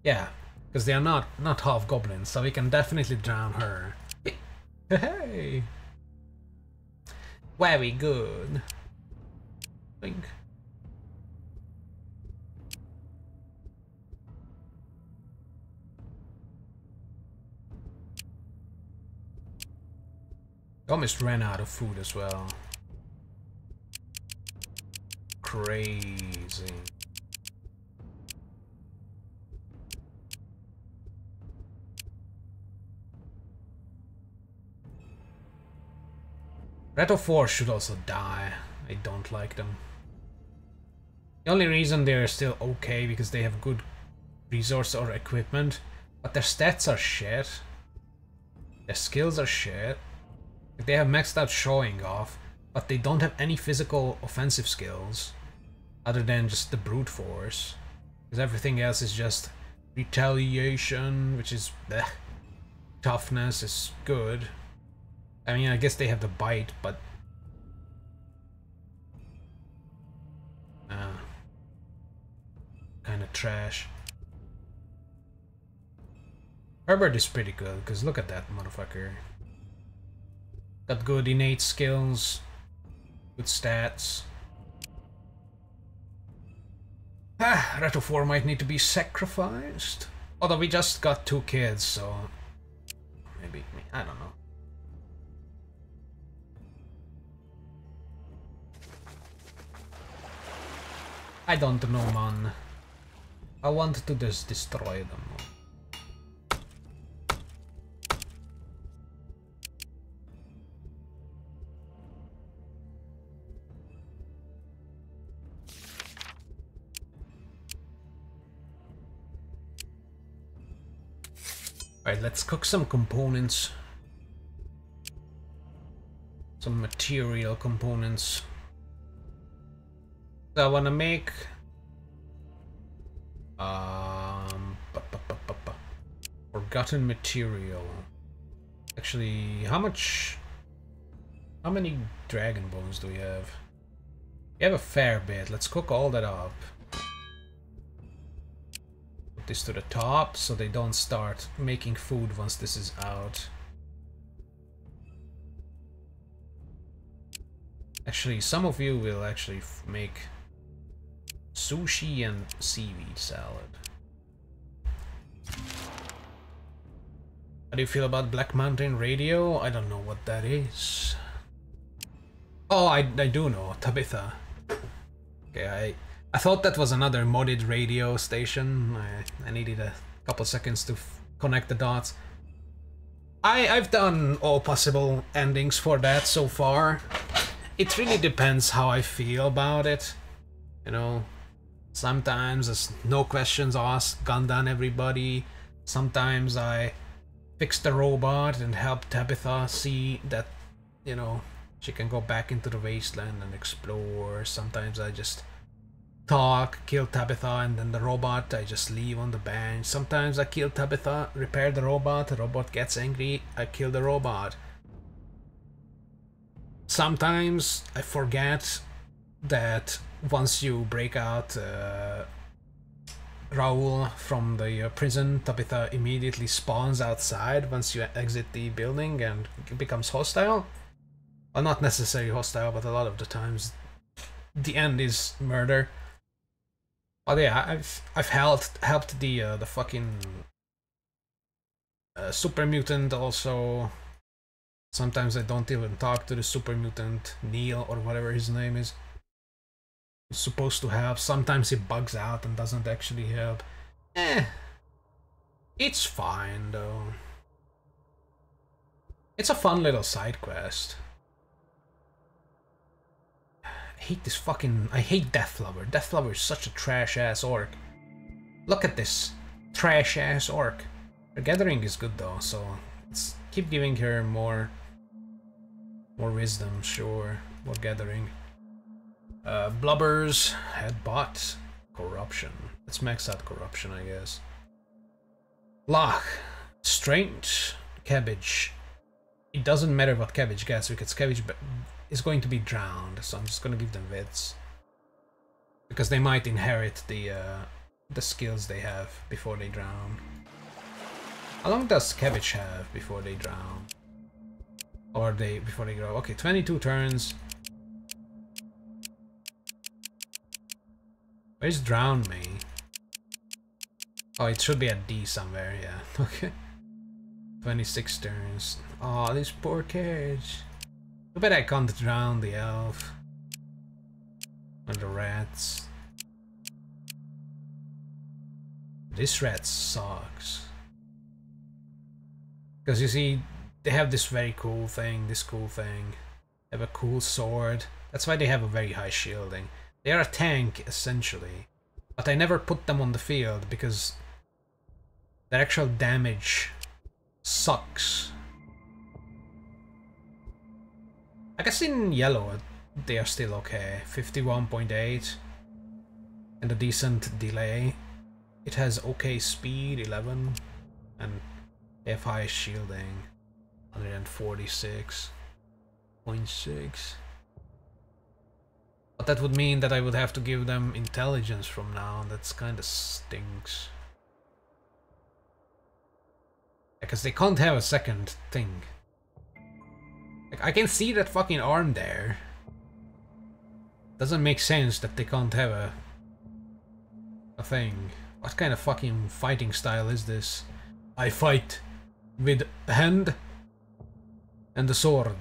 Yeah, because they are not not half goblins, so we can definitely drown her. Hey! Very good. Think. Almost ran out of food as well. Crazy. Red 4 should also die. I don't like them. The only reason they're still okay because they have good resource or equipment, but their stats are shit. Their skills are shit. They have maxed out showing off, but they don't have any physical offensive skills other than just the brute force. Because everything else is just retaliation, which is bleh. Toughness is good. I mean, I guess they have the bite, but... Uh, kind of trash. Herbert is pretty good, because look at that motherfucker. Got good innate skills, good stats. Ah, 4 might need to be sacrificed. Although we just got two kids, so... Maybe, I don't know. I don't know, man. I want to just destroy them. Alright, let's cook some components. Some material components. So I want to make... Um, forgotten material. Actually, how much... How many dragon bones do we have? We have a fair bit. Let's cook all that up this to the top so they don't start making food once this is out. Actually, some of you will actually make sushi and seaweed salad. How do you feel about Black Mountain Radio? I don't know what that is. Oh, I, I do know. Tabitha. Okay, I I thought that was another modded radio station. I, I needed a couple seconds to connect the dots. I, I've done all possible endings for that so far. It really depends how I feel about it. You know, sometimes there's no questions asked, gun down everybody. Sometimes I fix the robot and help Tabitha see that, you know, she can go back into the wasteland and explore. Sometimes I just talk, kill Tabitha, and then the robot, I just leave on the bench. Sometimes I kill Tabitha, repair the robot, the robot gets angry, I kill the robot. Sometimes I forget that once you break out uh, Raoul from the uh, prison, Tabitha immediately spawns outside once you exit the building and becomes hostile. Well, not necessarily hostile, but a lot of the times the end is murder. Oh yeah, I've I've helped helped the uh, the fucking uh, super mutant also. Sometimes I don't even talk to the super mutant Neil or whatever his name is. He's supposed to help. Sometimes he bugs out and doesn't actually help. Eh, it's fine though. It's a fun little side quest hate this fucking... I hate Deathlover. Deathlover is such a trash-ass orc. Look at this. Trash-ass orc. Her gathering is good though, so let's keep giving her more... More wisdom, sure. More gathering. Uh, Blubbers, Headbot, Corruption. Let's max out Corruption, I guess. Lach. Strange. Cabbage. It doesn't matter what cabbage gets because cabbage is going to be drowned, so I'm just gonna give them wits. Because they might inherit the uh, the skills they have before they drown. How long does cabbage have before they drown? Or they before they grow? Okay, 22 turns. Where's drown me? Oh, it should be a D somewhere, yeah. Okay. 26 turns. Oh, this poor cage. Too bad I can't drown the elf. Or the rats. This rat sucks. Because you see, they have this very cool thing, this cool thing. They have a cool sword. That's why they have a very high shielding. They are a tank, essentially. But I never put them on the field because their actual damage sucks. I guess in yellow they are still okay. 51.8 and a decent delay. It has okay speed, 11, and high shielding, 146.6. But that would mean that I would have to give them intelligence from now, and that's kinda stinks. Because they can't have a second thing. Like, I can see that fucking arm there. Doesn't make sense that they can't have a... a thing. What kind of fucking fighting style is this? I fight with hand and a sword.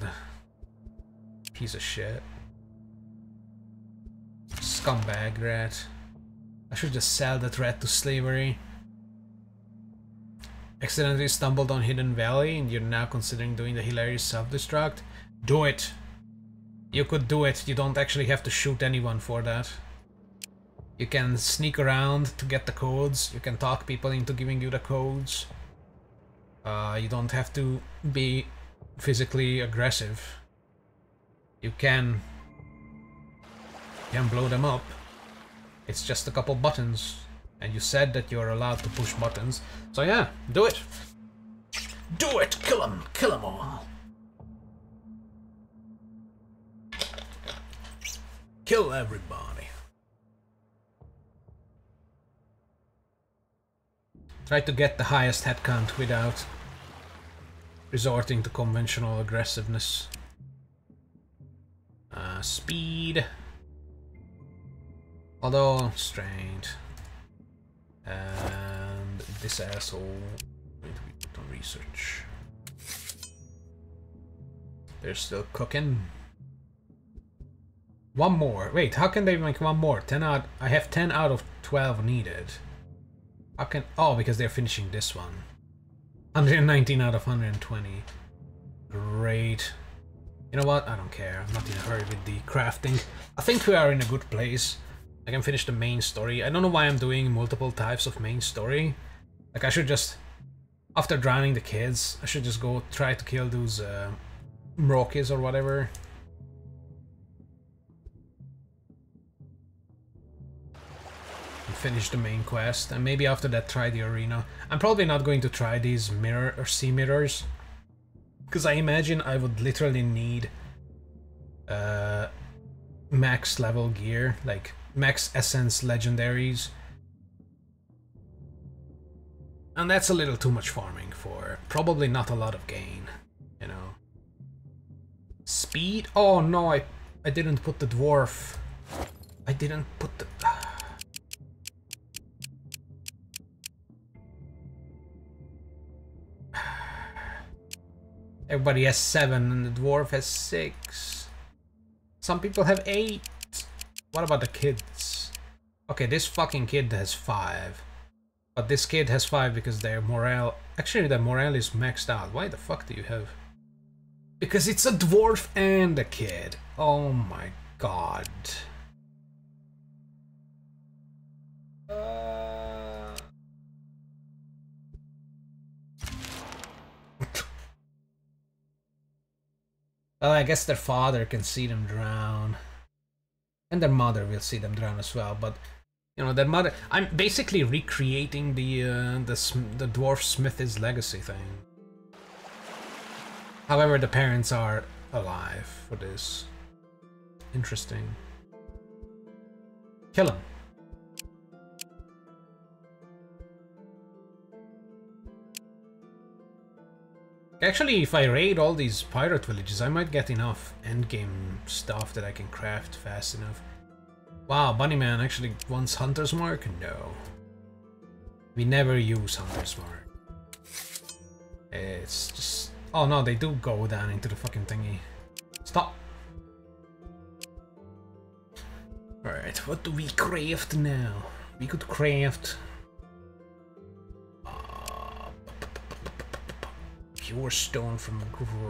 Piece of shit. Scumbag rat. I should just sell that rat to slavery. Accidentally stumbled on Hidden Valley and you're now considering doing the hilarious self-destruct? Do it! You could do it, you don't actually have to shoot anyone for that. You can sneak around to get the codes, you can talk people into giving you the codes. Uh, you don't have to be physically aggressive. You can... You can blow them up. It's just a couple buttons. And you said that you're allowed to push buttons. So yeah, do it. Do it! Kill them! Kill them all! Kill everybody. Try to get the highest head count without resorting to conventional aggressiveness. Uh, speed. Although, strained. And this asshole going to be research. They're still cooking. One more. Wait, how can they make one more? 10 out. I have 10 out of 12 needed. How can. Oh, because they're finishing this one. 119 out of 120. Great. You know what? I don't care. I'm not in a hurry with the crafting. I think we are in a good place. I can finish the main story. I don't know why I'm doing multiple types of main story. Like I should just, after drowning the kids, I should just go try to kill those uh, Mrokis or whatever. And finish the main quest, and maybe after that try the arena. I'm probably not going to try these mirror or sea mirrors, because I imagine I would literally need uh, max level gear, like max essence legendaries. And that's a little too much farming for probably not a lot of gain, you know. Speed? Oh no, I I didn't put the dwarf. I didn't put the Everybody has seven and the dwarf has six. Some people have eight. What about the kids? Okay, this fucking kid has five. But this kid has five because their morale... Actually, their morale is maxed out. Why the fuck do you have... Because it's a dwarf and a kid. Oh my god. Uh... well, I guess their father can see them drown. And their mother will see them drown as well, but You know, their mother. I'm basically recreating the uh, the the dwarf Smith's legacy thing. However, the parents are alive for this. Interesting. Kill him. Actually, if I raid all these pirate villages, I might get enough endgame stuff that I can craft fast enough. Wow, Bunnyman actually wants Hunter's Mark? No. We never use Hunter's Mark. It's just... Oh no, they do go down into the fucking thingy. Stop! Alright, what do we craft now? We could craft... pure stone from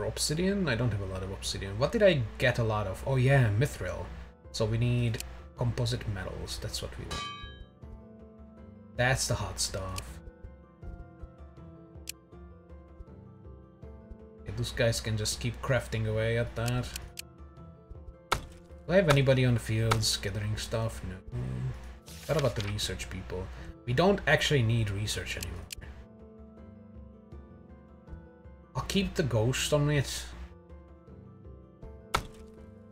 obsidian? I don't have a lot of obsidian. What did I get a lot of? Oh yeah, mithril. So we need composite metals. That's what we want. That's the hot stuff. Okay, those guys can just keep crafting away at that. Do I have anybody on the fields gathering stuff? No. What about the research people? We don't actually need research anymore. I'll keep the ghost on it.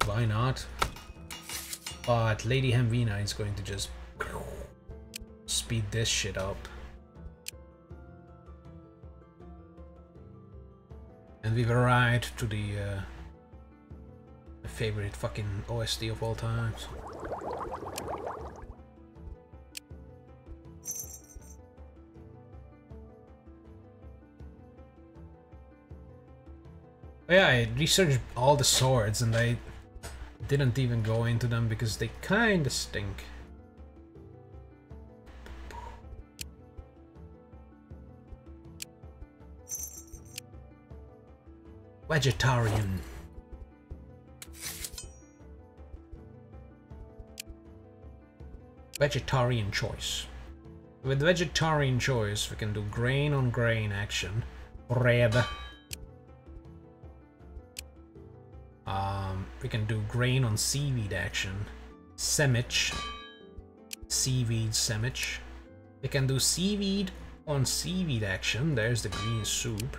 Why not? But Lady Hamvina is going to just speed this shit up. And we've arrived to the uh, favorite fucking OST of all times. Oh, yeah, I researched all the swords and I didn't even go into them because they kinda stink. Vegetarian. Vegetarian choice. With vegetarian choice, we can do grain on grain action. Red. Um, we can do grain on seaweed action. Semich. Seaweed semich. We can do seaweed on seaweed action. There's the green soup.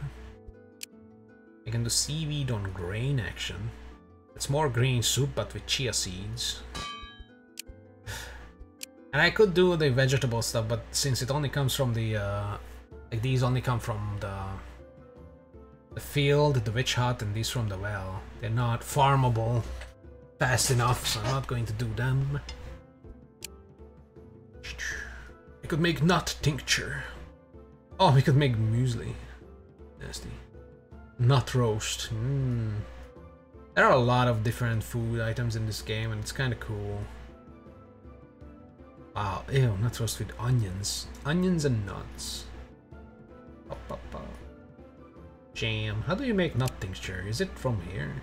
We can do seaweed on grain action. It's more green soup but with chia seeds. And I could do the vegetable stuff, but since it only comes from the, uh, like these only come from the the field, the witch hut, and these from the well. They're not farmable fast enough, so I'm not going to do them. I could make nut tincture. Oh, we could make muesli. Nasty. Nut roast. Mm. There are a lot of different food items in this game, and it's kind of cool. Wow, ew, nut roast with onions. Onions and nuts. Jam. How do you make nut tincture? Is it from here?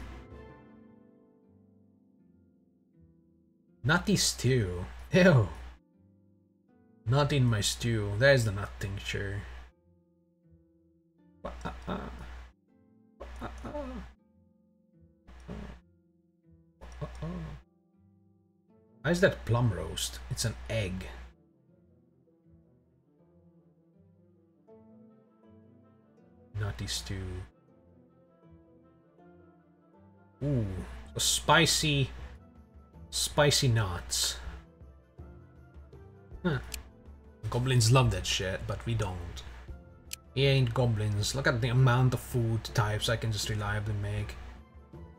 Nutty stew. Ew. Not in my stew. There's the nut tincture. is that plum roast? It's an egg. Nutty stew. Ooh, so spicy, spicy knots. Huh. Goblins love that shit, but we don't. We ain't goblins. Look at the amount of food types I can just reliably make.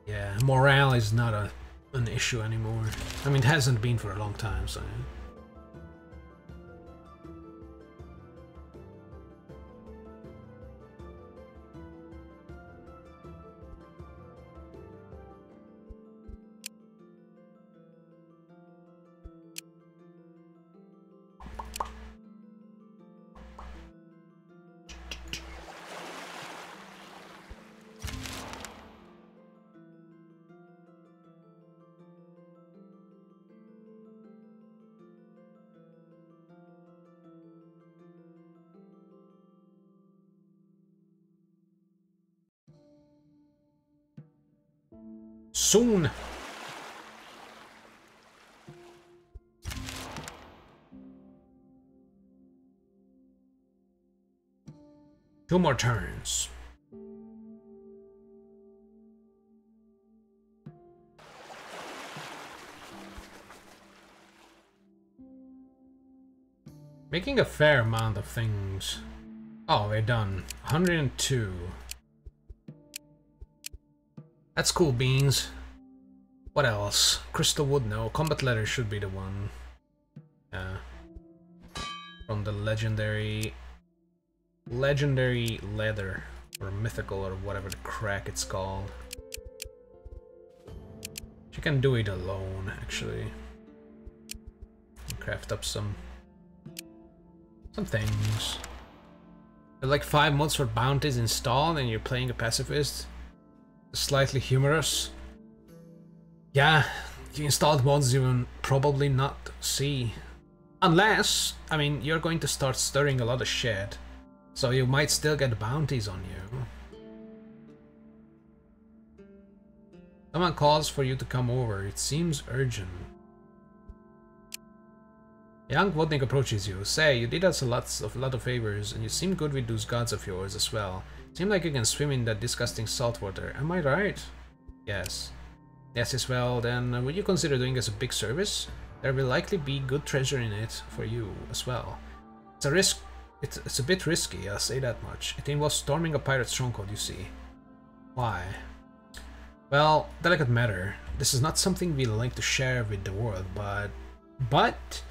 Yeah, morale is not a an issue anymore. I mean, it hasn't been for a long time, so... soon. Two more turns. Making a fair amount of things. Oh, we're done. 102. That's cool beans. What else? Crystal wood, no. Combat leather should be the one. Yeah. From the legendary... Legendary leather. Or mythical or whatever the crack it's called. She can do it alone, actually. Craft up some some things. like five mods for bounties installed and you're playing a pacifist. Slightly humorous. Yeah, you installed mods you will probably not see. Unless, I mean, you're going to start stirring a lot of shit. So you might still get bounties on you. Someone calls for you to come over. It seems urgent. Young Vodnik approaches you. Say, you did us a lot of, lot of favors, and you seem good with those gods of yours as well. Seem like you can swim in that disgusting salt water. Am I right? Yes. Yes, as well. Then uh, would you consider doing us a big service? There will likely be good treasure in it for you as well. It's a risk. It's, it's a bit risky, I'll say that much. It involves storming a pirate stronghold, you see. Why? Well, delicate matter. This is not something we like to share with the world, but... But...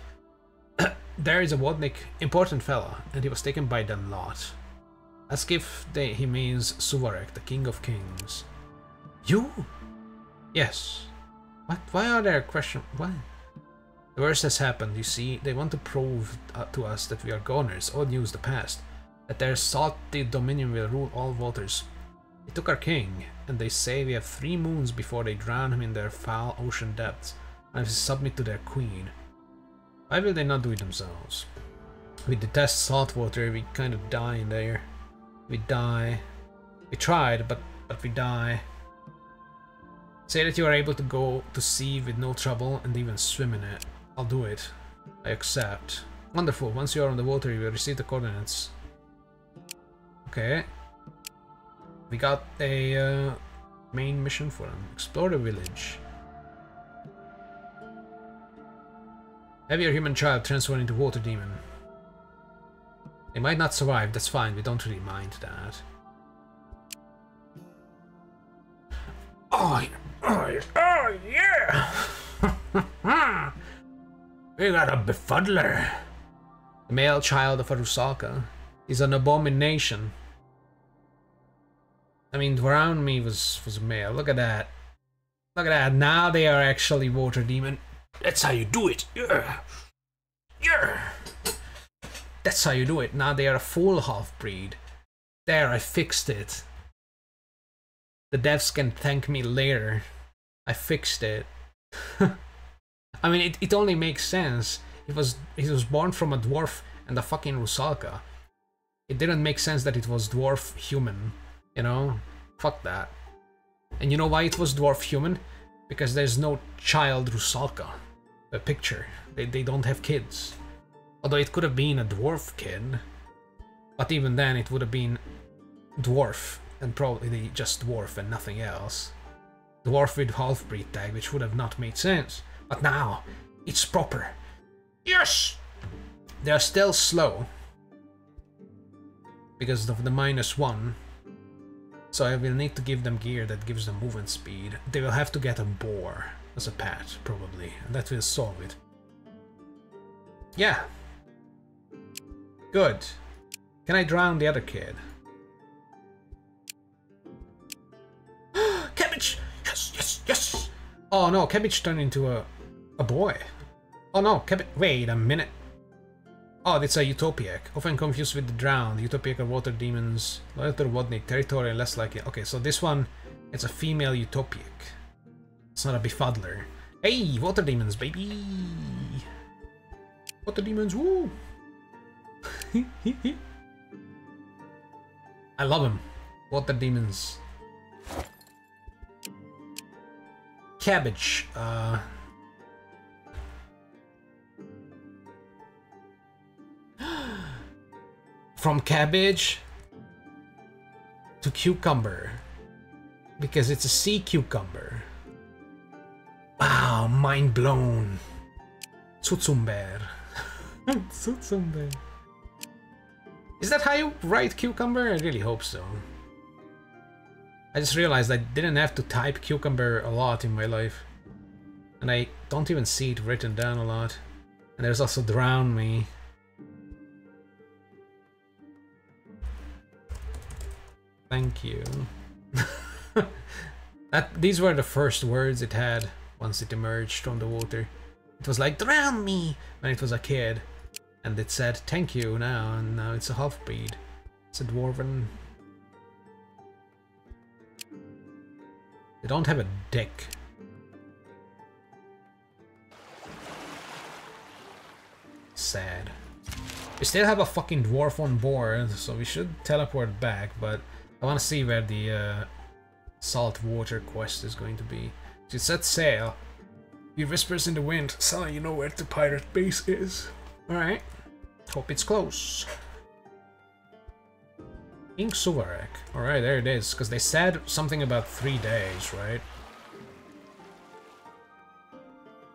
there is a Vodnik, important fella, and he was taken by the lot. As if they, he means Suvarek, the king of kings. You? Yes. What? Why are there questions? Why? The worst has happened, you see. They want to prove uh, to us that we are goners, all news the past. That their salty dominion will rule all waters. They took our king, and they say we have three moons before they drown him in their foul ocean depths, and we submit to their queen. Why will they not do it themselves? We detest salt water, we kind of die in there. We die. We tried, but, but we die. Say that you are able to go to sea with no trouble and even swim in it. I'll do it. I accept. Wonderful, once you are on the water you will receive the coordinates. Okay. We got a uh, main mission for them. Explore the village. Have your human child transformed into water demon. They might not survive, that's fine, we don't really mind that. Oh, oh, oh yeah! we got a befuddler. The male child of a Rusalka is an abomination. I mean, around me was, was male. Look at that. Look at that. Now they are actually water demon. That's how you do it. Yeah. Yeah. That's how you do it. Now they are a full half-breed. There, I fixed it. The devs can thank me later. I fixed it. I mean, it, it only makes sense. It was he was born from a dwarf and a fucking Rusalka. It didn't make sense that it was dwarf human, you know? Fuck that. And you know why it was dwarf human? Because there's no child Rusalka a picture. They, they don't have kids. Although it could have been a dwarf kid. But even then it would have been dwarf and probably just dwarf and nothing else. Dwarf with half-breed tag, which would have not made sense. But now, it's proper. Yes! They are still slow. Because of the minus one. So I will need to give them gear that gives them movement speed. They will have to get a boar as a pet, probably, and that will solve it. Yeah. Good. Can I drown the other kid? Cabbage! Yes, yes, yes! Oh no, Cabbage turned into a, a boy. Oh no, Cabbage... Wait a minute. Oh, it's a Utopiak. Often confused with the drowned. Utopiak are water demons. To Vodnik. Territory less likely. Okay, so this one, it's a female Utopiak. It's not a befuddler. Hey, water demons, baby! Water demons, woo! I love them. Water demons. Cabbage. Uh... From cabbage to cucumber. Because it's a sea cucumber. Wow, mind blown. Tsutsumber. Tsutsumber. Is that how you write cucumber? I really hope so. I just realized I didn't have to type cucumber a lot in my life. And I don't even see it written down a lot. And there's also drown me. Thank you. that these were the first words it had once it emerged from the water. It was like drown me when it was a kid. And it said thank you now and now it's a half breed. It's a dwarven. They don't have a deck. Sad. We still have a fucking dwarf on board, so we should teleport back, but I want to see where the uh, salt water quest is going to be. She set sail. He whispers in the wind, so you know where the pirate base is. Alright. Hope it's close. King Suvarek. Alright, there it is. Because they said something about three days, right?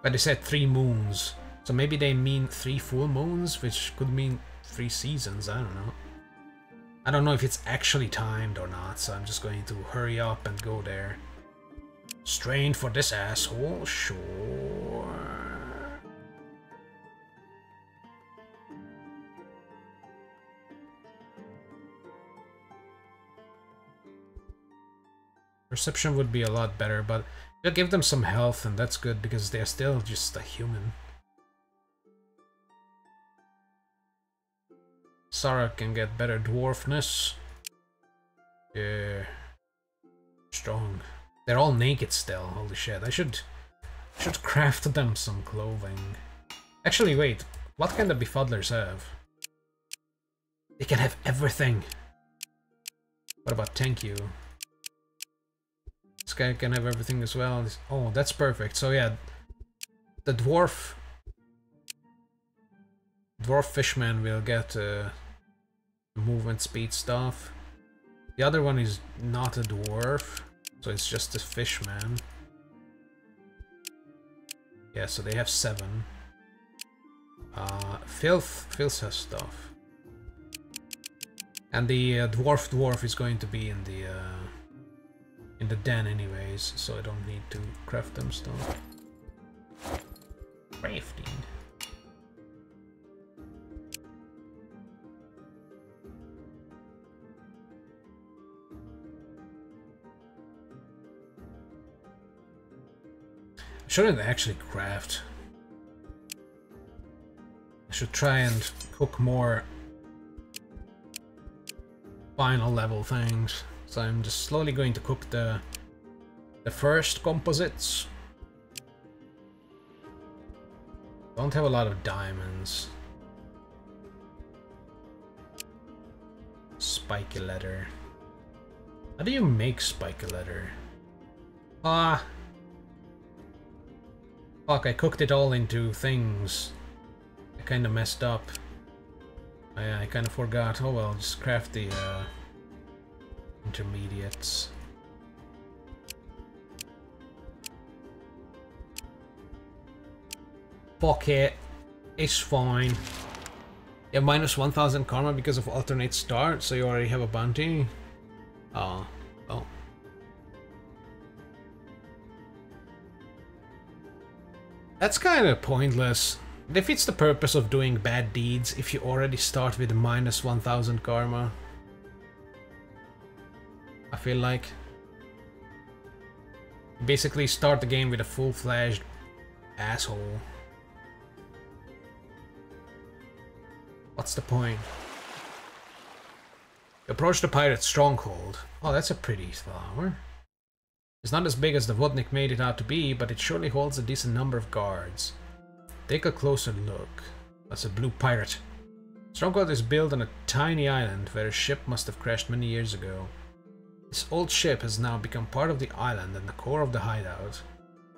But they said three moons. So maybe they mean three full moons, which could mean three seasons, I don't know. I don't know if it's actually timed or not, so I'm just going to hurry up and go there. Strain for this asshole, sure. Perception would be a lot better, but we'll give them some health and that's good because they're still just a human. Sarah can get better dwarfness. Yeah. Strong. They're all naked still, holy shit. I should should craft them some clothing. Actually, wait. What can the befuddlers have? They can have everything. What about thank you? This guy can have everything as well. Oh, that's perfect. So yeah, the dwarf dwarf fishman will get uh, movement speed stuff. The other one is not a dwarf, so it's just a fishman. Yeah, so they have seven. Uh, Filth, Filth has stuff. And the uh, dwarf dwarf is going to be in the uh, in the den anyways, so I don't need to craft them stuff. Crafting. shouldn't actually craft. I should try and cook more final level things. So I'm just slowly going to cook the the first composites. Don't have a lot of diamonds. Spiky leather. How do you make spiky leather? Ah, Fuck, I cooked it all into things. I kinda messed up. I, I kinda forgot. Oh well, just craft the uh, intermediates. Fuck it. It's fine. Yeah, minus 1000 karma because of alternate start, so you already have a bounty? Ah, oh, well. That's kind of pointless. Defeats the purpose of doing bad deeds if you already start with minus 1000 karma. I feel like. Basically start the game with a full-fledged asshole. What's the point? Approach the pirate stronghold. Oh, that's a pretty flower. It's not as big as the Vodnik made it out to be, but it surely holds a decent number of guards. Take a closer look. That's a blue pirate. Stronghold is built on a tiny island where a ship must have crashed many years ago. This old ship has now become part of the island and the core of the hideout.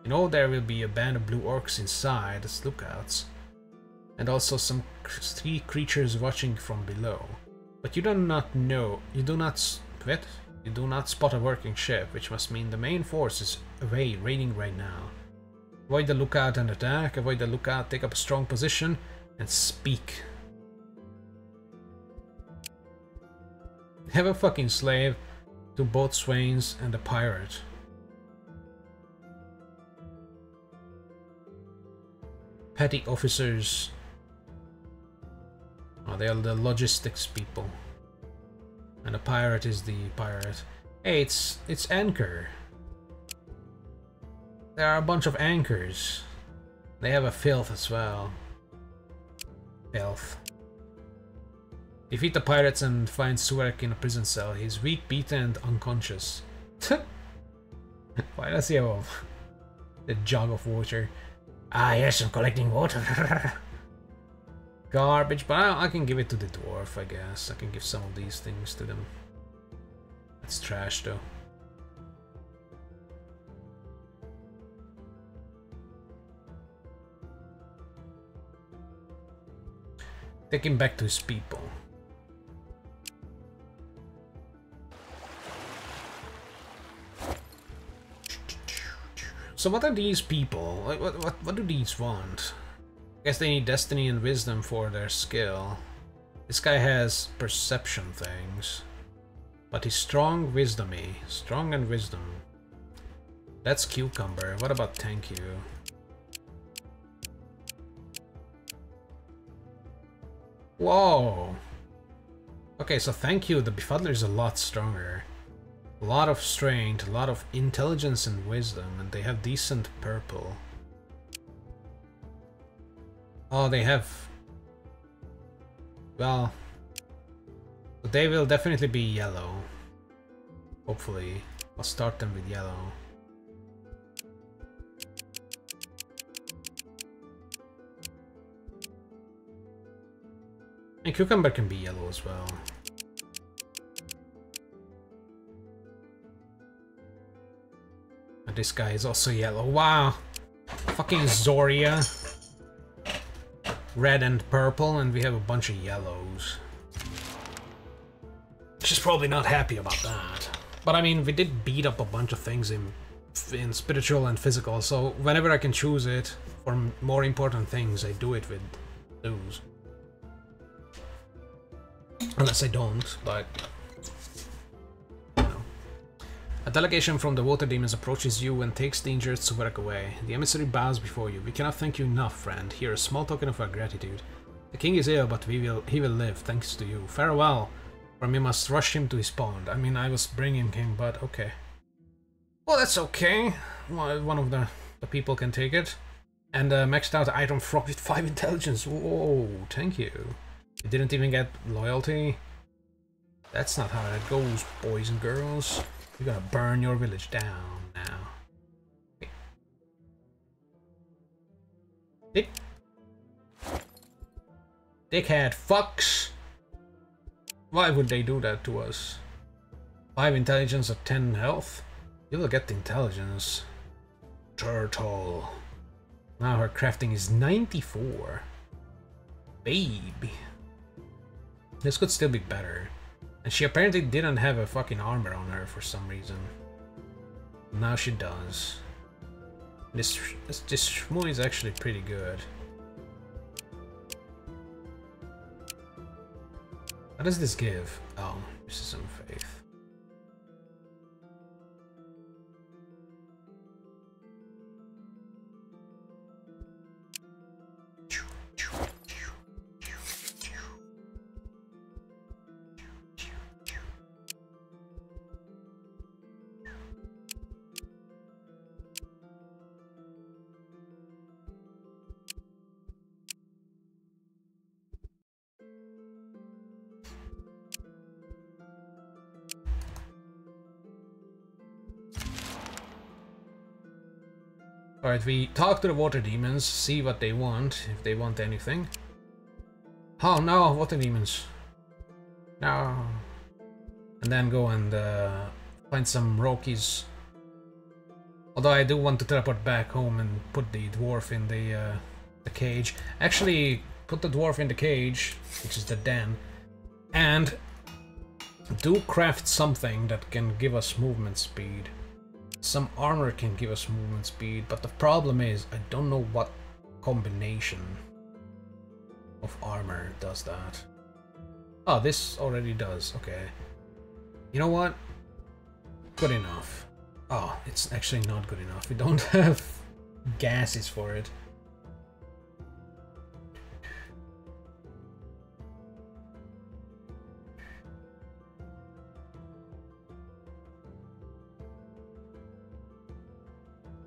You know there will be a band of blue orcs inside as lookouts, and also some three creatures watching from below. But you do not know, you do not, what? You do not spot a working ship, which must mean the main force is away raiding right now. Avoid the lookout and attack, avoid the lookout, take up a strong position, and speak. Have a fucking slave, two boatswains, and the pirate. Petty officers. Oh, they are the logistics people. And the pirate is the pirate. Hey, it's it's anchor. There are a bunch of anchors. They have a filth as well. Filth. Defeat the pirates and find Suvarek in a prison cell. He's weak, beaten, and unconscious. Why does he have a, jug of water? Ah, yes, I'm collecting water. Garbage, but I, I can give it to the dwarf, I guess. I can give some of these things to them. That's trash, though. Take him back to his people. So what are these people? What, what, what do these want? I guess they need destiny and wisdom for their skill. This guy has perception things. But he's strong wisdomy. Strong and wisdom. That's cucumber. What about thank you? Whoa! Okay, so thank you, the Befuddler is a lot stronger. A lot of strength, a lot of intelligence and wisdom, and they have decent purple. Oh, they have... Well... They will definitely be yellow. Hopefully. I'll start them with yellow. And cucumber can be yellow as well. And this guy is also yellow. Wow! Fucking Zorya. Red and purple, and we have a bunch of yellows. She's probably not happy about that. But I mean, we did beat up a bunch of things in in spiritual and physical, so whenever I can choose it for more important things, I do it with those. Unless I don't, but... A delegation from the Water Demons approaches you and takes the injured Suvarek away. The emissary bows before you. We cannot thank you enough, friend. Here, a small token of our gratitude. The king is ill, but we will, he will live, thanks to you. Farewell, or we must rush him to his pond. I mean, I was bringing him, but okay. Well, that's okay. Well, one of the, the people can take it. And uh, maxed out item frog with 5 intelligence. Whoa, thank you. You didn't even get loyalty? That's not how that goes, boys and girls. You're gonna burn your village down now. Dick. Dickhead fucks. Why would they do that to us? 5 intelligence at 10 health? You will get the intelligence. Turtle. Now her crafting is 94. Baby. This could still be better. And she apparently didn't have a fucking armor on her for some reason. Now she does. This this, this is actually pretty good. What does this give? Oh, this is some Alright, we talk to the water demons, see what they want, if they want anything. Oh no, water demons. No. And then go and uh, find some Rokies. Although I do want to teleport back home and put the dwarf in the, uh, the cage. Actually, put the dwarf in the cage, which is the den. And do craft something that can give us movement speed. Some armor can give us movement speed, but the problem is I don't know what combination of armor does that. Oh, this already does. Okay. You know what? Good enough. Oh, it's actually not good enough. We don't have gases for it.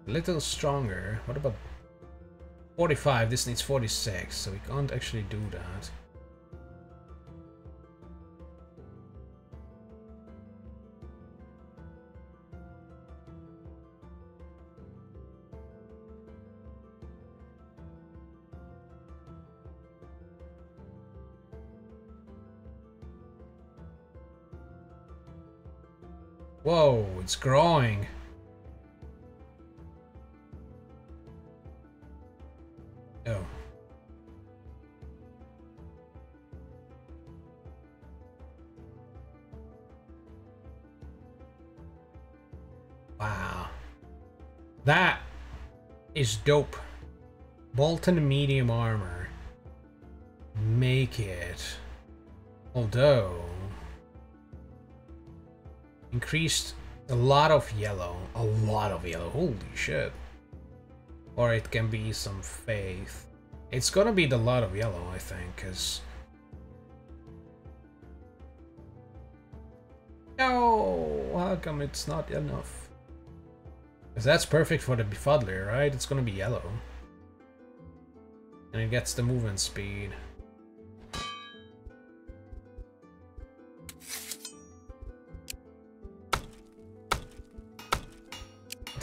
Little stronger. What about 45? This needs 46, so we can't actually do that. Whoa, it's growing. Oh. Wow. That is dope. Bolton medium armor. Make it. Although... Increased a lot of yellow. A lot of yellow. Holy shit. Or it can be some faith. It's gonna be the lot of yellow, I think, because... No! How come it's not enough? Because that's perfect for the befuddler, right? It's gonna be yellow. And it gets the movement speed.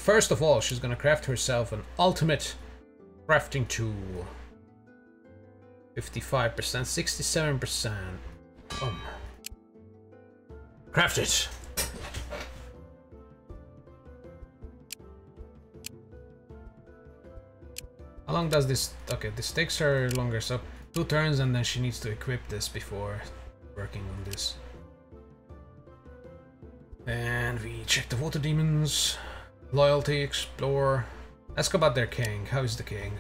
First of all, she's gonna craft herself an ultimate crafting tool. 55%, 67%. Um. Craft it! How long does this... Okay, this takes her longer, so two turns and then she needs to equip this before working on this. And we check the water demons. Loyalty, explore. Ask about their king. How is the king?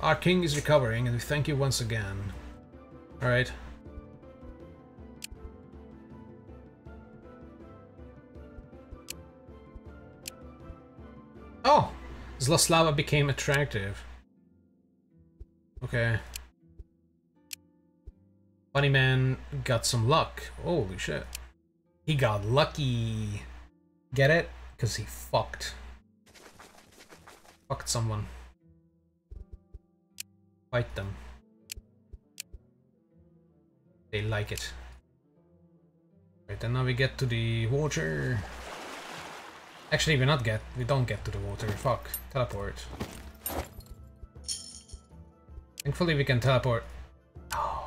Our king is recovering and we thank you once again. Alright. Oh! Zloslava became attractive. Okay. Funny man got some luck. Holy shit. He got lucky. Get it? Because he fucked. Fucked someone. Fight them. They like it. Right, and now we get to the water. Actually, we not get. We don't get to the water. Fuck. Teleport. Thankfully, we can teleport. No.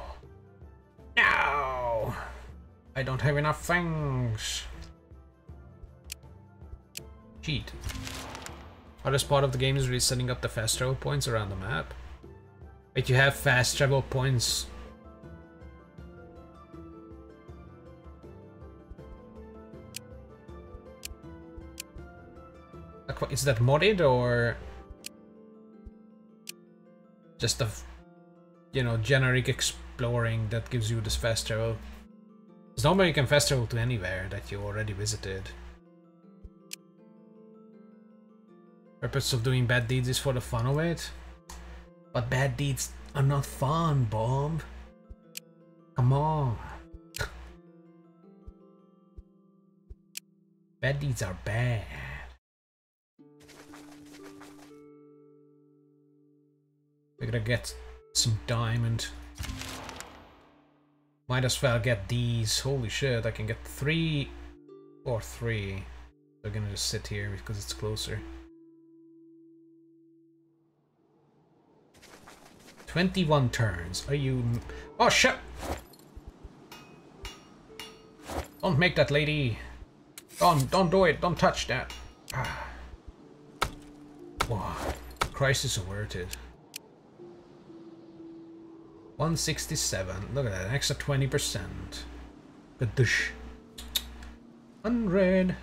No. I don't have enough things. Cheat. Hardest part of the game is really setting up the fast travel points around the map. Wait, you have fast travel points Is that modded or just a, you know, generic exploring that gives you this fast travel? Because normally you can fast travel to anywhere that you already visited. Purpose of doing bad deeds is for the fun of it. But bad deeds are not fun, Bomb. Come on. bad deeds are bad. We're gonna get some diamond. Might as well get these. Holy shit, I can get three or three. We're gonna just sit here because it's closer. 21 turns. Are you... Oh, shit! Don't make that, lady. Don't, don't do it. Don't touch that. Ah. Wow. Crisis averted. 167. Look at that, an extra 20%. Good dish. Hundred.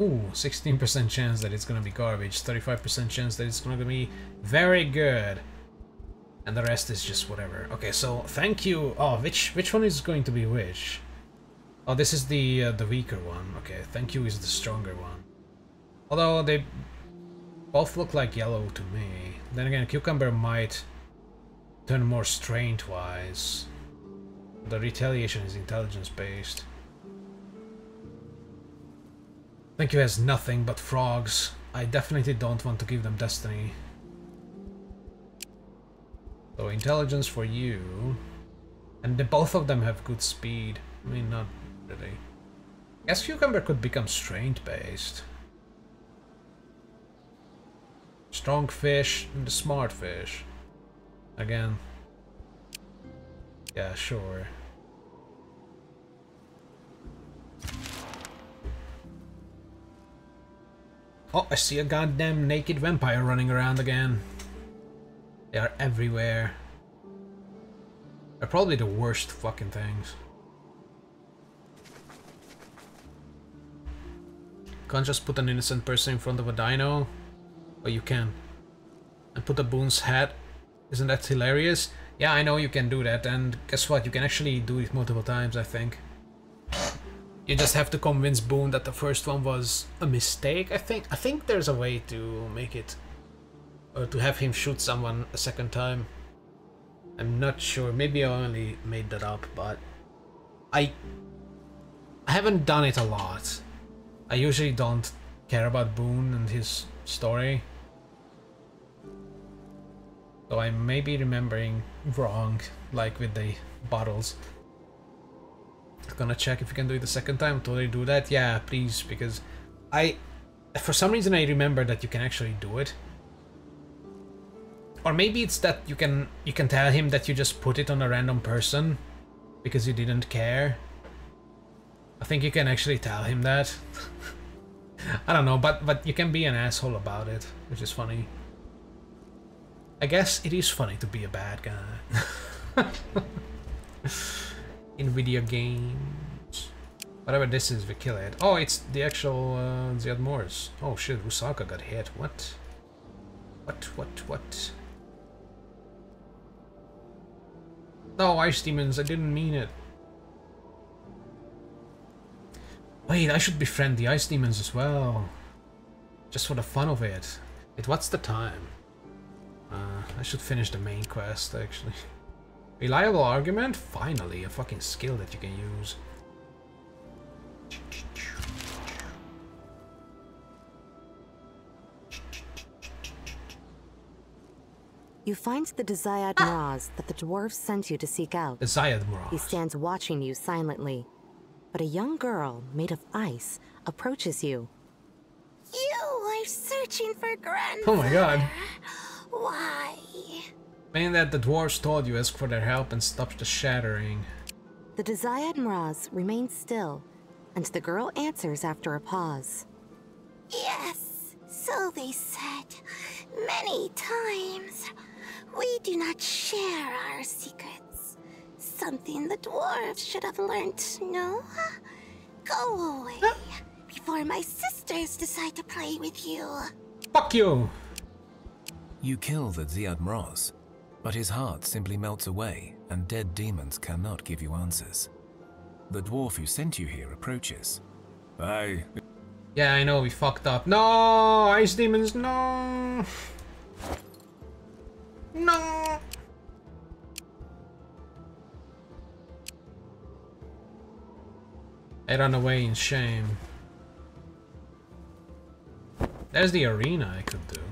Ooh, 16% chance that it's gonna be garbage, 35% chance that it's gonna be very good. And the rest is just whatever. Okay, so thank you. Oh, which which one is going to be which? Oh, this is the uh, the weaker one. Okay, thank you is the stronger one. Although they both look like yellow to me. Then again, cucumber might turn more strained-wise. The retaliation is intelligence-based. Thank you has nothing but frogs. I definitely don't want to give them destiny. So intelligence for you. And the, both of them have good speed. I mean, not really. I guess Cucumber could become strained based. Strong fish and the smart fish. Again. Yeah, sure. Oh, I see a goddamn naked vampire running around again. They are everywhere. They're probably the worst fucking things. Can't just put an innocent person in front of a dino. But you can. And put a Boone's hat. Isn't that hilarious? Yeah, I know you can do that, and guess what? You can actually do it multiple times, I think. You just have to convince Boone that the first one was a mistake, I think. I think there's a way to make it... Or to have him shoot someone a second time. I'm not sure. Maybe I only made that up, but... I... I haven't done it a lot. I usually don't care about Boone and his story. So I may be remembering wrong, like with the bottles. Gonna check if you can do it the second time. Totally do that? Yeah, please, because I... For some reason I remember that you can actually do it. Or maybe it's that you can you can tell him that you just put it on a random person because you didn't care. I think you can actually tell him that. I don't know, but but you can be an asshole about it, which is funny. I guess it is funny to be a bad guy. In video games. Whatever this is, we kill it. Oh, it's the actual uh, Ziad Morse. Oh shit, Rusalka got hit. What? What, what, what? No, Ice Demons, I didn't mean it. Wait, I should befriend the Ice Demons as well. Just for the fun of it. Wait, what's the time? Uh, I should finish the main quest, actually. Reliable argument? Finally, a fucking skill that you can use. You find the Desiad Mraz that the dwarves sent you to seek out. The Zayad He stands watching you silently. But a young girl made of ice approaches you. You are searching for grandfather. Oh my god. Why? Meaning that the dwarves told you ask for their help and stop the shattering. The Desiad Mraz remains still, and the girl answers after a pause. Yes, so they said many times. We do not share our secrets. Something the dwarves should have learned, no? Go away before my sisters decide to play with you. Fuck you! You kill the Ziad Mraz, but his heart simply melts away, and dead demons cannot give you answers. The dwarf who sent you here approaches. I. Yeah, I know, we fucked up. No! Ice demons, no! No! I ran away in shame. There's the arena I could do.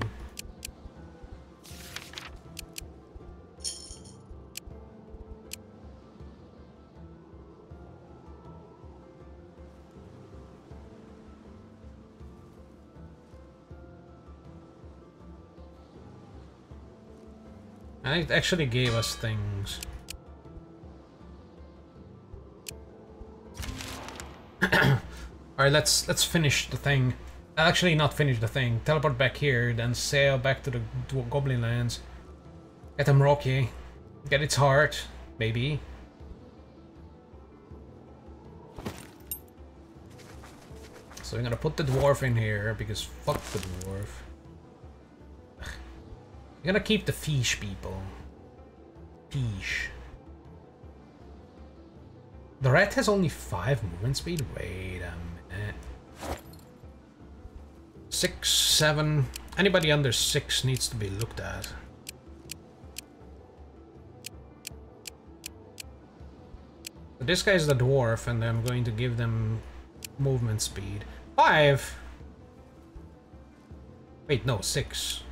And it actually gave us things. Alright, let's let's finish the thing. Actually, not finish the thing. Teleport back here, then sail back to the Goblin Lands. Get them Rocky. Get its heart, maybe. So we're gonna put the dwarf in here because fuck the dwarf. We're gonna keep the fish people. Fish. The rat has only five movement speed. Wait a minute. Six, seven. Anybody under six needs to be looked at. This guy's the dwarf, and I'm going to give them movement speed. Five! Wait, no, six.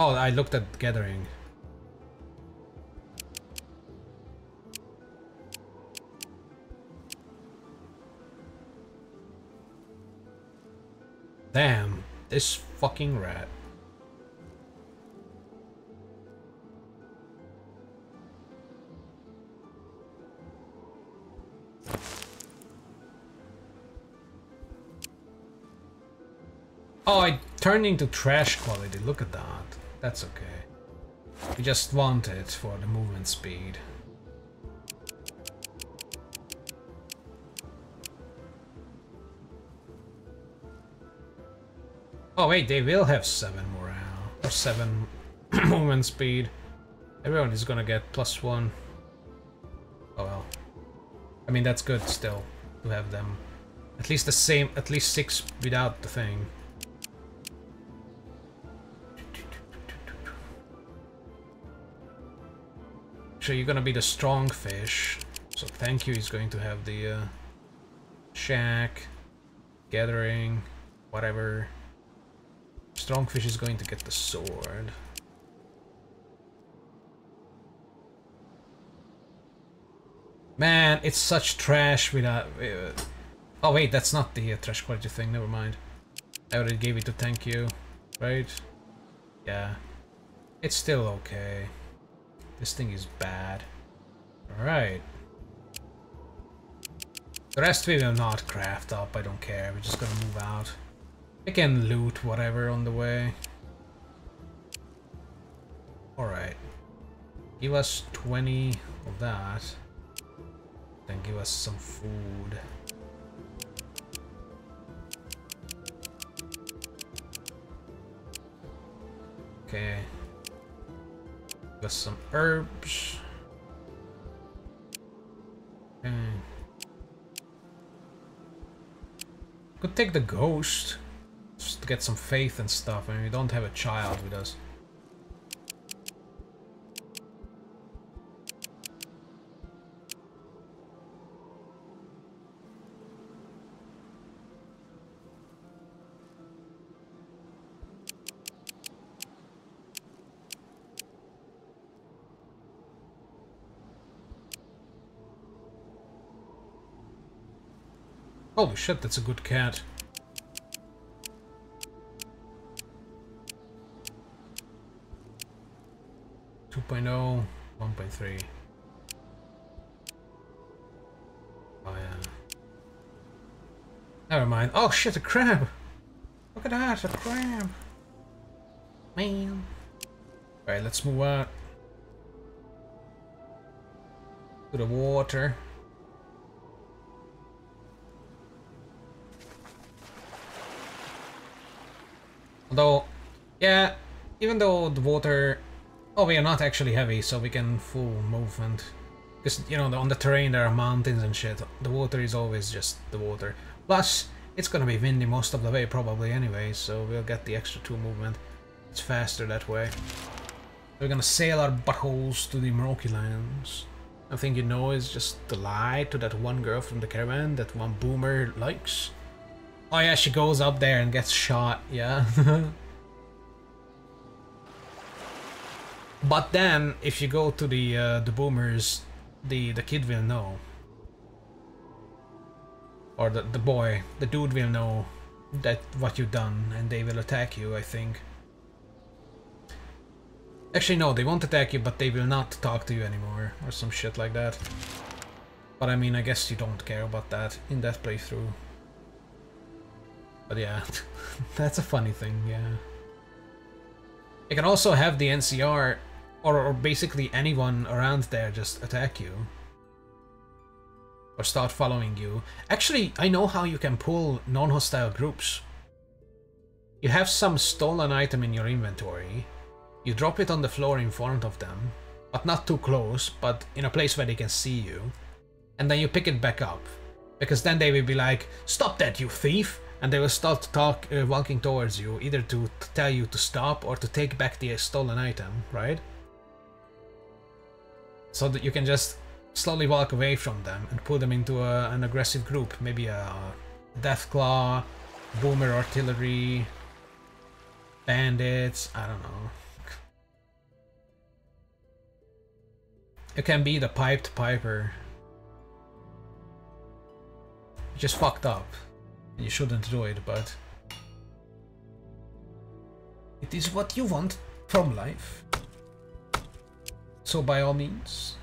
Oh, I looked at gathering. Damn, this fucking rat. Oh, it turned into trash quality. Look at that. That's okay. We just want it for the movement speed. Oh wait, they will have 7 morale. Or 7 movement speed. Everyone is gonna get plus 1. Oh well. I mean, that's good still, to have them. At least the same, at least 6 without the thing. You're gonna be the strong fish. So thank you is going to have the uh, shack, gathering, whatever. Strongfish is going to get the sword. Man, it's such trash without... Uh, oh wait, that's not the uh, trash quality thing, never mind. I already gave it to thank you, right? Yeah. It's still okay. This thing is bad. Alright. The rest we will not craft up, I don't care, we're just gonna move out. We can loot whatever on the way. Alright. Give us 20 of that. Then give us some food. Okay. Us some herbs. Could take the ghost. Just to get some faith and stuff. I mean, we don't have a child with us. Holy shit, that's a good cat. Two oh, one point three. Oh yeah. Never mind. Oh shit, a crab! Look at that, a crab! Man. Alright, let's move out. To the water. Although, yeah, even though the water... Oh, we are not actually heavy, so we can full movement. Because, you know, on the terrain there are mountains and shit. The water is always just the water. Plus, it's gonna be windy most of the way probably anyway, so we'll get the extra 2 movement. It's faster that way. We're gonna sail our buttholes to the Mroki Lands. I think you know is just the lie to that one girl from the caravan that one boomer likes. Oh yeah, she goes up there and gets shot, yeah. but then, if you go to the uh, the boomers, the, the kid will know. Or the, the boy, the dude will know that what you've done and they will attack you, I think. Actually no, they won't attack you, but they will not talk to you anymore, or some shit like that. But I mean, I guess you don't care about that in that playthrough. But yeah, that's a funny thing, yeah. You can also have the NCR, or, or basically anyone around there just attack you. Or start following you. Actually, I know how you can pull non-hostile groups. You have some stolen item in your inventory. You drop it on the floor in front of them, but not too close, but in a place where they can see you. And then you pick it back up. Because then they will be like, stop that, you thief! And they will start talk, uh, walking towards you, either to, tell you to stop or to take back the stolen item, right? So that you can just slowly walk away from them and pull them into a, an aggressive group. Maybe a Deathclaw, Boomer Artillery, Bandits, I don't know. It can be the Piped Piper. just fucked up. You shouldn't do it, but... It is what you want from life. So by all means,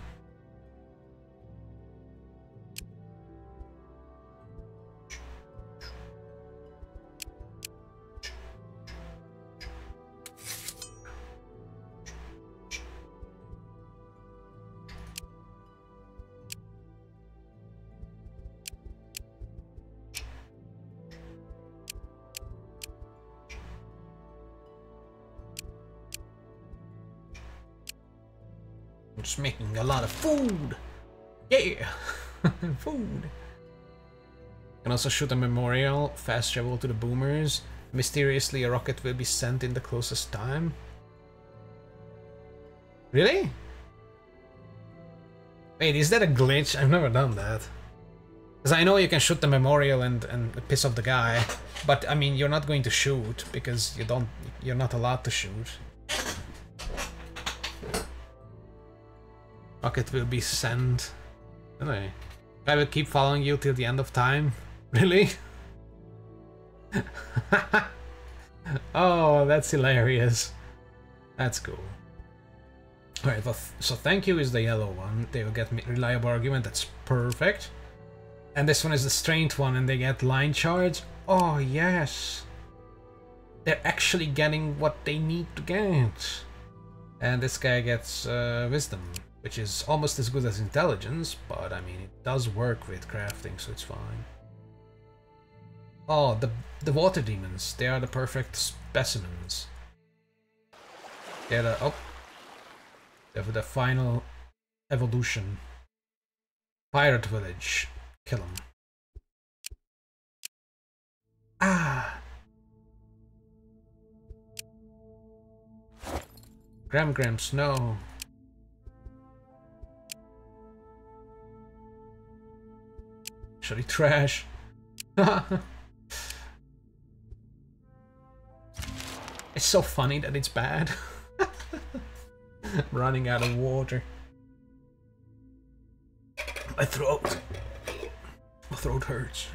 Making a lot of food. Yeah, food. Can also shoot a memorial, fast travel to the boomers. Mysteriously, a rocket will be sent in the closest time. Really? Wait, is that a glitch? I've never done that. Because I know you can shoot the memorial and, and piss off the guy, but I mean, you're not going to shoot because you don't, you're not allowed to shoot. Rocket will be sent. Anyway, I will keep following you till the end of time. Really? oh, that's hilarious. That's cool. Alright, well, so thank you is the yellow one. They will get me reliable argument. That's perfect. And this one is the strength one, and they get line charge. Oh, yes. They're actually getting what they need to get. And this guy gets uh, wisdom which is almost as good as intelligence, but I mean, it does work with crafting, so it's fine. Oh, the, the water demons, they are the perfect specimens. They're the, oh, they're the final evolution. Pirate village, kill them. Ah! Gram Grams, no. Actually trash. it's so funny that it's bad. running out of water. My throat. My throat hurts.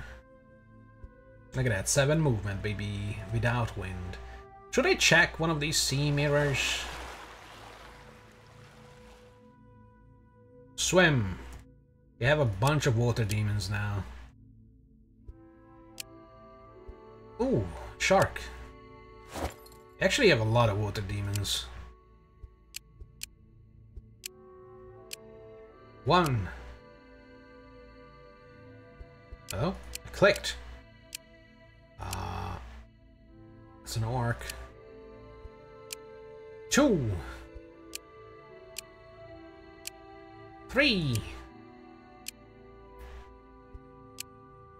Look at that, seven movement, baby, without wind. Should I check one of these sea mirrors? Swim. We have a bunch of water demons now. Ooh, shark. We actually have a lot of water demons. One. Oh, I clicked. Uh, it's an orc. Two. Three.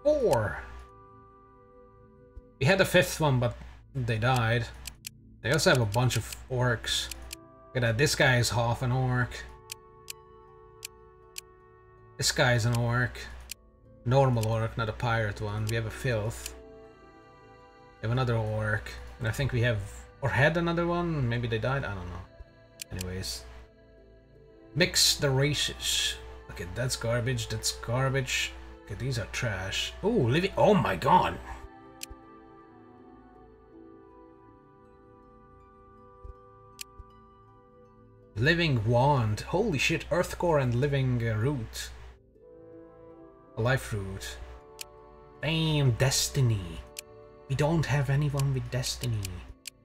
Four. We had the fifth one, but they died. They also have a bunch of orcs. Look at that, this guy is half an orc. This guy is an orc. Normal orc, not a pirate one. We have a filth. We have another orc. And I think we have... Or had another one? Maybe they died? I don't know. Anyways. Mix the races. Okay, that's garbage, that's garbage. Okay, these are trash. Oh, living. Oh my god. Living wand. Holy shit, earth core and living uh, root. A life Root. Damn, Destiny. We don't have anyone with Destiny.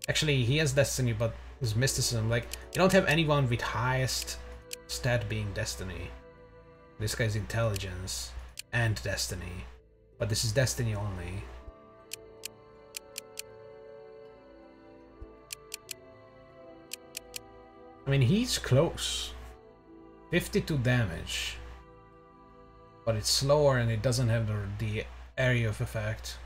Actually, he has Destiny, but his mysticism, like, you don't have anyone with highest stat being Destiny. This guy's intelligence and Destiny. But this is Destiny only. I mean, he's close. 52 damage. But it's slower and it doesn't have the, the area of effect.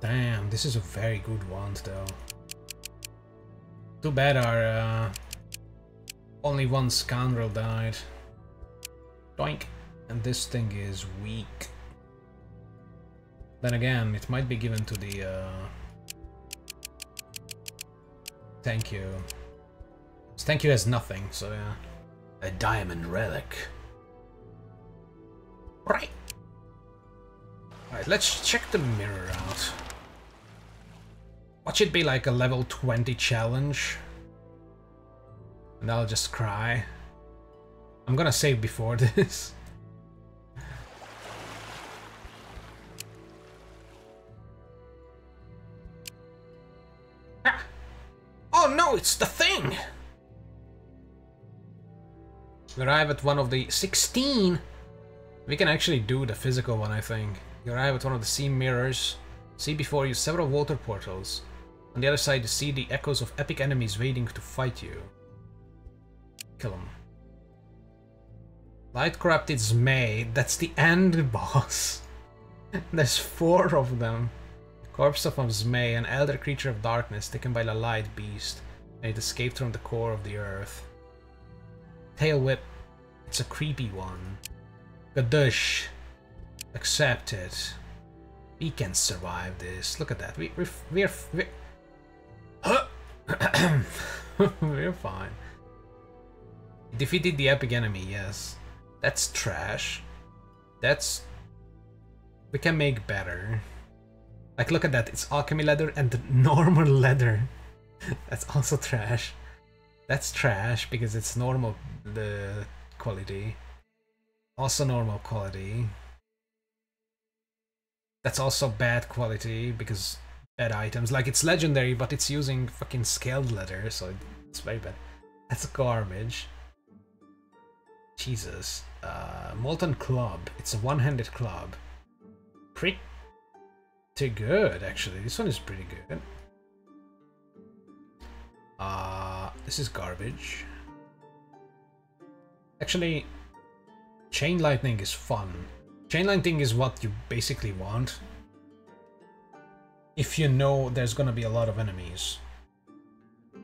Damn, this is a very good one though. Too bad our uh, only one scoundrel died. Doink. And this thing is weak. Then again, it might be given to the... Uh... Thank you. Thank you has nothing, so yeah. A diamond relic. Right. Alright, let's check the mirror out. Watch it be like a level 20 challenge? And I'll just cry. I'm gonna save before this. ah! Oh no, it's the thing! We arrive at one of the 16! We can actually do the physical one, I think. You arrive at one of the sea mirrors. See before you several water portals. On the other side, you see the echoes of epic enemies waiting to fight you. Light Corrupted Zmei, that's the end boss. There's four of them. Corpse of Zmei, an elder creature of darkness taken by the light beast, and it escaped from the core of the earth. Tail Whip, it's a creepy one. Gadush, accept it. We can survive this. Look at that. We, we're, we're, we're, we're fine. Defeated the epic enemy, yes. That's trash. That's... We can make better. Like, look at that. It's alchemy leather and normal leather. That's also trash. That's trash because it's normal the quality. Also normal quality. That's also bad quality because bad items. Like it's legendary, but it's using fucking scaled leather, so it's very bad. That's garbage. Jesus. Uh, Molten Club. It's a one-handed club. Pretty good, actually. This one is pretty good. Uh, this is garbage. Actually, Chain Lightning is fun. Chain Lightning is what you basically want. If you know there's gonna be a lot of enemies.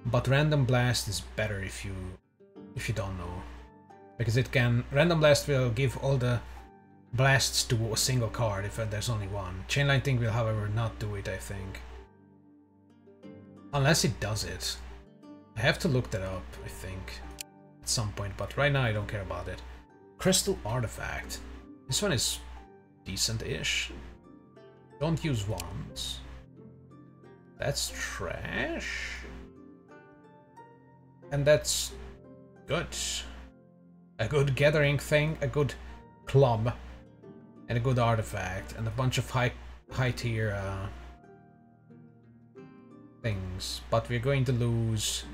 But Random Blast is better if you if you don't know. Because it can... Random Blast will give all the blasts to a single card if there's only one. Chain Lightning will however not do it, I think. Unless it does it. I have to look that up, I think, at some point, but right now I don't care about it. Crystal Artifact. This one is decent-ish. Don't use wands. That's trash. And that's good. A good gathering thing, a good club, and a good artifact, and a bunch of high high tier uh, things. But we're going to lose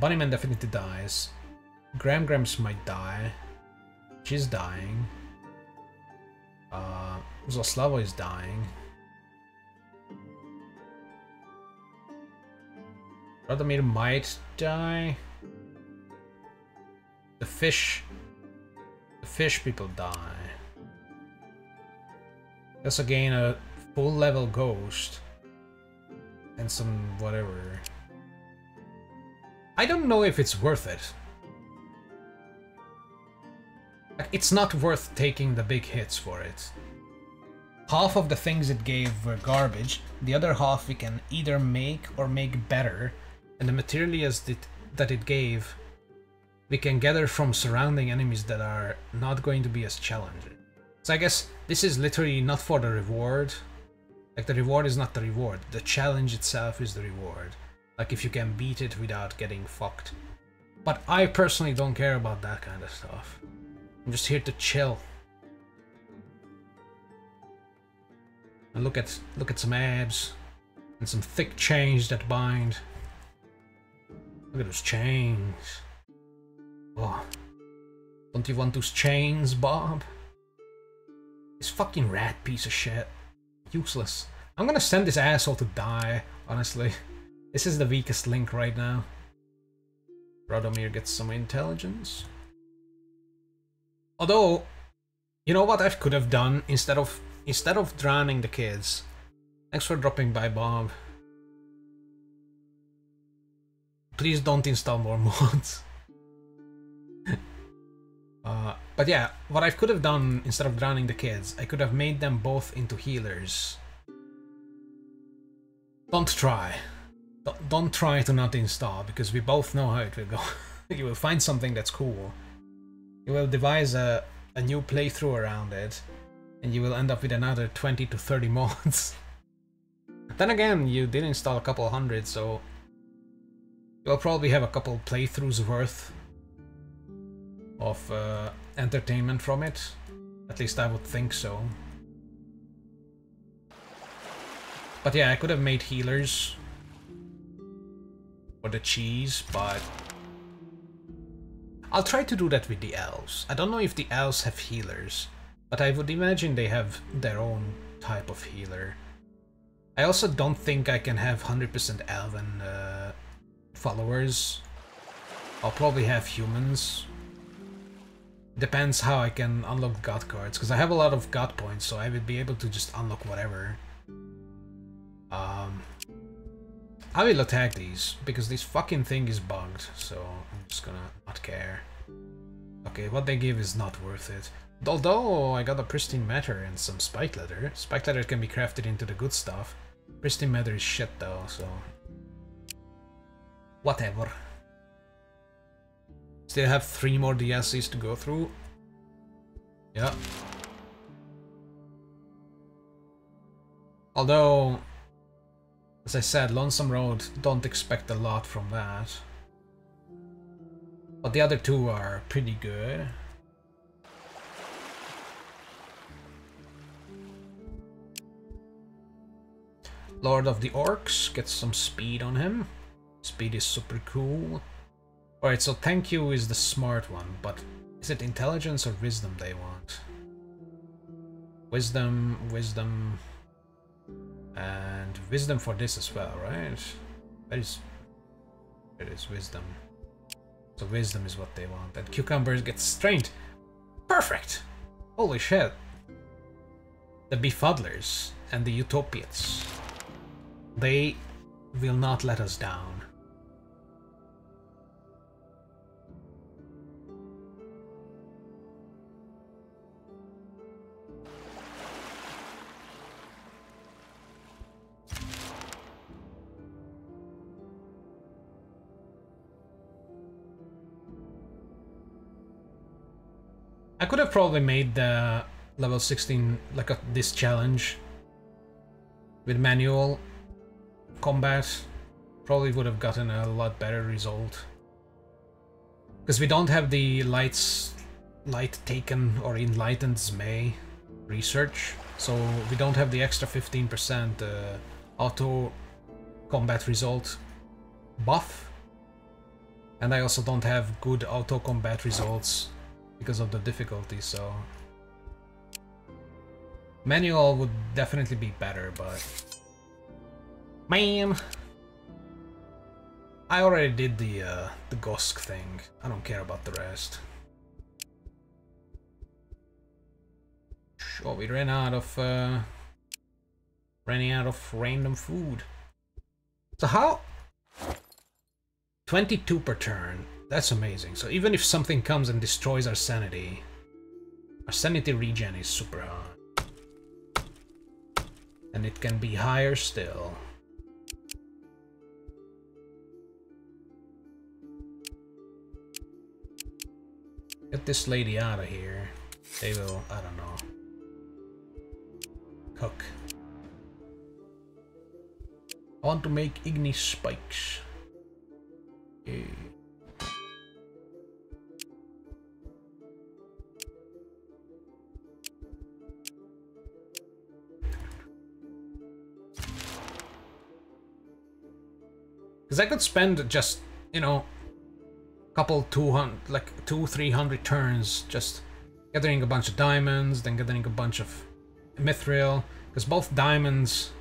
Bunnyman definitely dies. Gram Grams might die. She's dying. Uh, Zoslava is dying. Radomir might die. The fish... Fish people die. Let's again a full level ghost. And some whatever. I don't know if it's worth it. It's not worth taking the big hits for it. Half of the things it gave were garbage, the other half we can either make or make better, and the materials that, that it gave we can gather from surrounding enemies that are not going to be as challenging. So I guess this is literally not for the reward. Like the reward is not the reward, the challenge itself is the reward. Like if you can beat it without getting fucked. But I personally don't care about that kind of stuff. I'm just here to chill. And look at look at some abs and some thick chains that bind. Look at those chains. Oh. Don't you want those chains, Bob? This fucking rat piece of shit. Useless. I'm gonna send this asshole to die, honestly. This is the weakest link right now. Radomir gets some intelligence. Although, you know what I could have done instead of instead of drowning the kids? Thanks for dropping by, Bob. Please don't install more mods. Uh, but yeah, what I could have done instead of drowning the kids, I could have made them both into healers. Don't try. Don't, try to not install, because we both know how it will go. you will find something that's cool. You will devise a, a new playthrough around it, and you will end up with another 20 to 30 mods. then again, you did install a couple hundred, so you'll probably have a couple playthroughs worth of uh, entertainment from it. At least I would think so. But yeah, I could have made healers for the cheese, but I'll try to do that with the elves. I don't know if the elves have healers, but I would imagine they have their own type of healer. I also don't think I can have 100% elven uh, followers. I'll probably have humans. Depends how I can unlock god cards, because I have a lot of god points, so I would be able to just unlock whatever. Um, I will attack these, because this fucking thing is bugged, so I'm just gonna not care. Okay, what they give is not worth it. Although I got a pristine matter and some spike leather. Spike leather can be crafted into the good stuff. Pristine matter is shit though, so... Whatever. Still have three more DLCs to go through. Yeah. Although, as I said, Lonesome Road, don't expect a lot from that. But the other two are pretty good. Lord of the Orcs gets some speed on him. Speed is super cool. Alright, so thank you is the smart one, but is it intelligence or wisdom they want? Wisdom, wisdom, and wisdom for this as well, right? That is, it is wisdom. So wisdom is what they want. And cucumbers get strained. Perfect! Holy shit. The befuddlers and the utopians. They will not let us down. I could have probably made the level 16 like a, this challenge with manual combat. Probably would have gotten a lot better result. Because we don't have the lights, light taken or enlightened Zmei research, so we don't have the extra 15% uh, auto combat result buff. And I also don't have good auto combat results because of the difficulty, so... Manual would definitely be better, but... Man! I already did the, uh, the Gosk thing. I don't care about the rest. Sure, we ran out of, uh... Running out of random food. So how... 22 per turn. That's amazing. So even if something comes and destroys our sanity, our sanity regen is super high. And it can be higher still. Get this lady out of here. They will, I don't know. Cook. I want to make ignis spikes. Okay. Because I could spend just, you know, a couple 200, like two, 300 turns just gathering a bunch of diamonds, then gathering a bunch of mithril. Because both diamonds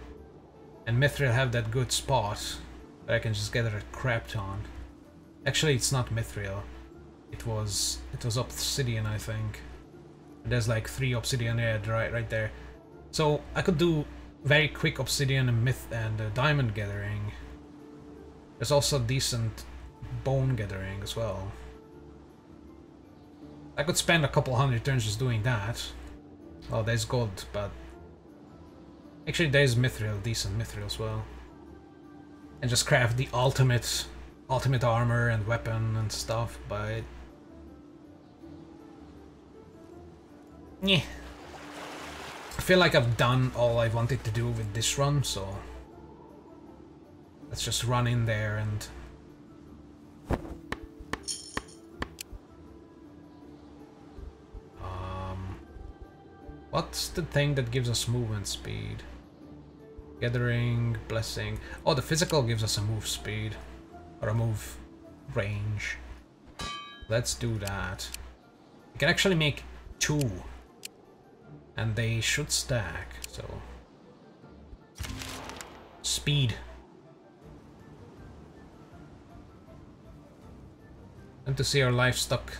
and mithril have that good spot that I can just gather a crap ton. Actually, it's not mithril. It was it was obsidian, I think. There's like three obsidian there, right, right there. So I could do very quick obsidian and myth and uh, diamond gathering. There's also decent bone gathering as well. I could spend a couple hundred turns just doing that. Well, there's gold, but actually there's mithril, decent mithril as well. And just craft the ultimate, ultimate armor and weapon and stuff, but yeah. I feel like I've done all I wanted to do with this run, so let's just run in there and um what's the thing that gives us movement speed? Gathering, blessing. Oh, the physical gives us a move speed or a move range. Let's do that. We can actually make two and they should stack, so... Speed. And to see our livestock.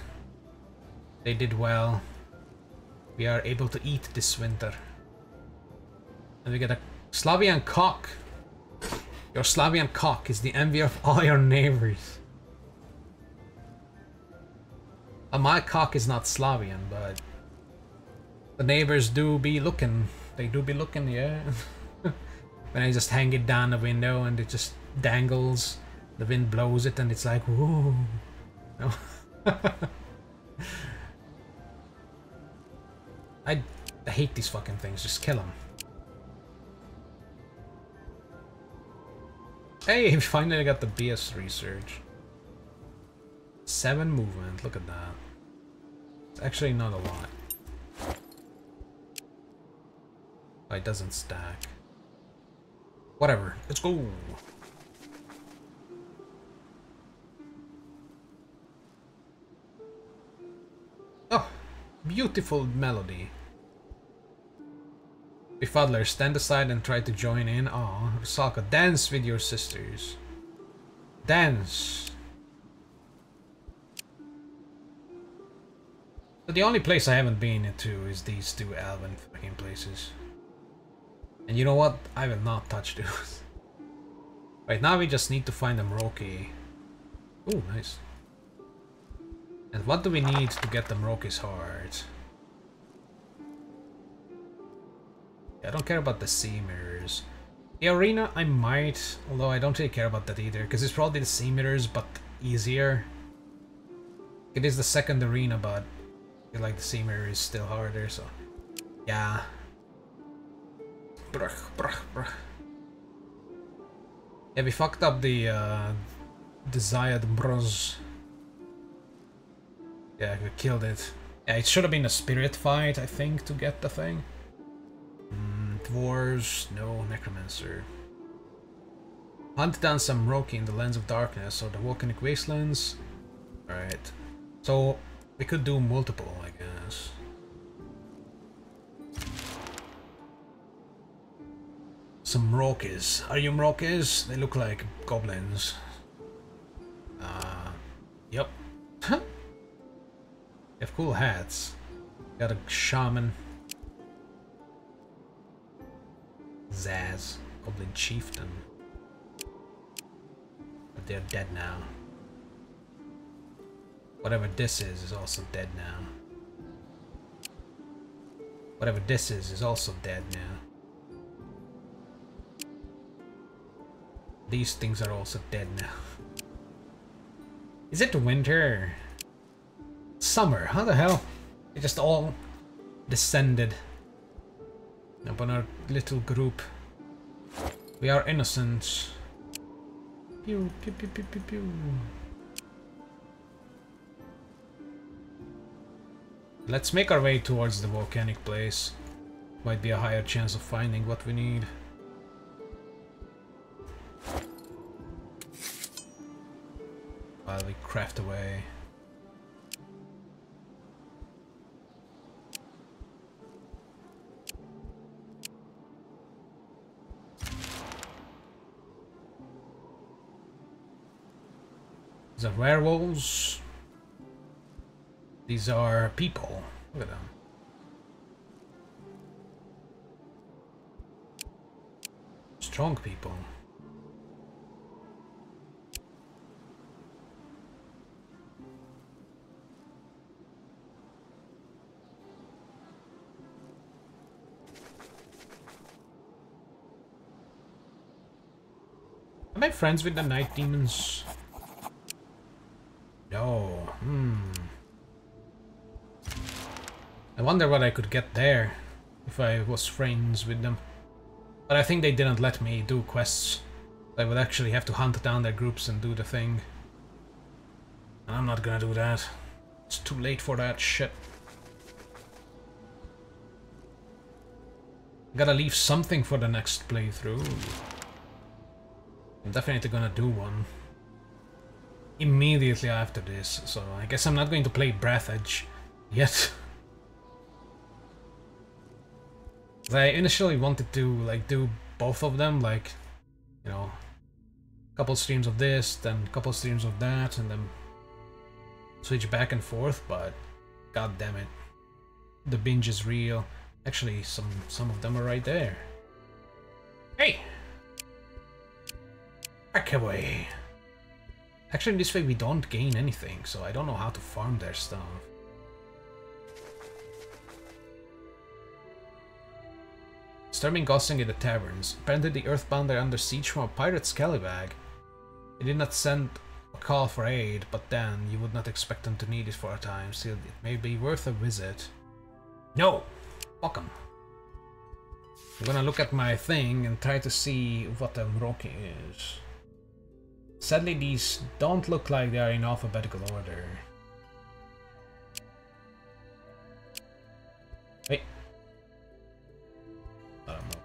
They did well. We are able to eat this winter. And we get a Slavian cock. Your Slavian cock is the envy of all your neighbors. Uh, my cock is not Slavian, but the neighbors do be looking. They do be looking, yeah. when I just hang it down the window and it just dangles, the wind blows it and it's like, whoa. No. I, I hate these fucking things. Just kill them. Hey, finally got the BS research. Seven movement, look at that. It's actually not a lot. Oh, it doesn't stack. Whatever, let's go. Beautiful melody. Befuddler, stand aside and try to join in. Oh, Rusalka, dance with your sisters. Dance. The only place I haven't been to is these two elven fucking places. And you know what? I will not touch those. right now we just need to find a Mroki. Oh, nice. And what do we need to get the Mroki's heart? I don't care about the sea mirrors. The arena I might, although I don't really care about that either, because it's probably the sea mirrors, but easier. It is the second arena, but I feel like the sea mirror is still harder, so yeah. Bruh, bruh, bruh. Yeah, we fucked up the uh, Desired Bros. Yeah, we killed it. Yeah, it should have been a spirit fight, I think, to get the thing. Mm, dwarves, no necromancer. Hunt down some Mroki in the Lands of Darkness or the Volcanic Wastelands. Alright. So, we could do multiple, I guess. Some Mrokis. Are you Mrokis? They look like goblins. Uh, yep. have cool hats. Got a shaman. Zaz. Goblin chieftain. But they're dead now. Whatever this is is also dead now. Whatever this is is also dead now. These things are also dead now. Is it winter? Summer, how the hell? They just all descended upon our little group. We are innocent. Pew, pew, pew, pew, pew, pew. Let's make our way towards the volcanic place. Might be a higher chance of finding what we need. while we craft away. These are werewolves. These are people. Look at them. Strong people. Am I friends with the night demons? No. Hmm. I wonder what I could get there if I was friends with them. But I think they didn't let me do quests. I would actually have to hunt down their groups and do the thing. And I'm not gonna do that. It's too late for that shit. Gotta leave something for the next playthrough. I'm definitely gonna do one. Immediately after this, so I guess I'm not going to play Breathedge yet. I initially wanted to like do both of them, like, you know, a couple streams of this, then a couple streams of that, and then switch back and forth, but god damn it. The binge is real. Actually, some some of them are right there. Hey! Back away. Actually, this way we don't gain anything, so I don't know how to farm their stuff. Storming Gossing in the taverns. Apparently the Earthbound are under siege from a pirate scallywag. He did not send a call for aid, but then you would not expect them to need it for a time, still it may be worth a visit. No! Fuck 'em. I'm gonna look at my thing and try to see what the Mroki is. Sadly, these don't look like they are in alphabetical order. Wait. I don't know.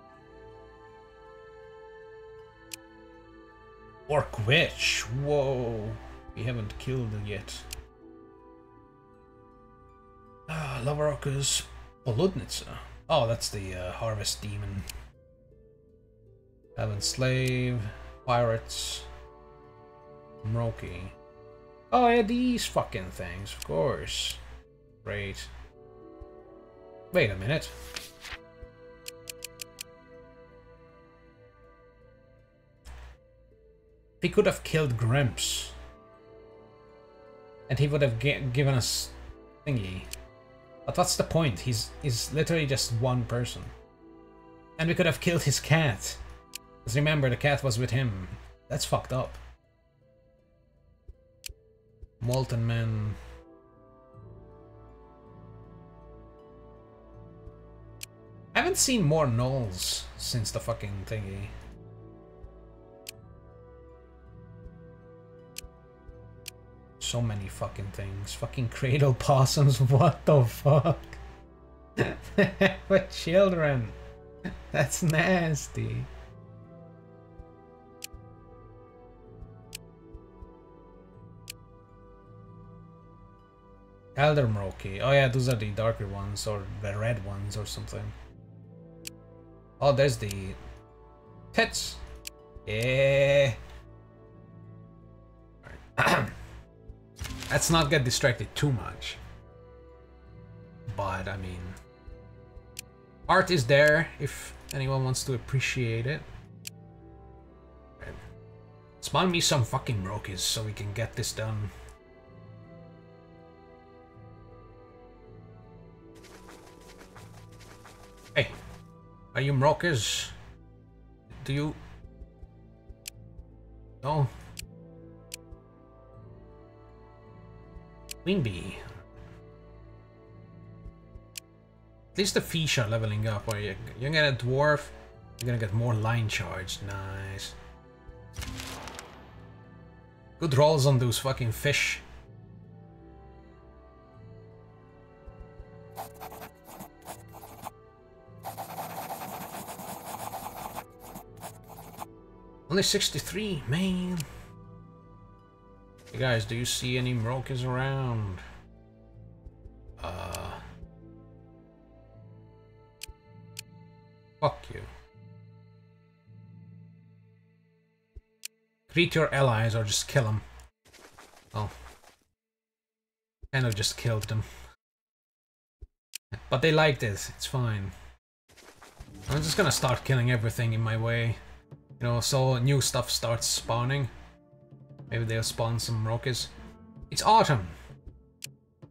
Orc Witch! Whoa! We haven't killed yet. Ah, Lavarocus Poludnitsa. Oh, that's the uh, Harvest Demon. Heaven Slave, Pirates, Mroki. Oh yeah, these fucking things, of course. Great. Wait a minute. He could have killed Grimps. And he would have given us thingy. But what's the point? He's, he's literally just one person. And we could have killed his cat. Because remember, the cat was with him. That's fucked up. Molten Man. I haven't seen more gnolls since the fucking thingy. So many fucking things. Fucking cradle possums, what the fuck? With children. That's nasty. Elder Mroki. Oh yeah, those are the darker ones, or the red ones, or something. Oh, there's the... Tits! Yeah! Let's not get distracted too much. But, I mean... Art is there, if anyone wants to appreciate it. Spawn me some fucking Mrokis so we can get this done. Are you Mrokis? Do you... No? Queen bee. At least the fish are leveling up. Or you, you're gonna get a dwarf, you're gonna get more line charge. Nice. Good rolls on those fucking fish. Only 63, man. Hey guys, do you see any Mrokis around? Uh... Fuck you. Greet your allies or just kill them. Oh. Kind of just killed them. But they liked it, it's fine. I'm just gonna start killing everything in my way. You know, so new stuff starts spawning. Maybe they'll spawn some rockets. It's autumn!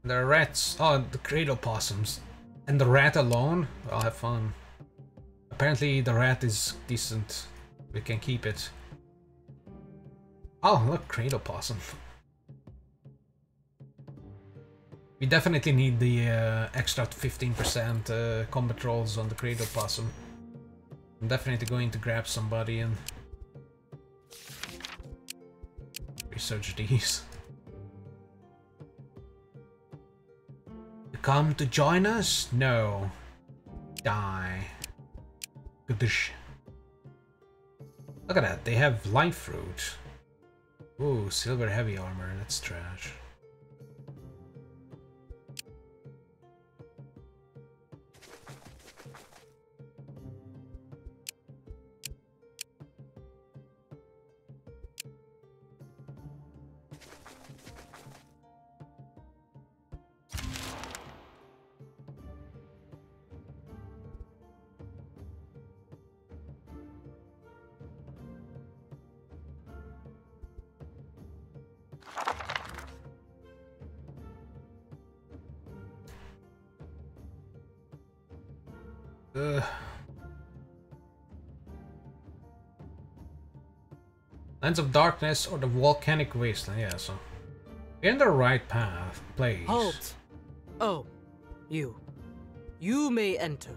There are rats. Oh, the cradle possums. And the rat alone? I'll have fun. Apparently the rat is decent. We can keep it. Oh, look, cradle possum. We definitely need the uh, extra 15% uh, combat rolls on the cradle possum. I'm definitely going to grab somebody and research these. Come to join us? No. Die. Goodish. Look at that, they have life fruit. Ooh, silver heavy armor, that's trash. Ugh. Lands of Darkness or the Volcanic Wasteland, yeah, so... In the right path, please. Halt! Oh, you. You may enter.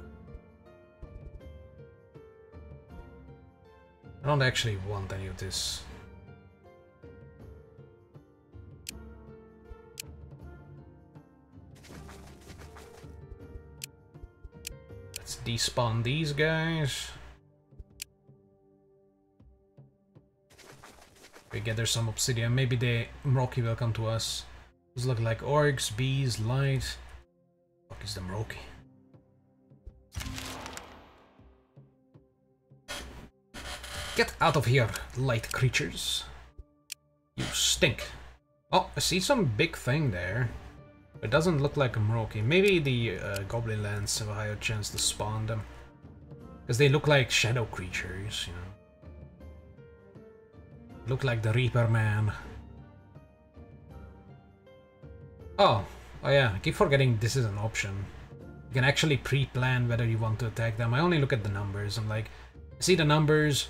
I don't actually want any of this. Despawn these guys. We gather some obsidian. Maybe the Mroki will come to us. These look like orcs, bees, light. Fuck is the Mroki? Get out of here, light creatures. You stink. Oh, I see some big thing there. It doesn't look like a Mroki. Maybe the uh, Goblin Lands have a higher chance to spawn them. Because they look like shadow creatures, you know. Look like the Reaper Man. Oh, oh yeah, I keep forgetting this is an option. You can actually pre-plan whether you want to attack them. I only look at the numbers. I'm like, I see the numbers.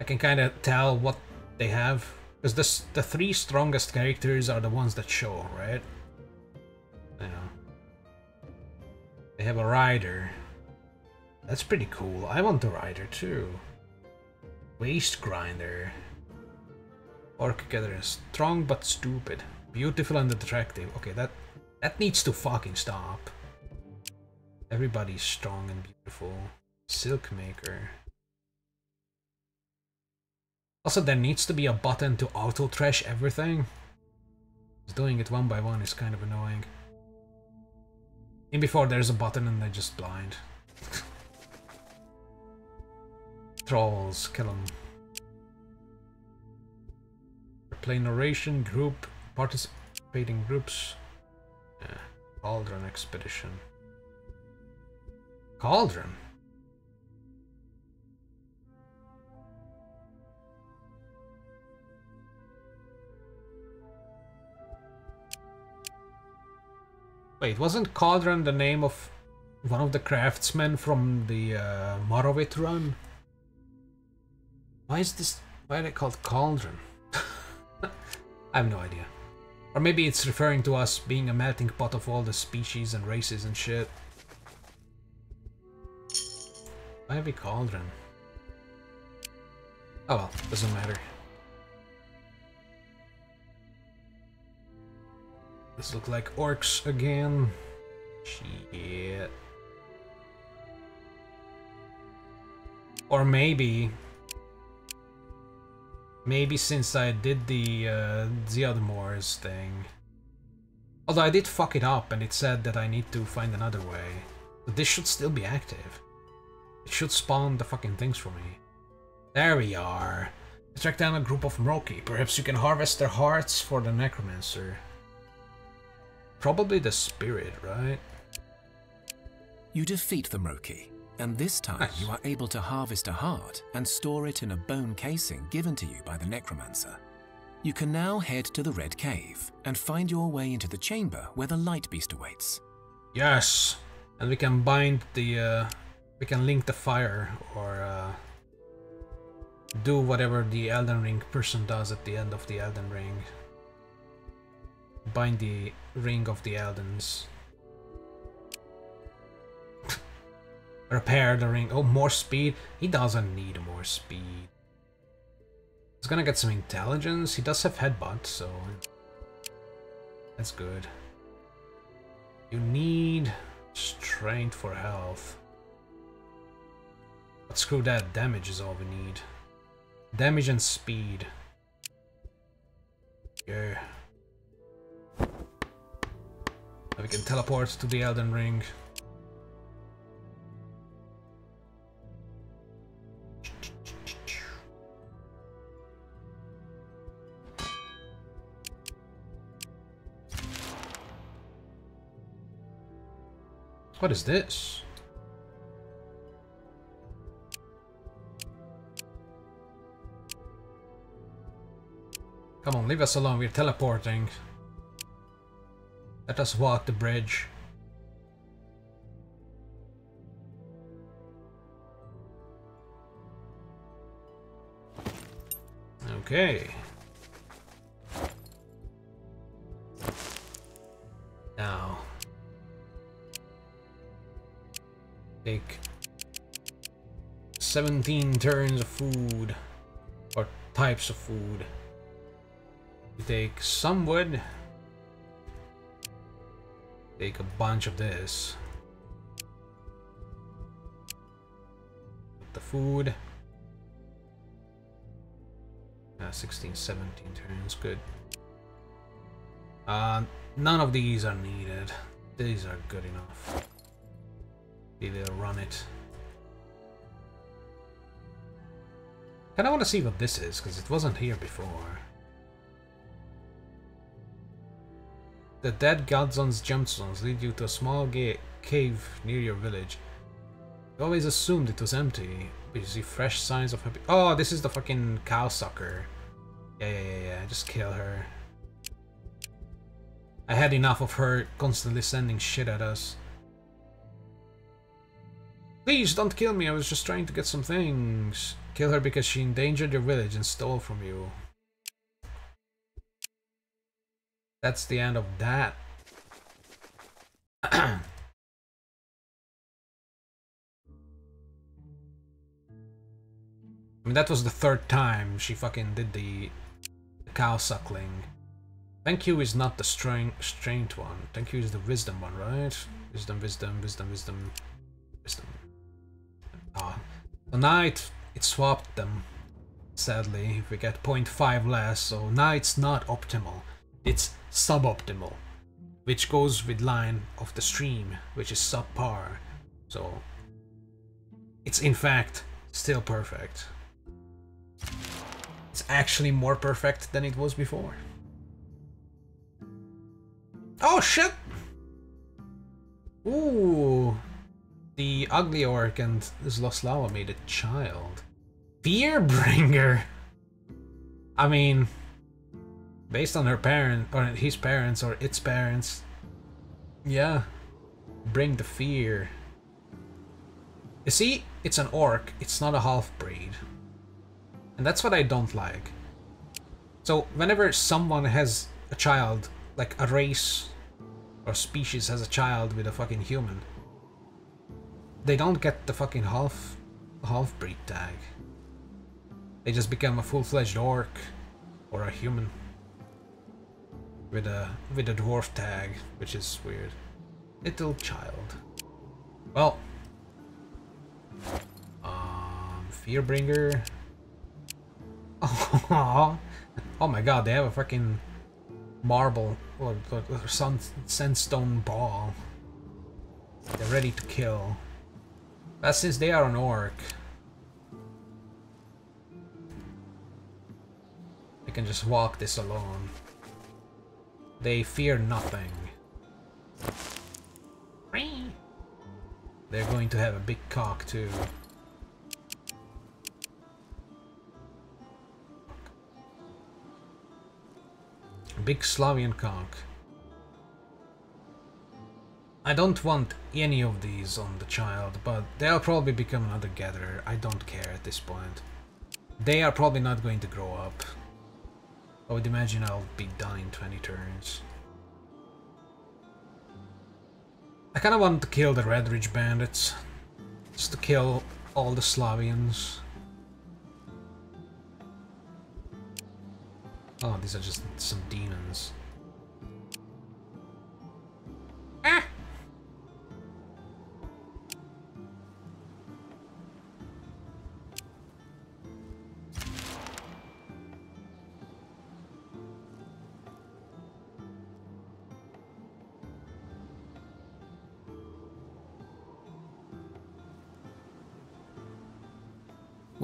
I can kind of tell what they have. Because the, the three strongest characters are the ones that show, right? They have a rider. That's pretty cool. I want the rider too. Waste grinder. Orc gatherer. Strong but stupid. Beautiful and attractive. Okay, that that needs to fucking stop. Everybody's strong and beautiful. Silk maker. Also, there needs to be a button to auto-trash everything. Doing it one by one is kind of annoying. In before there's a button and they're just blind. Trolls, kill them. Play narration, group, participating groups. Yeah. Cauldron expedition. Cauldron? Wait, wasn't Cauldron the name of one of the craftsmen from the uh, Morrowind run? Why is this... Why are they called Cauldron? I have no idea. Or maybe it's referring to us being a melting pot of all the species and races and shit. Why have we Cauldron? Oh well, doesn't matter. This look like orcs again. Shit. Or maybe... Maybe since I did the uh, Theodmores thing. Although I did fuck it up and it said that I need to find another way. But this should still be active. It should spawn the fucking things for me. There we are. Track down a group of Mroki. Perhaps you can harvest their hearts for the Necromancer. Probably the spirit, right? You defeat the Mroki, and this time Nice. you are able to harvest a heart and store it in a bone casing given to you by the Necromancer. You can now head to the Red Cave and find your way into the chamber where the Light Beast awaits. Yes! And we can bind the, uh, we can link the fire or, uh, do whatever the Elden Ring person does at the end of the Elden Ring. Bind the Ring of the Eldens. Repair the ring. Oh, more speed? He doesn't need more speed. He's gonna get some intelligence. He does have headbutt, so... That's good. You need strength for health. But screw that, damage is all we need. Damage and speed. We can teleport to the Elden Ring. What is this? Come on, leave us alone, we're teleporting. Let us walk the bridge. Okay. Now. Take 17 turns of food. Or types of food. We take some wood. Take a bunch of this. Put the food. Uh, 16, 17 turns, good. Uh, none of these are needed. These are good enough. They'll run it. Kinda wanna see what this is, because it wasn't here before. The dead Godzon's gemstones lead you to a small cave near your village. You always assumed it was empty, but you see fresh signs of happy- Oh, this is the fucking cow sucker. Yeah, yeah, yeah, yeah, just kill her. I had enough of her constantly sending shit at us. Please don't kill me, I was just trying to get some things. Kill her because she endangered your village and stole from you. That's the end of that. I mean, that was the third time she fucking did the, the cow suckling. Thank you is not the strength strength one. Thank you is the wisdom one, right? Wisdom, wisdom, wisdom, wisdom, wisdom. Ah, tonight it swapped them. Sadly, we get 0.5 less, so now it's not optimal. It's suboptimal, which goes with line of the stream, which is subpar. So it's in fact still perfect. It's actually more perfect than it was before. Oh shit! Ooh, the ugly orc and Zloslava made a child. Fearbringer. I mean, based on her parent or his parents or its parents, yeah, bring the fear. You see, it's an orc. It's not a half breed, and that's what I don't like. So whenever someone has a child, like a race or species has a child with a fucking human, they don't get the fucking half half breed tag. They just become a full-fledged orc or a human with a with a dwarf tag, which is weird. Little child. Well, um, Fearbringer. Oh, oh my god, they have a fucking marble or, or, or sun, sandstone ball. They're ready to kill. But since they are an orc, they can just walk this alone. They fear nothing. They're going to have a big cock too. Big Slavian cock. I don't want any of these on the child, but they'll probably become another gatherer. I don't care at this point. They are probably not going to grow up. I would imagine I'll be done in 20 turns. I kinda want to kill the Red Ridge bandits. Just to kill all the Slavians. Oh, these are just some demons. Ah!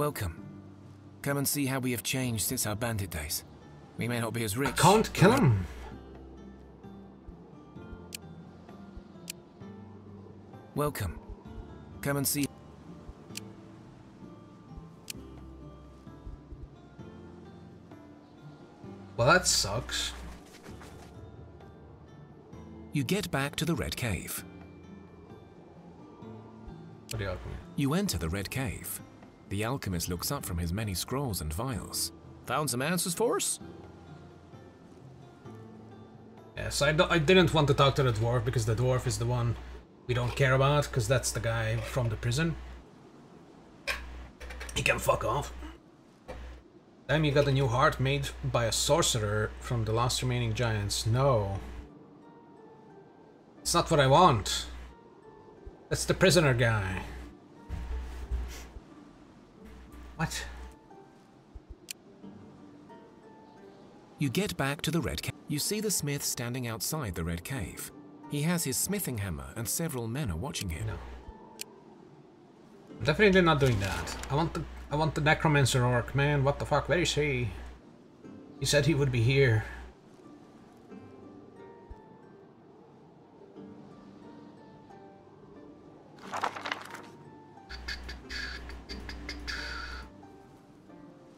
Welcome. Come and see how we have changed since our bandit days. We may not be as rich. I can't kill him. Welcome. Come and see. Well, that sucks. You get back to the Red Cave. You? You enter the Red Cave. The alchemist looks up from his many scrolls and vials. Found some answers for us? Yes, I, didn't want to talk to the dwarf because the dwarf is the one we don't care about because that's the guy from the prison. He can fuck off. Damn, you got a new heart made by a sorcerer from the last remaining giants. No. It's not what I want. That's the prisoner guy. What? You get back to the Red Cave. You see the smith standing outside the Red Cave. He has his smithing hammer and several men are watching him. No. I'm definitely not doing that. I want the I want the necromancer orc, man. What the fuck? Where is he? He said he would be here.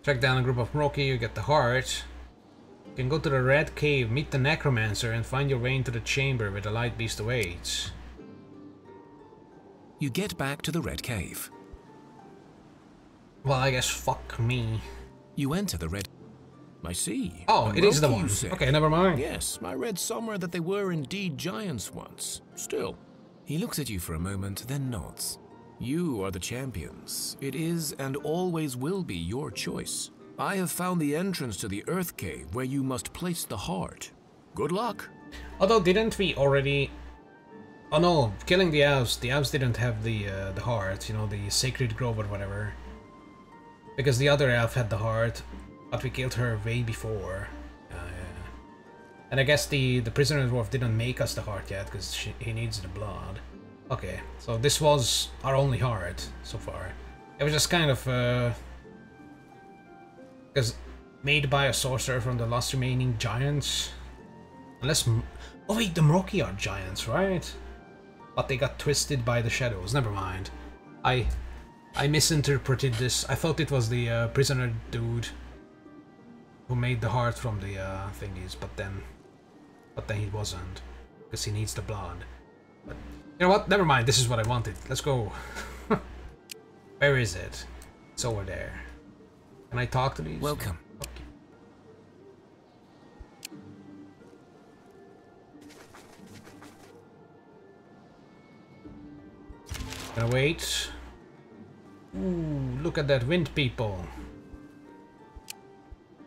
Track down a group of Mroki, you get the heart. You can go to the Red Cave, meet the Necromancer, and find your way into the chamber where the Light Beast awaits. You get back to the Red Cave. Well, I guess fuck me. You enter the Red. I see. Oh, it is the one. Okay, never mind. Yes, I read somewhere that they were indeed giants once. Still. He looks at you for a moment, then nods. You are the champions. It is and always will be your choice. I have found the entrance to the Earth Cave where you must place the heart. Good luck. Although, didn't we already... Oh no, killing the elves. The elves didn't have the uh, the heart, you know, the sacred grove or whatever. Because the other elf had the heart, but we killed her way before. Uh, and I guess the, the prisoner dwarf didn't make us the heart yet, because he needs the blood. Okay, so this was our only heart so far. It was just kind of... Uh, because made by a sorcerer from the last remaining giants. Unless... Oh wait, the Mroki are giants, right? But they got twisted by the shadows. Never mind. I I misinterpreted this. I thought it was the uh, prisoner dude who made the heart from the uh, thingies, but then but then he wasn't because he needs the blood. You know what? Never mind. This is what I wanted. Let's go. Where is it? It's over there. Can I talk to these? Welcome. Okay. Gonna wait. Ooh, look at that wind people.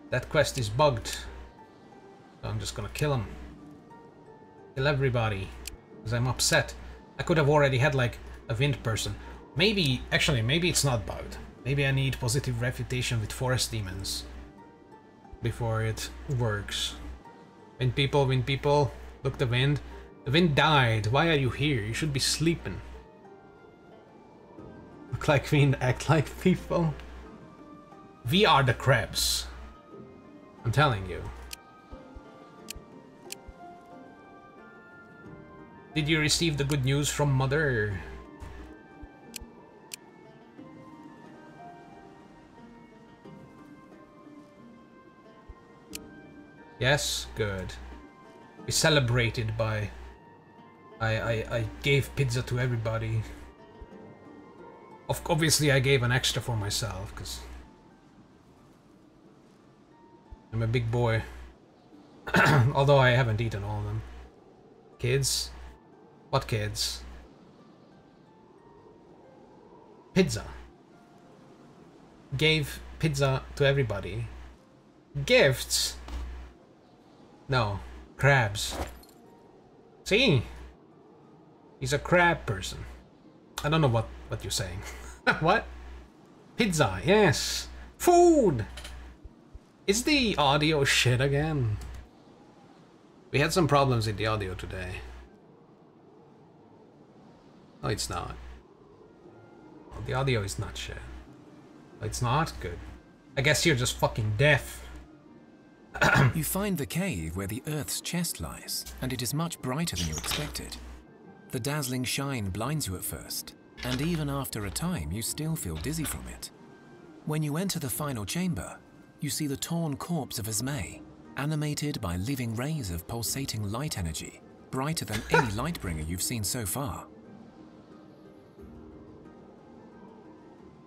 That quest is bugged. So I'm just gonna kill them. Kill everybody. Because I'm upset. I could have already had like a wind person. Maybe, actually, maybe it's not bugged. Maybe I need positive reputation with forest demons. before it works. Wind people, wind people. Look the wind. The wind died. Why are you here? You should be sleeping. Look like wind, act like people. We are the crabs. I'm telling you. Did you receive the good news from mother? Yes, good. We celebrated by... I, I, I gave pizza to everybody. Of, obviously I gave an extra for myself, because... I'm a big boy. Although I haven't eaten all of them. Kids? What kids? Pizza. Gave pizza to everybody. Gifts? No, crabs. See? He's a crab person. I don't know what, what you're saying. what? Pizza, yes. Food! Is the audio shit again? We had some problems with the audio today. No, it's not. The audio is not shit. It's not? Good. I guess you're just fucking deaf. you find the cave where the Earth's chest lies, and it is much brighter than you expected. The dazzling shine blinds you at first, and even after a time you still feel dizzy from it. When you enter the final chamber, you see the torn corpse of Esme, animated by living rays of pulsating light energy, brighter than any lightbringer you've seen so far.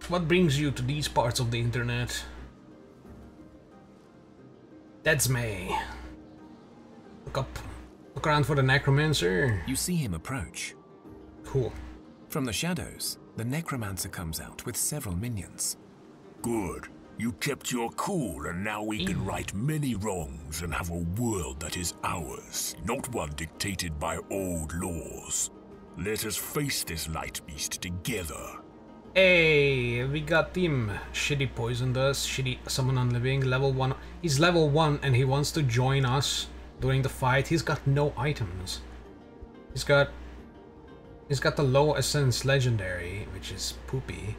What brings you to these parts of the internet? That's me. Look up. Look around for the necromancer. You see him approach. Cool. From the shadows, the necromancer comes out with several minions. Good. You kept your cool, and now we can right many wrongs and have a world that is ours, not one dictated by old laws. Let us face this light beast together. Hey, we got him. Shitty poisoned us. Shitty summon unliving. Level 1. He's level 1 and he wants to join us during the fight. He's got no items. He's got... He's got the low essence legendary, which is poopy.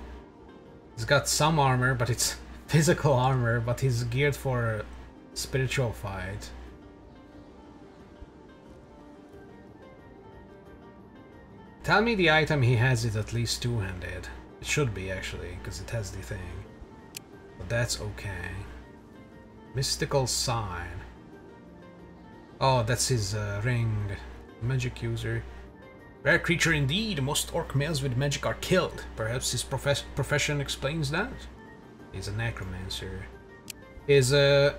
He's got some armor, but it's physical armor, but he's geared for spiritual fight. Tell me the item he has is at least two-handed. It should be, actually, because it has the thing. But that's okay. Mystical Sign. Oh, that's his uh, ring. Magic user. Rare creature indeed. Most orc males with magic are killed. Perhaps his profes profession explains that? He's a necromancer. Is uh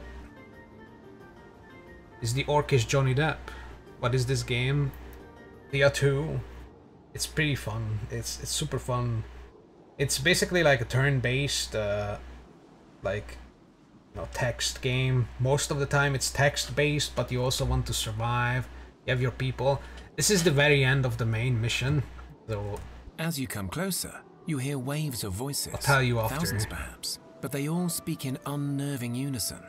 is the orcish Johnny Depp? What is this game? Thea 2. It's pretty fun. It's it's super fun. It's basically like a turn-based, uh, like, you know, text game. Most of the time it's text-based, but you also want to survive. You have your people. This is the very end of the main mission, so... As you come closer, you hear waves of voices. I'll tell you after. Thousands perhaps, but they all speak in unnerving unison.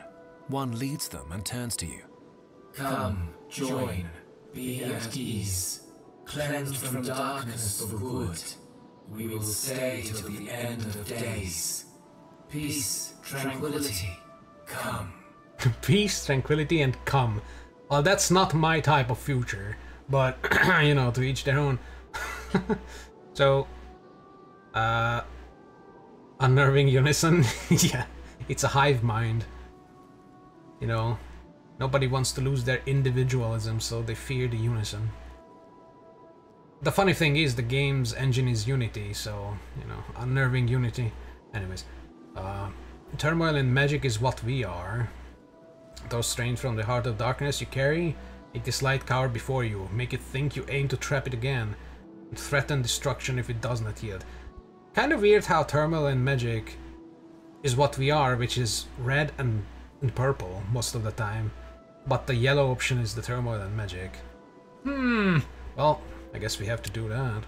One leads them and turns to you. Come, join, be at ease. Cleansed from darkness for the good. We will stay till the end of days. Peace, tranquility, come. Peace, tranquility, and come. Well, that's not my type of future, but, you know, to each their own. so, uh, unnerving unison, yeah, it's a hive mind. You know, nobody wants to lose their individualism, so they fear the unison. The funny thing is, the game's engine is Unity, so, you know, unnerving Unity. Anyways, uh, Turmoil and Magic is what we are. Those strained from the heart of darkness you carry, make this light cower before you, make it think you aim to trap it again, and threaten destruction if it does not yield. Kind of weird how Turmoil and Magic is what we are, which is red and purple most of the time, but the yellow option is the Turmoil and Magic. Hmm, well, I guess we have to do that.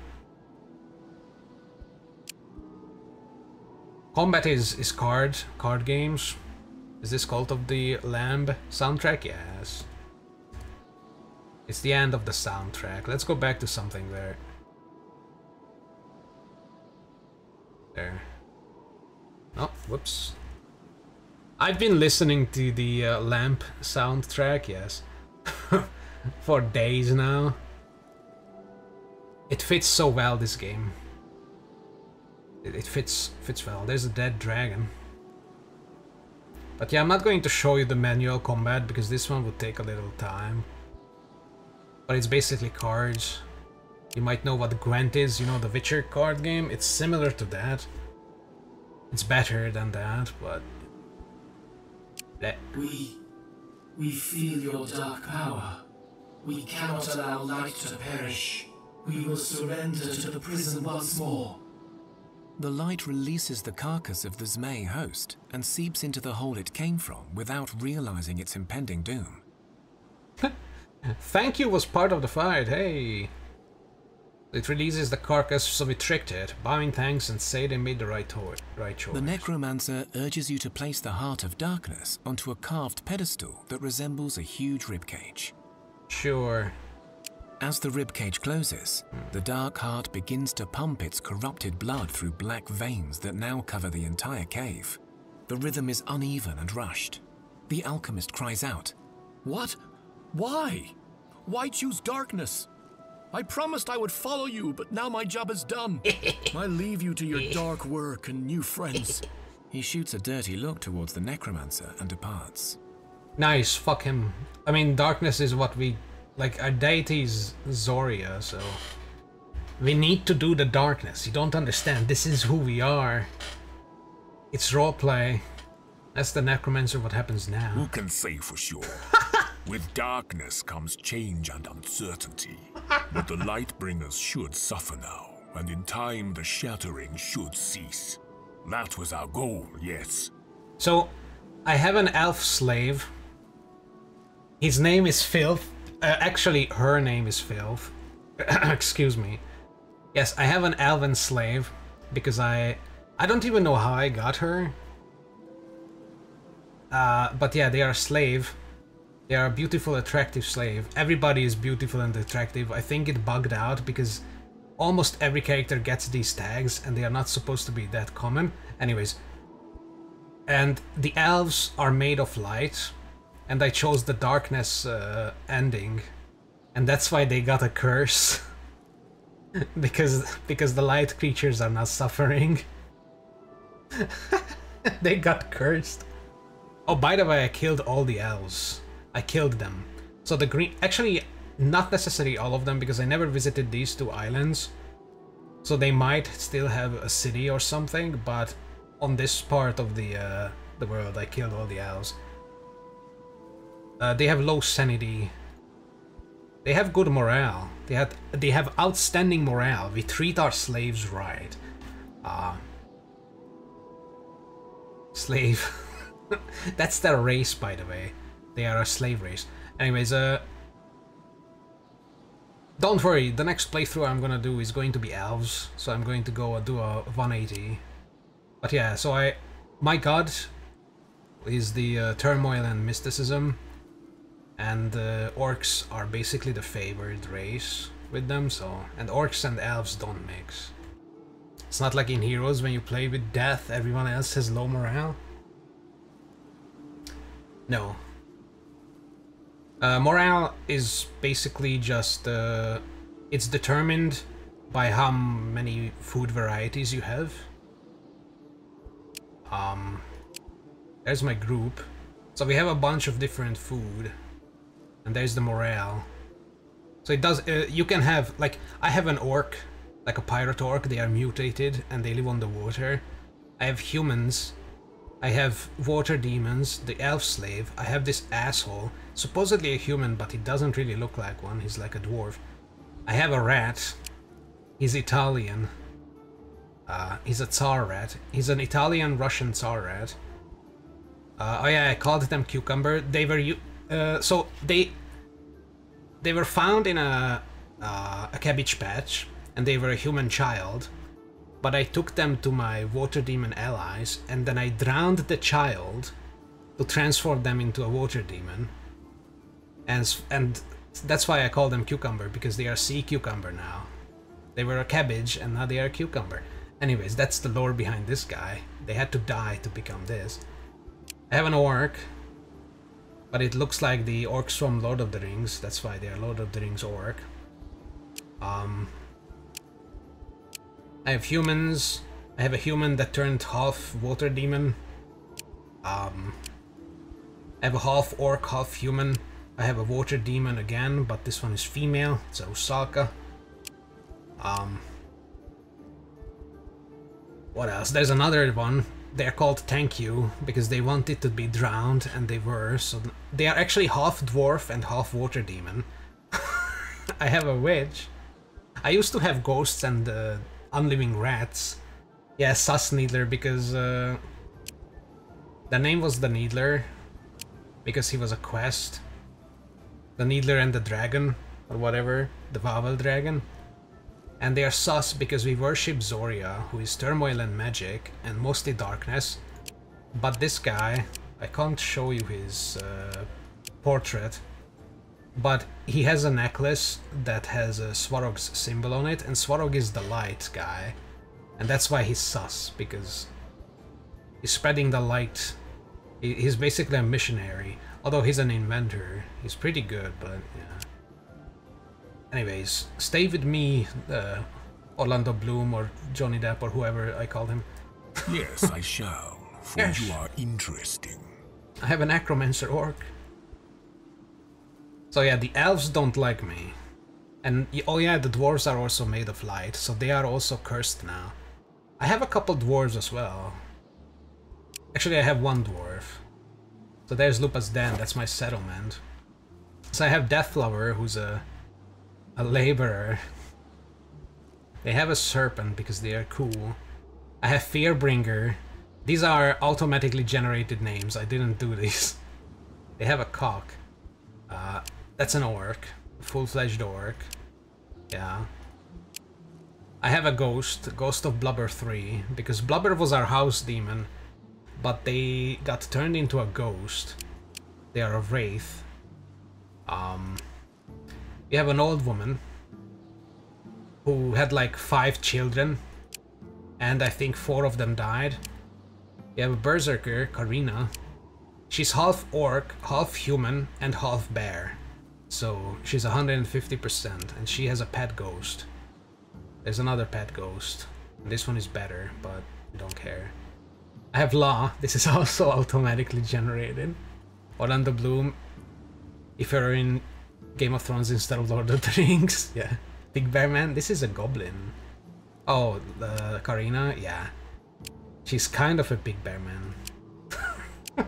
Combat is, is card, card games. Is this Cult of the Lamb soundtrack? Yes. It's the end of the soundtrack. Let's go back to something there. There. Oh, whoops. I've been listening to the uh, Lamb soundtrack, yes, for days now. It fits so well, this game. It, it fits fits well. There's a dead dragon. But yeah, I'm not going to show you the manual combat because this one would take a little time. But it's basically cards. You might know what Gwent is, you know, the Witcher card game. It's similar to that. It's better than that, but... We... we feel your dark power. We cannot allow light to perish. We will surrender to the prison once more. The light releases the carcass of the Zmei host and seeps into the hole it came from without realizing its impending doom. Thank you was part of the fight, hey! It releases the carcass, so we tricked it, bowing thanks and say they made the right, right choice. The necromancer urges you to place the Heart of Darkness onto a carved pedestal that resembles a huge ribcage. Sure. As the ribcage closes, the dark heart begins to pump its corrupted blood through black veins that now cover the entire cave. The rhythm is uneven and rushed. The alchemist cries out, What? Why? Why choose darkness? I promised I would follow you, but now my job is done. I leave you to your dark work and new friends. He shoots a dirty look towards the necromancer and departs. Nice, fuck him. I mean, darkness is what we... Like, our deity is Zorya, so... We need to do the darkness. You don't understand. This is who we are. It's roleplay. That's the necromancer what happens now. Who can say for sure? With darkness comes change and uncertainty. But the light bringers should suffer now, and in time the shattering should cease. That was our goal, yes. So, I have an elf slave. His name is Filth. Uh, actually, her name is Filth. Excuse me. Yes, I have an elven slave because I... I don't even know how I got her. Uh, but yeah, they are slave. They are a beautiful, attractive slave. Everybody is beautiful and attractive. I think it bugged out because almost every character gets these tags and they are not supposed to be that common. Anyways. And the elves are made of light. And I chose the darkness uh, ending. And that's why they got a curse. because because the light creatures are not suffering. they got cursed. Oh, by the way, I killed all the elves. I killed them. So the green... Actually, not necessarily all of them, because I never visited these two islands. So they might still have a city or something, but on this part of the uh, the world, I killed all the elves. Uh, they have low sanity. They have good morale. They had they have outstanding morale. We treat our slaves right. Uh, slave. That's their race, by the way. They are a slave race. Anyways, uh... Don't worry, the next playthrough I'm gonna do is going to be elves, so I'm going to go do a 180. But yeah, so I... My god is the uh, turmoil and mysticism, and uh, orcs are basically the favored race with them, so... And orcs and elves don't mix. It's not like in Heroes when you play with death, everyone else has low morale. No. Uh, morale is basically just, uh, it's determined by how many food varieties you have. Um, there's my group. So we have a bunch of different food. And there's the morale. So it does, uh, you can have, like, I have an orc, like a pirate orc, they are mutated and they live on the water. I have humans I have water demons, the elf slave, I have this asshole, supposedly a human but he doesn't really look like one, he's like a dwarf. I have a rat, he's Italian, uh, he's a tsar rat, he's an Italian-Russian tsar rat. Uh, oh yeah, I called them cucumber, they were, uh, so they, they were found in a, uh, a cabbage patch, and they were a human child, but I took them to my water demon allies and then I drowned the child to transform them into a water demon. And, and that's why I call them cucumber, because they are sea cucumber now. They were a cabbage, and now they are a cucumber. Anyways, that's the lore behind this guy. They had to die to become this. I have an orc, but it looks like the orcs from Lord of the Rings. That's why they are Lord of the Rings orc. Um, I have humans. I have a human that turned half water demon. Um, I have a half orc, half human. I have a water demon again, but this one is female. It's Osaka. Um, what else? There's another one. They're called Thank You because they wanted to be drowned and they were. So they are actually half dwarf and half water demon. I have a witch. I used to have ghosts and uh, unliving rats. Yeah, Sus Needler because uh, the name was the Needler because he was a quest. The Needler and the Dragon or whatever, the Wawel Dragon. And they are sus because we worship Zorya, who is turmoil and magic, and mostly darkness. But this guy, I can't show you his uh, portrait, but he has a necklace that has a Svarog's symbol on it, and Swarog is the light guy. And that's why he's sus, because he's spreading the light. He's basically a missionary, although he's an inventor. He's pretty good, but yeah. Anyways, stay with me, uh, Orlando Bloom or Johnny Depp or whoever I called him. Yes, I shall, for Yes. you are interesting. I have a Necromancer orc. So yeah, the elves don't like me. And oh yeah, the dwarves are also made of light, so they are also cursed now. I have a couple dwarves as well. Actually, I have one dwarf. So there's Lupa's Den, that's my settlement. So I have Deathlover, who's a a laborer. They have a serpent because they are cool. I have Fearbringer. These are automatically generated names. I didn't do these. They have a cock. Uh, that's an orc. Full-fledged orc. Yeah. I have a ghost. Ghost of Blubber 3. Because Blubber was our house demon. But they got turned into a ghost. They are a wraith. Um, we have an old woman who had like five children, and I think four of them died. We have a berserker, Karina. She's half orc, half human, and half bear. So she's 150%, and she has a pet ghost. There's another pet ghost. This one is better, but I don't care. I have Law. This is also automatically generated. Orlando Bloom. If you're in Game of Thrones instead of Lord of the Rings. Yeah. Big Bear Man, this is a goblin. Oh, uh, Karina, yeah. She's kind of a Big Bear Man.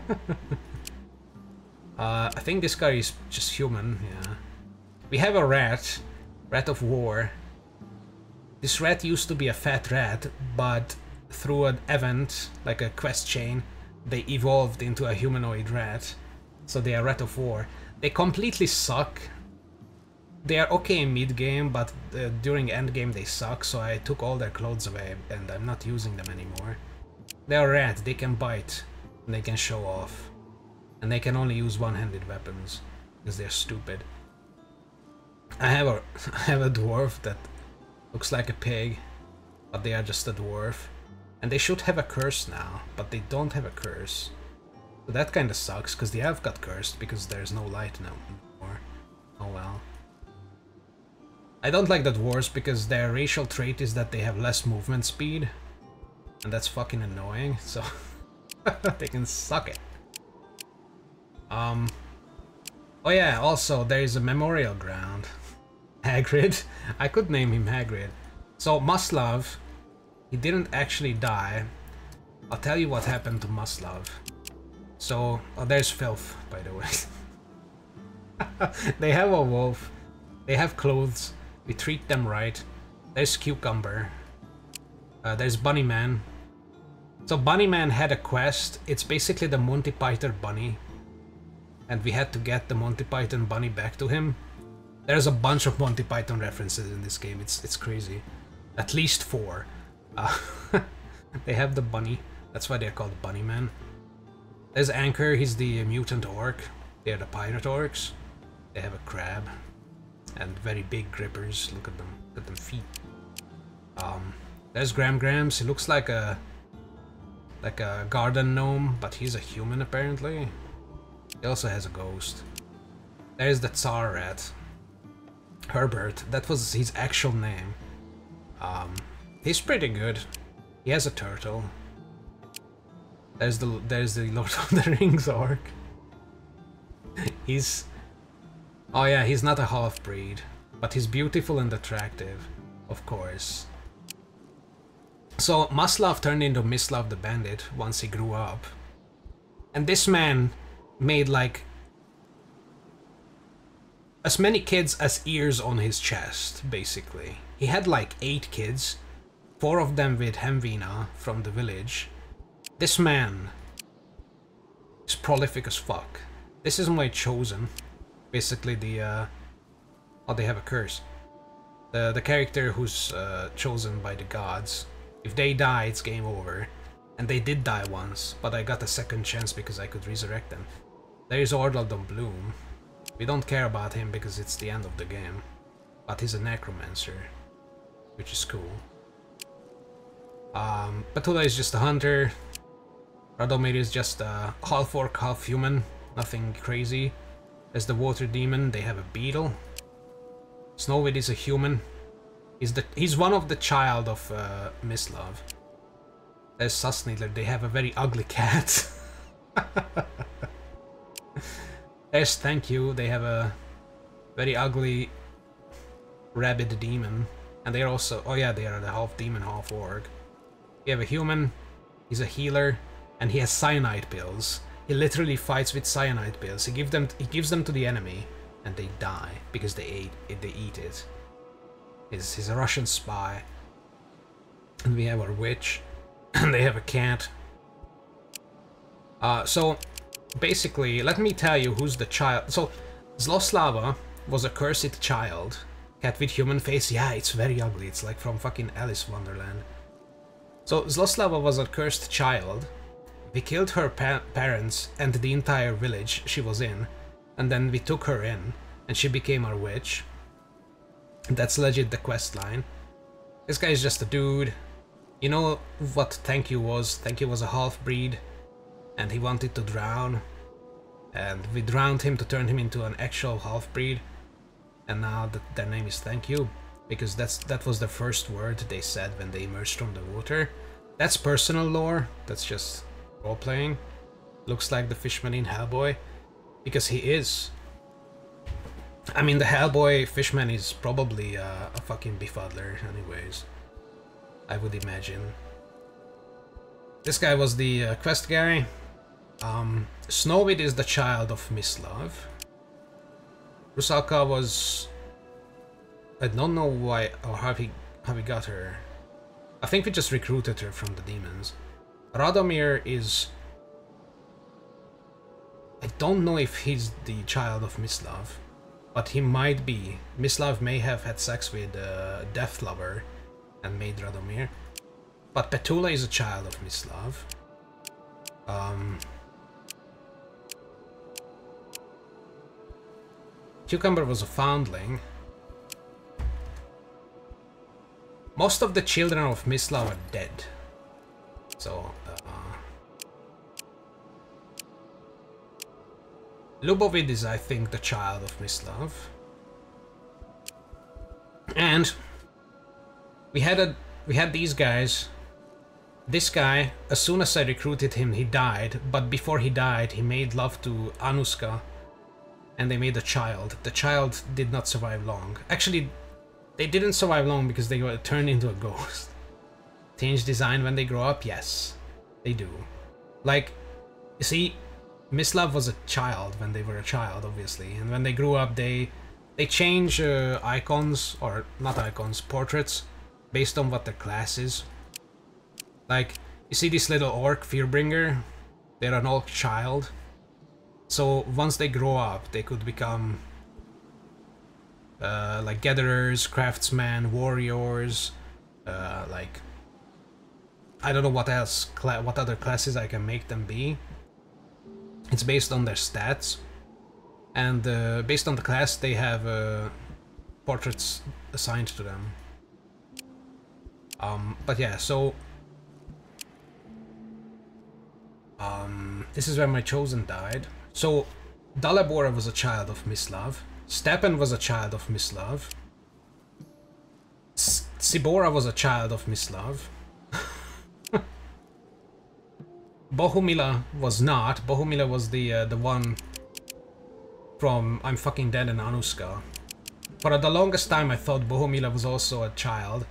uh, I think this guy is just human, yeah. We have a rat, Rat of War. This rat used to be a fat rat, but through an event, like a quest chain, they evolved into a humanoid rat. So they are Rat of War. They completely suck. They are okay in mid-game, but uh, during end-game they suck, so I took all their clothes away and I'm not using them anymore. They are rat, they can bite, and they can show off. And they can only use one-handed weapons, because they're stupid. I have a I have a dwarf that looks like a pig, but they are just a dwarf. And they should have a curse now, but they don't have a curse. So that kinda sucks, because the elf got cursed because there's no light now anymore. Oh well. I don't like the dwarves because their racial trait is that they have less movement speed. And that's fucking annoying, so they can suck it. Um Oh yeah, also there is a memorial ground. Hagrid. I could name him Hagrid. So Maslav, he didn't actually die. I'll tell you what happened to Maslav. So, oh, there's Filth, by the way. they have a wolf. They have clothes. We treat them right. There's Cucumber. Uh, there's Bunnyman. So Bunnyman had a quest. It's basically the Monty Python bunny. And we had to get the Monty Python bunny back to him. There's a bunch of Monty Python references in this game. It's it's crazy. At least four. Uh, they have the bunny. That's why they're called Bunnyman. There's Anchor, he's the mutant orc. They're the pirate orcs. They have a crab. And very big grippers. Look at them. Look at them feet. Um, there's Gram Grams. He looks like a like a garden gnome, but he's a human apparently. He also has a ghost. There's the Tsar rat. Herbert. That was his actual name. Um, he's pretty good. He has a turtle. There's the there's the Lord of the Rings orc. he's oh yeah, he's not a half breed, but he's beautiful and attractive, of course. So Maslav turned into Mislav the Bandit once he grew up, and this man made like as many kids as ears on his chest, basically. He had like eight kids, four of them with Hemvina from the village. This man is prolific as fuck. This is my chosen. Basically the, uh... Oh, they have a curse. The, the character who's uh, chosen by the gods. If they die, it's game over. And they did die once, but I got a second chance because I could resurrect them. There is Ordaldon Bloom. We don't care about him because it's the end of the game. But he's a necromancer, which is cool. Um, Petula is just a hunter. Radomir is just a half orc, half human. Nothing crazy. As the water demon, they have a beetle. Snowwid is a human. He's the he's one of the child of uh, Mislav. There's Susnidler, they have a very ugly cat. Yes, thank you. They have a very ugly rabid demon. And they're also... Oh yeah, they are the half demon, half orc. You have a human. He's a healer. And he has cyanide pills. He literally fights with cyanide pills. He, give them, he gives them to the enemy. And they die. Because they, ate, they eat it. He's, he's a Russian spy. And we have our witch. And they have a cat. Uh, so basically, let me tell you who's the child. So, Zloslava was a cursed child. Cat with human face, yeah, it's very ugly. It's like from fucking Alice Wonderland. So, Zloslava was a cursed child. We killed her pa parents and the entire village she was in. And then we took her in. And she became our witch. That's legit the quest line. This guy is just a dude. You know what Thank You was? Thank You was a half-breed and he wanted to drown. And we drowned him to turn him into an actual half-breed. And now that their name is Thank You, because that's that was the first word they said when they emerged from the water. That's personal lore, that's just role-playing. Looks like the fishman in Hellboy, because he is. I mean, the Hellboy fishman is probably uh, a fucking befuddler anyways. I would imagine. This guy was the uh, quest guy. Um, Snowwid is the child of Mislav. Rusalka was... I don't know why or how he, how he got her. I think we just recruited her from the demons. Radomir is... I don't know if he's the child of Mislav, but he might be. Mislav may have had sex with uh, Death Lover and made Radomir. But Petula is a child of Mislav. Um, Cucumber was a foundling. Most of the children of Mislav are dead. So, Lubovid is, I think, the child of Mislav. And we had a we had these guys. This guy, as soon as I recruited him, he died. But before he died, he made love to Anuska, and they made a child. The child did not survive long. Actually, they didn't survive long because they were turned into a ghost. Change design when they grow up? Yes, they do. Like, you see, Mislav was a child when they were a child, obviously, and when they grew up, they they change uh, icons or not icons, portraits based on what their class is. Like, you see this little orc Fearbringer? They're an orc child. So once they grow up, they could become uh, like gatherers, craftsmen, warriors, uh, like I don't know what else, what other classes I can make them be. It's based on their stats, and uh, based on the class, they have uh, portraits assigned to them. Um, but yeah, so um, this is where my chosen died. So Dalibor was a child of Mislav. Stepan was a child of Mislav. Sibora was a child of Mislav. Bohumila was not. Bohumila was the uh, the one from I'm Fucking Dead and Anuska. For the longest time I thought Bohumila was also a child.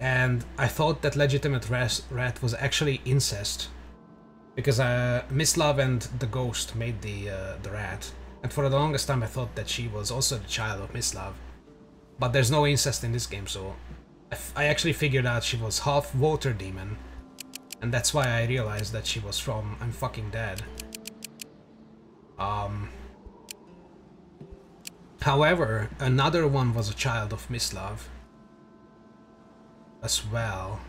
And I thought that Legitimate Rat was actually incest. Because uh, Mislav and the ghost made the, uh, the rat. And for the longest time I thought that she was also the child of Mislav. But there's no incest in this game, so... I, actually figured out she was half water demon. And that's why I realized that she was from I'm Fucking Dead. Um... However, another one was a child of Mislav. As well.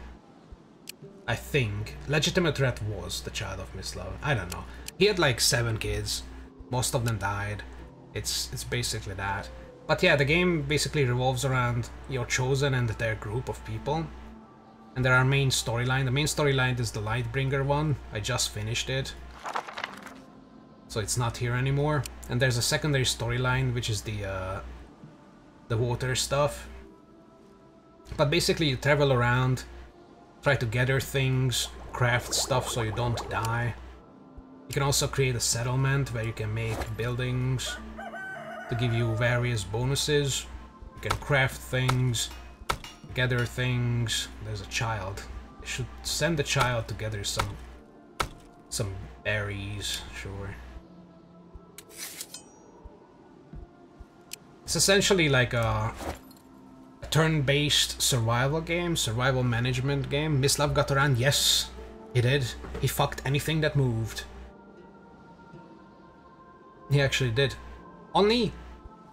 I think. Legitimate Rat was the child of Mislav. I don't know. He had like seven kids. Most of them died. It's it's basically that. But yeah, the game basically revolves around your chosen and their group of people. And there are main storyline. The main storyline is the Lightbringer one. I just finished it. So it's not here anymore. And there's a secondary storyline, which is the uh, the water stuff. But basically you travel around, try to gather things, craft stuff so you don't die. You can also create a settlement where you can make buildings to give you various bonuses. You can craft things, gather things. There's a child. I should send the child to gather some some berries, sure. It's essentially like a turn-based survival game, survival management game. Mislav got around, yes, he did. He fucked anything that moved. He actually did. Only,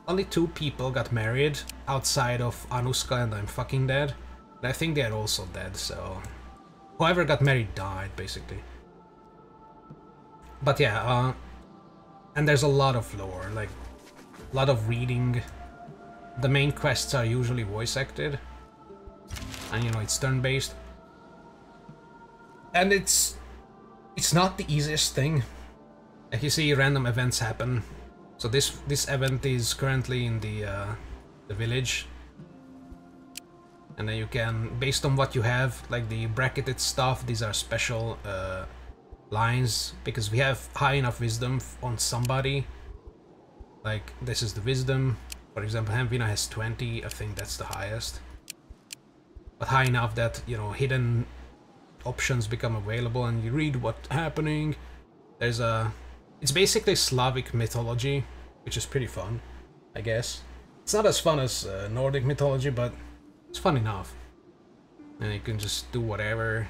only two people got married outside of Anuska and I'm fucking dead. I think they're also dead, so... Whoever got married died, basically. But yeah, uh... And there's a lot of lore, like... A lot of reading the main quests are usually voice acted. And you know, it's turn-based. And it's... It's not the easiest thing. Like you see random events happen. So this this event is currently in the uh, the village. And then you can, based on what you have, like the bracketed stuff, these are special uh, lines, because we have high enough wisdom on somebody. Like, this is the wisdom, for example, Hemvina has 20, I think that's the highest. But high enough that, you know, hidden options become available and you read what's happening. There's a... It's basically Slavic mythology, which is pretty fun, I guess. It's not as fun as uh, Nordic mythology, but it's fun enough. And you can just do whatever.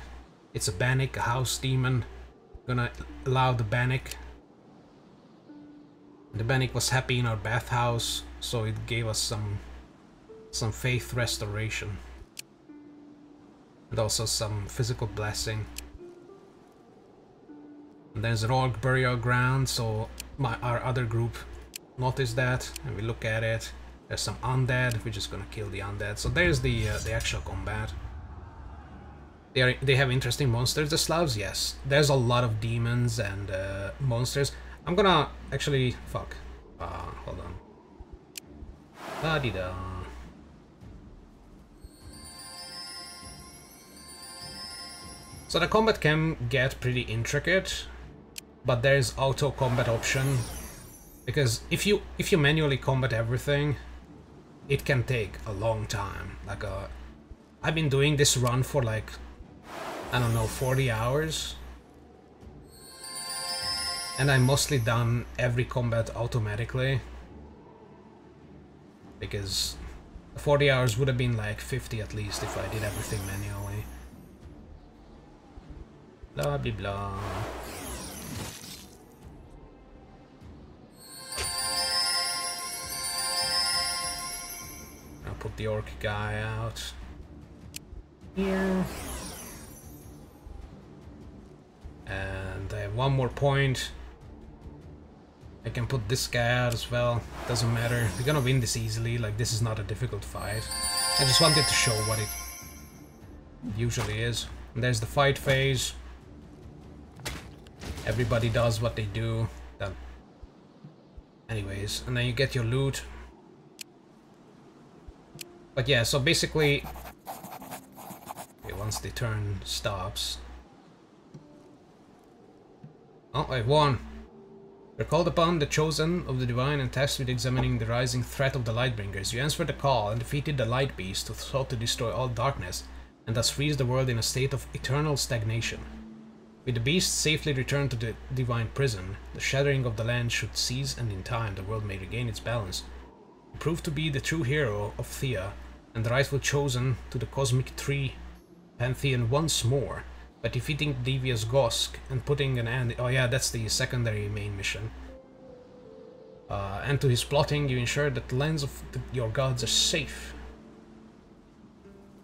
It's a Bannic, a house demon. Gonna allow the Bannic. The Bannic was happy in our bathhouse, so it gave us some some faith restoration and also some physical blessing. And there's orc burial ground, so my our other group noticed that, and we look at it. There's some undead. We're just gonna kill the undead. So there's the uh, the actual combat. They are they have interesting monsters. The Slavs, yes. There's a lot of demons and uh, monsters. I'm gonna actually fuck. Uh, hold on. La -di -da. So the combat can get pretty intricate, but there's auto combat option because if you if you manually combat everything, it can take a long time. Like a, uh, I've been doing this run for like I don't know 40 hours, and I mostly done every combat automatically because 40 hours would have been like 50 at least if I did everything manually. Blah blah blah. Put the orc guy out here. And I have one more point. I can put this guy out as well. Doesn't matter. We're gonna win this easily. Like, this is not a difficult fight. I just wanted to show what it usually is. And there's the fight phase. Everybody does what they do. Then, anyways, and then you get your loot. But yeah, so basically, okay, once the turn stops. Oh, I won. You're called upon, the chosen of the divine, and tasked with examining the rising threat of the Lightbringers. You answered the call and defeated the Light Beast, who sought to destroy all darkness, and thus freeze the world in a state of eternal stagnation. With the beast safely returned to the divine prison, the shattering of the land should cease, and in time the world may regain its balance. You proved to be the true hero of Thea, and the rightful chosen to the Cosmic Tree Pantheon once more, by defeating Devious Gosk and putting an end... Oh yeah, that's the secondary main mission. Uh, and to his plotting, you ensure that the lands of the, your gods are safe.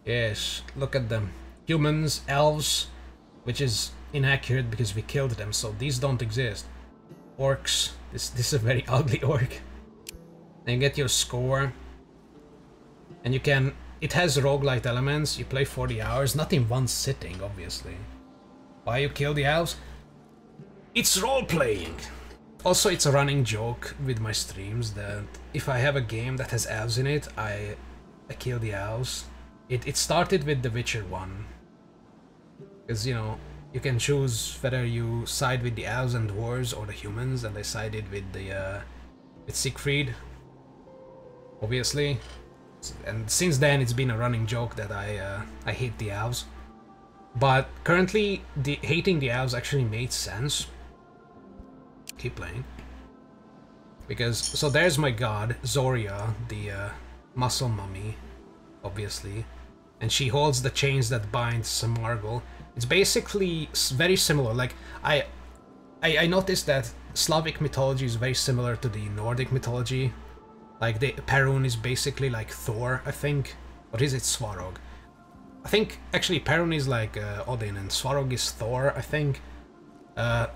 Yes, look at them. Humans, elves, which is inaccurate because we killed them, so these don't exist. Orcs, this, this is a very ugly orc. Then you get your score. And you can it has roguelite elements, you play 40 hours, not in one sitting, obviously. Why you kill the elves? It's role-playing! Also, it's a running joke with my streams that if I have a game that has elves in it, I, I kill the elves. It, it started with The Witcher 1. Because, you know, you can choose whether you side with the elves and dwarves or the humans, and I sided with the, uh, with Siegfried. Obviously and since then it's been a running joke that I uh, I hate the elves. But currently, the hating the elves actually made sense. Keep playing. Because, so there's my god, Zorya, the uh, muscle mummy, obviously. And she holds the chains that bind Samargul. It's basically very similar, like, I, I, I noticed that Slavic mythology is very similar to the Nordic mythology, like, the Perun is basically like Thor, I think. What is it Svarog? I think, actually, Perun is like uh, Odin and Svarog is Thor, I think. Uh,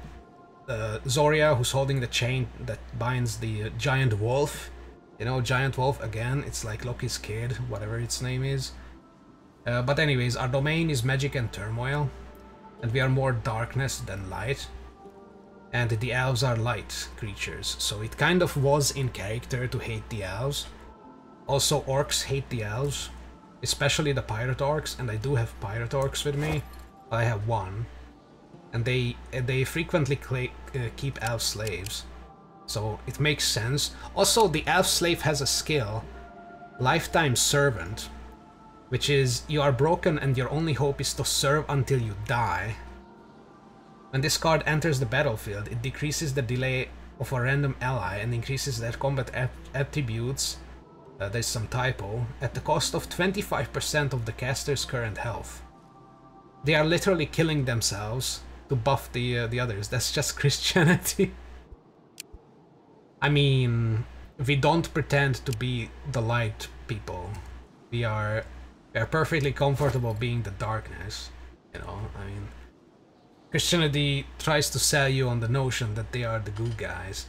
uh, Zorya, who's holding the chain that binds the uh, giant wolf. You know, giant wolf, again, it's like Loki's kid, whatever its name is. Uh, but anyways, our domain is magic and turmoil. And we are more darkness than light and the elves are light creatures, so it kind of was in character to hate the elves. Also, orcs hate the elves, especially the pirate orcs, and I do have pirate orcs with me. I have one, and they they frequently uh, keep elf slaves, so it makes sense. Also, the elf slave has a skill, Lifetime Servant, which is you are broken and your only hope is to serve until you die, when this card enters the battlefield, it decreases the delay of a random ally and increases their combat attributes, uh, there's some typo, at the cost of 25% of the caster's current health. They are literally killing themselves to buff the, uh, the others, that's just Christianity. I mean, we don't pretend to be the light people. We are, we are perfectly comfortable being the darkness, you know, I mean... Christianity tries to sell you on the notion that they are the good guys.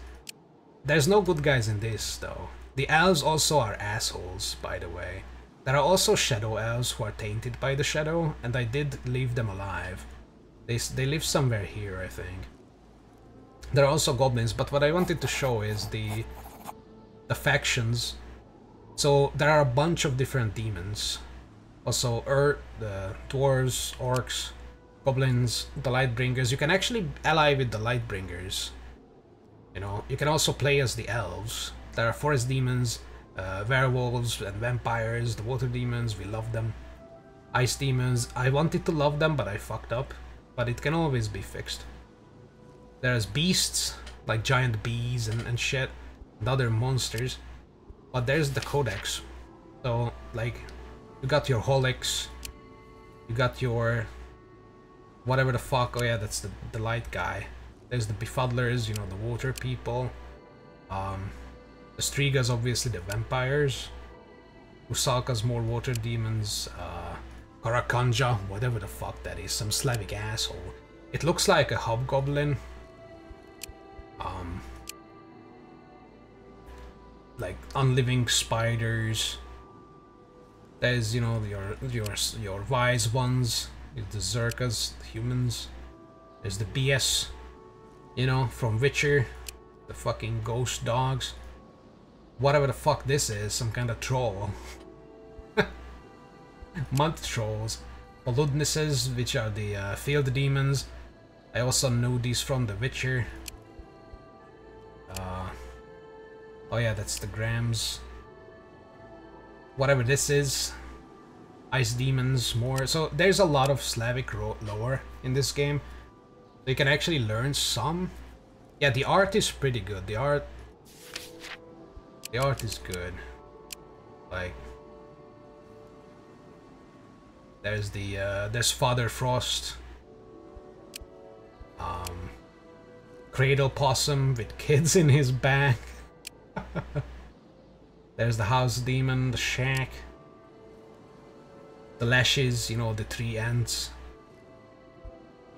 There's no good guys in this, though. The elves also are assholes, by the way. There are also shadow elves who are tainted by the shadow, and I did leave them alive. They, they live somewhere here, I think. There are also goblins, but what I wanted to show is the, the factions. So there are a bunch of different demons. Also, Ur, the dwarves, orcs, goblins, the Lightbringers. You can actually ally with the Lightbringers. You know, you can also play as the elves. There are forest demons, uh, werewolves and vampires, the water demons, we love them. Ice demons, I wanted to love them but I fucked up. But it can always be fixed. There's beasts, like giant bees and, and shit, and other monsters. But there's the codex. So, like, you got your holics, you got your whatever the fuck. Oh yeah, that's the, the light guy. There's the Befuddlers, you know, the water people. Um, the Strigas, obviously the vampires. Usaka's more water demons. Uh, Karakanja, whatever the fuck that is, some Slavic asshole. It looks like a hobgoblin. Um, like unliving spiders. There's you know your your your wise ones, the Zerkas, the humans. There's the BS, you know, from Witcher, the fucking ghost dogs. Whatever the fuck this is, some kind of troll. Month trolls. Poludnesses, which are the uh, field demons. I also know these from The Witcher. Uh, oh yeah, that's the Grams. Whatever this is. Ice demons, more. So there's a lot of Slavic lore in this game. You can actually learn some. Yeah, the art is pretty good. The art... The art is good. Like... There's the, uh, there's Father Frost. Um, Cradle Possum with kids in his back. there's the House Demon, the Shack. The Lashes, you know, the three ants.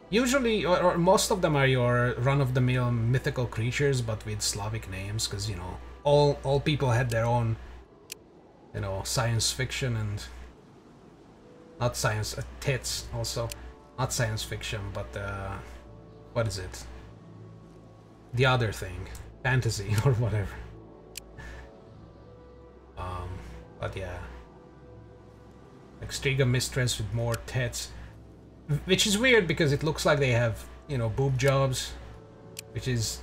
Usually, or, or most of them are your run-of-the-mill mythical creatures, but with Slavic names, because, you know, all, all people had their own, you know, science fiction and not science, uh, tits also. Not science fiction, but uh, what is it? The other thing. Fantasy or whatever. Um, but yeah. Like Striga Mistress with more tits. Which is weird because it looks like they have, you know, boob jobs. Which is...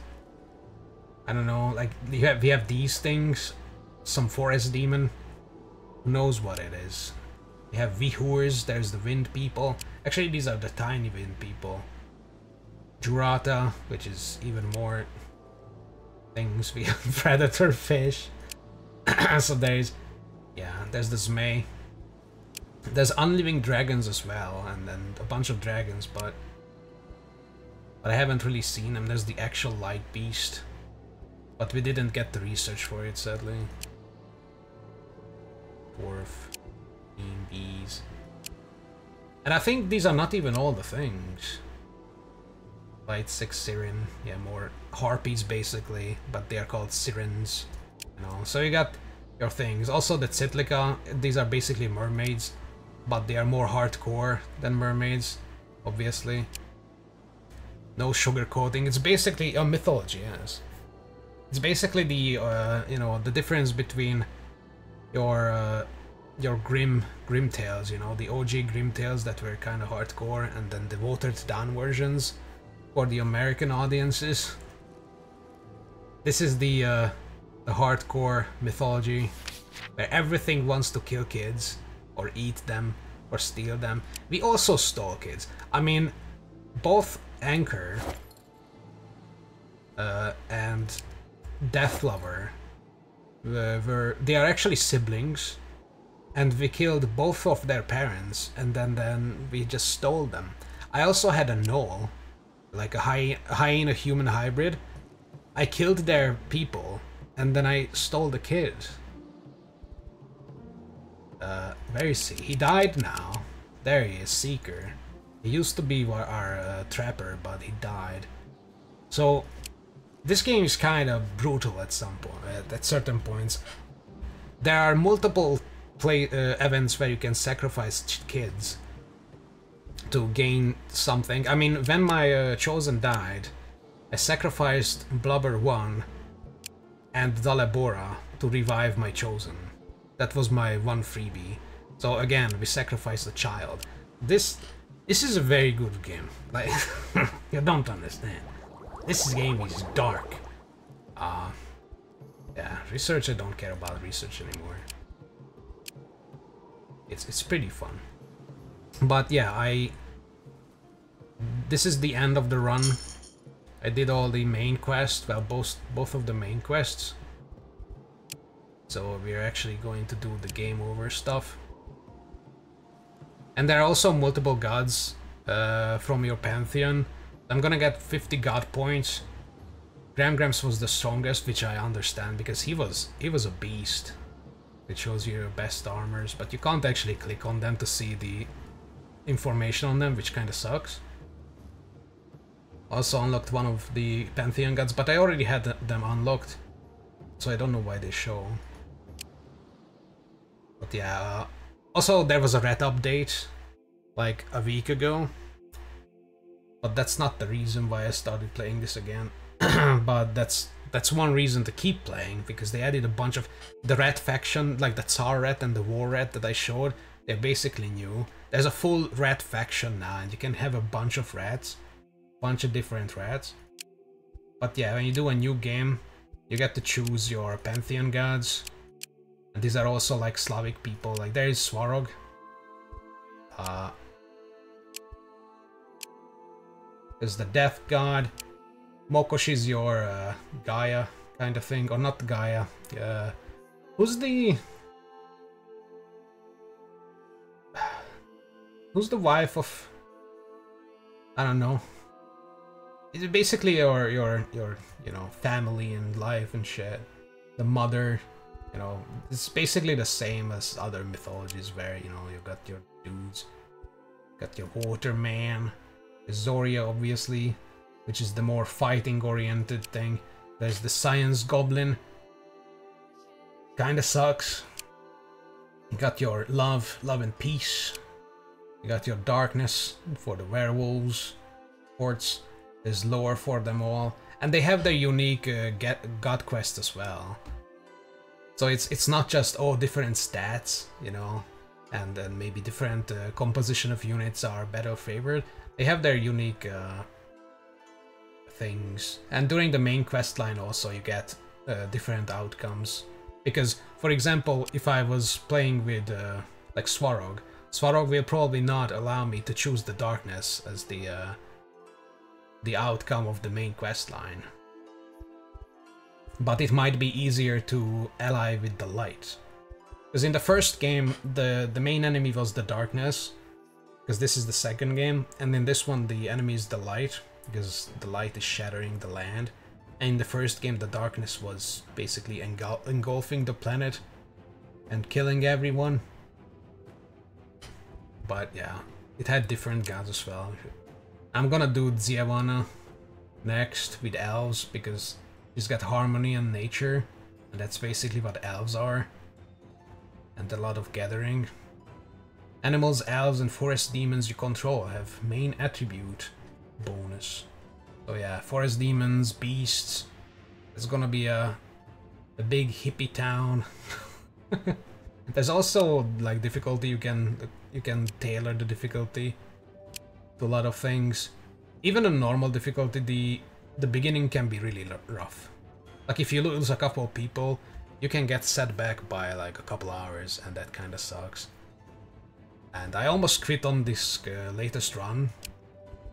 I don't know, like, you have, we have these things. Some forest demon. Who knows what it is. We have Vihurs, there's the wind people. Actually, these are the tiny wind people. Jurata, which is even more things. We have predator fish. so there's, yeah, there's the Zmei. There's unliving dragons as well, and then a bunch of dragons, but but I haven't really seen them. There's the actual light beast, but we didn't get the research for it, sadly. Dwarf bees. And I think these are not even all the things. Light 6 Siren, yeah, more harpies basically, but they are called sirens. You know, so you got your things. Also the Tsitlika, these are basically mermaids, but they are more hardcore than mermaids, obviously. No sugarcoating, it's basically a mythology, yes. It's basically the, uh, you know, the difference between your uh, your grim grim tales you know the og grim tales that were kind of hardcore and then the watered down versions for the american audiences this is the uh, the hardcore mythology where everything wants to kill kids or eat them or steal them we also stole kids i mean both anchor uh, and deathlover uh, were they are actually siblings and we killed both of their parents and then then we just stole them. I also had a gnoll, like a hy hyena human hybrid. I killed their people and then I stole the kid. Uh, where is he? He died now. There he is, Seeker. He used to be our, our uh, trapper, but he died. So, this game is kind of brutal at some point, at, at certain points. There are multiple play uh, events where you can sacrifice kids to gain something. I mean, when my uh, chosen died, I sacrificed Blubber 1 and Dalebora to revive my chosen. That was my one freebie. So again, we sacrifice the child. This this is a very good game. Like you don't understand. This game is dark. Uh yeah, research I don't care about research anymore it's it's pretty fun. But yeah, I this is the end of the run. I did all the main quests, well both both of the main quests. So we're actually going to do the game over stuff. And there are also multiple gods uh, from your pantheon. I'm gonna get 50 god points. Gram Grams was the strongest, which I understand because he was he was a beast. It shows you your best armors, but you can't actually click on them to see the information on them, which kind of sucks. Also unlocked one of the Pantheon gods, but I already had them unlocked. so I don't know why they show. But yeah, uh, also there was a red update like a week ago. But that's not the reason why I started playing this again. but that's that's one reason to keep playing because they added a bunch of the red faction, like the Tsar red and the War red that I showed. They're basically new. There's a full red faction now, and you can have a bunch of reds, bunch of different reds. But yeah, when you do a new game, you get to choose your pantheon gods. And these are also like Slavic people. Like there is Svarog. Uh, there's the death god. Mokosh is your uh, Gaia kind of thing, or not Gaia. Uh, who's the who's the wife of? I don't know. It's basically your your your you know family and life and shit. The mother, you know, it's basically the same as other mythologies where you know you got your dudes, got your water man, Zorya obviously, which is the more fighting oriented thing. There's the science goblin. Kinda sucks. You got your love, love and peace. You got your darkness for the werewolves. Forts. There's lore for them all. And they have their unique uh, get, god quest as well. So it's it's not just oh different stats, you know, and then maybe different uh, composition of units are better favored. They have their unique uh, things. And during the main quest line also you get uh, different outcomes. Because, for example, if I was playing with uh, like Svarog, Svarog will probably not allow me to choose the darkness as the uh, the outcome of the main quest line. But it might be easier to ally with the light. Because in the first game, the, the main enemy was the darkness, because this is the second game, and in this one the enemy is the light, because the light is shattering the land. And in the first game, the darkness was basically engul engulfing the planet and killing everyone. But yeah, it had different gods as well. I'm gonna do Ziavana next with elves because she's got harmony and nature, and that's basically what elves are. And a lot of gathering. Animals, elves, and forest demons you control have main attribute bonus. So yeah, forest demons, beasts. It's gonna be a a big hippie town. There's also like difficulty you can you can tailor the difficulty to a lot of things. Even a normal difficulty, the the beginning can be really rough. Like if you lose a couple of people, you can get set back by like a couple hours, and that kind of sucks. And I almost quit on this uh, latest run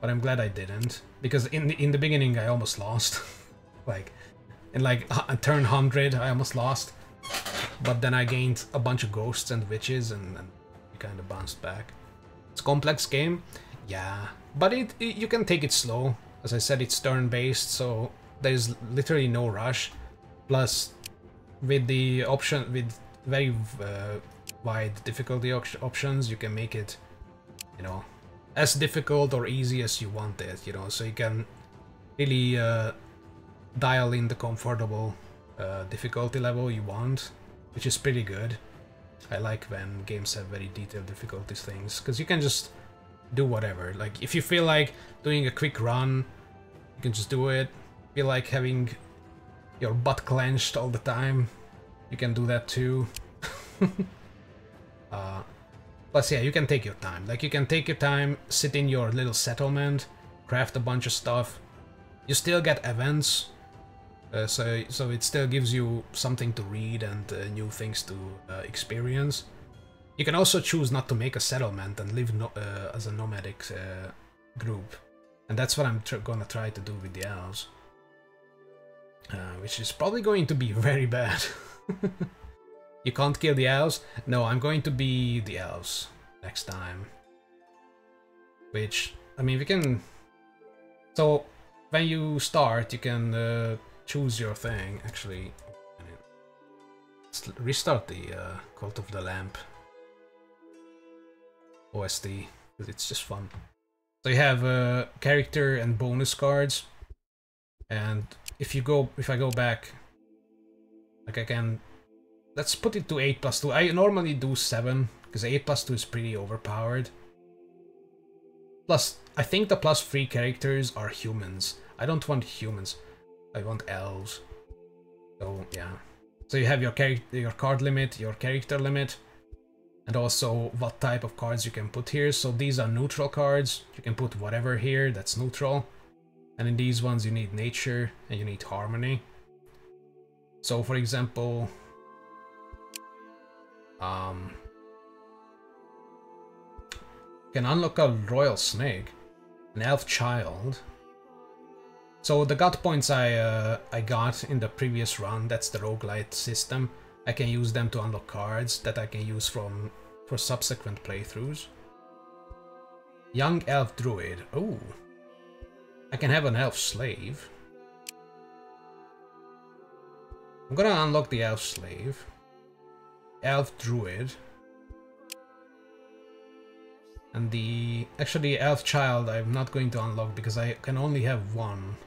but I'm glad I didn't because in the, in the beginning I almost lost. like in like a turn 100 I almost lost. But then I gained a bunch of ghosts and witches and, and kind of bounced back. It's complex game, yeah, but it, it you can take it slow. As I said, it's turn-based, so there's literally no rush. Plus, with the option with very uh, wide difficulty op options, you can make it, you know, as difficult or easy as you want it, you know, so you can really uh, dial in the comfortable uh, difficulty level you want, which is pretty good. I like when games have very detailed difficulties things, because you can just do whatever. Like, if you feel like doing a quick run, you can just do it. Feel like having your butt clenched all the time, you can do that too. uh, Plus, yeah, you can take your time. Like, you can take your time, sit in your little settlement, craft a bunch of stuff. You still get events, uh, so so it still gives you something to read and uh, new things to uh, experience. You can also choose not to make a settlement and live no uh, as a nomadic uh, group. And that's what I'm gonna try to do with the elves. Uh, which is probably going to be very bad. You can't kill the elves? No, I'm going to be the elves next time. Which, I mean, we can... So, when you start, you can uh, choose your thing. Actually, let's restart the uh, Cult of the Lamb OST, because it's just fun. So you have uh, character and bonus cards, and if you go, if I go back Like I can... Let's put it to 8 plus 2. I normally do 7, because 8 plus 2 is pretty overpowered. Plus, I think the plus 3 characters are humans. I don't want humans. I want elves. So, yeah. So you have your, your card limit, your character limit, and also what type of cards you can put here. So these are neutral cards. You can put whatever here that's neutral. And in these ones you need nature and you need harmony. So for example, um, you can unlock a royal snake, an elf child. So the god points I uh, I got in the previous run, that's the roguelite system. I can use them to unlock cards that I can use from for subsequent playthroughs. Young elf druid. Oh. I can have an elf slave. I'm gonna unlock the elf slave. Elf druid. And the... Actually, elf child I'm not going to unlock because I can only have one.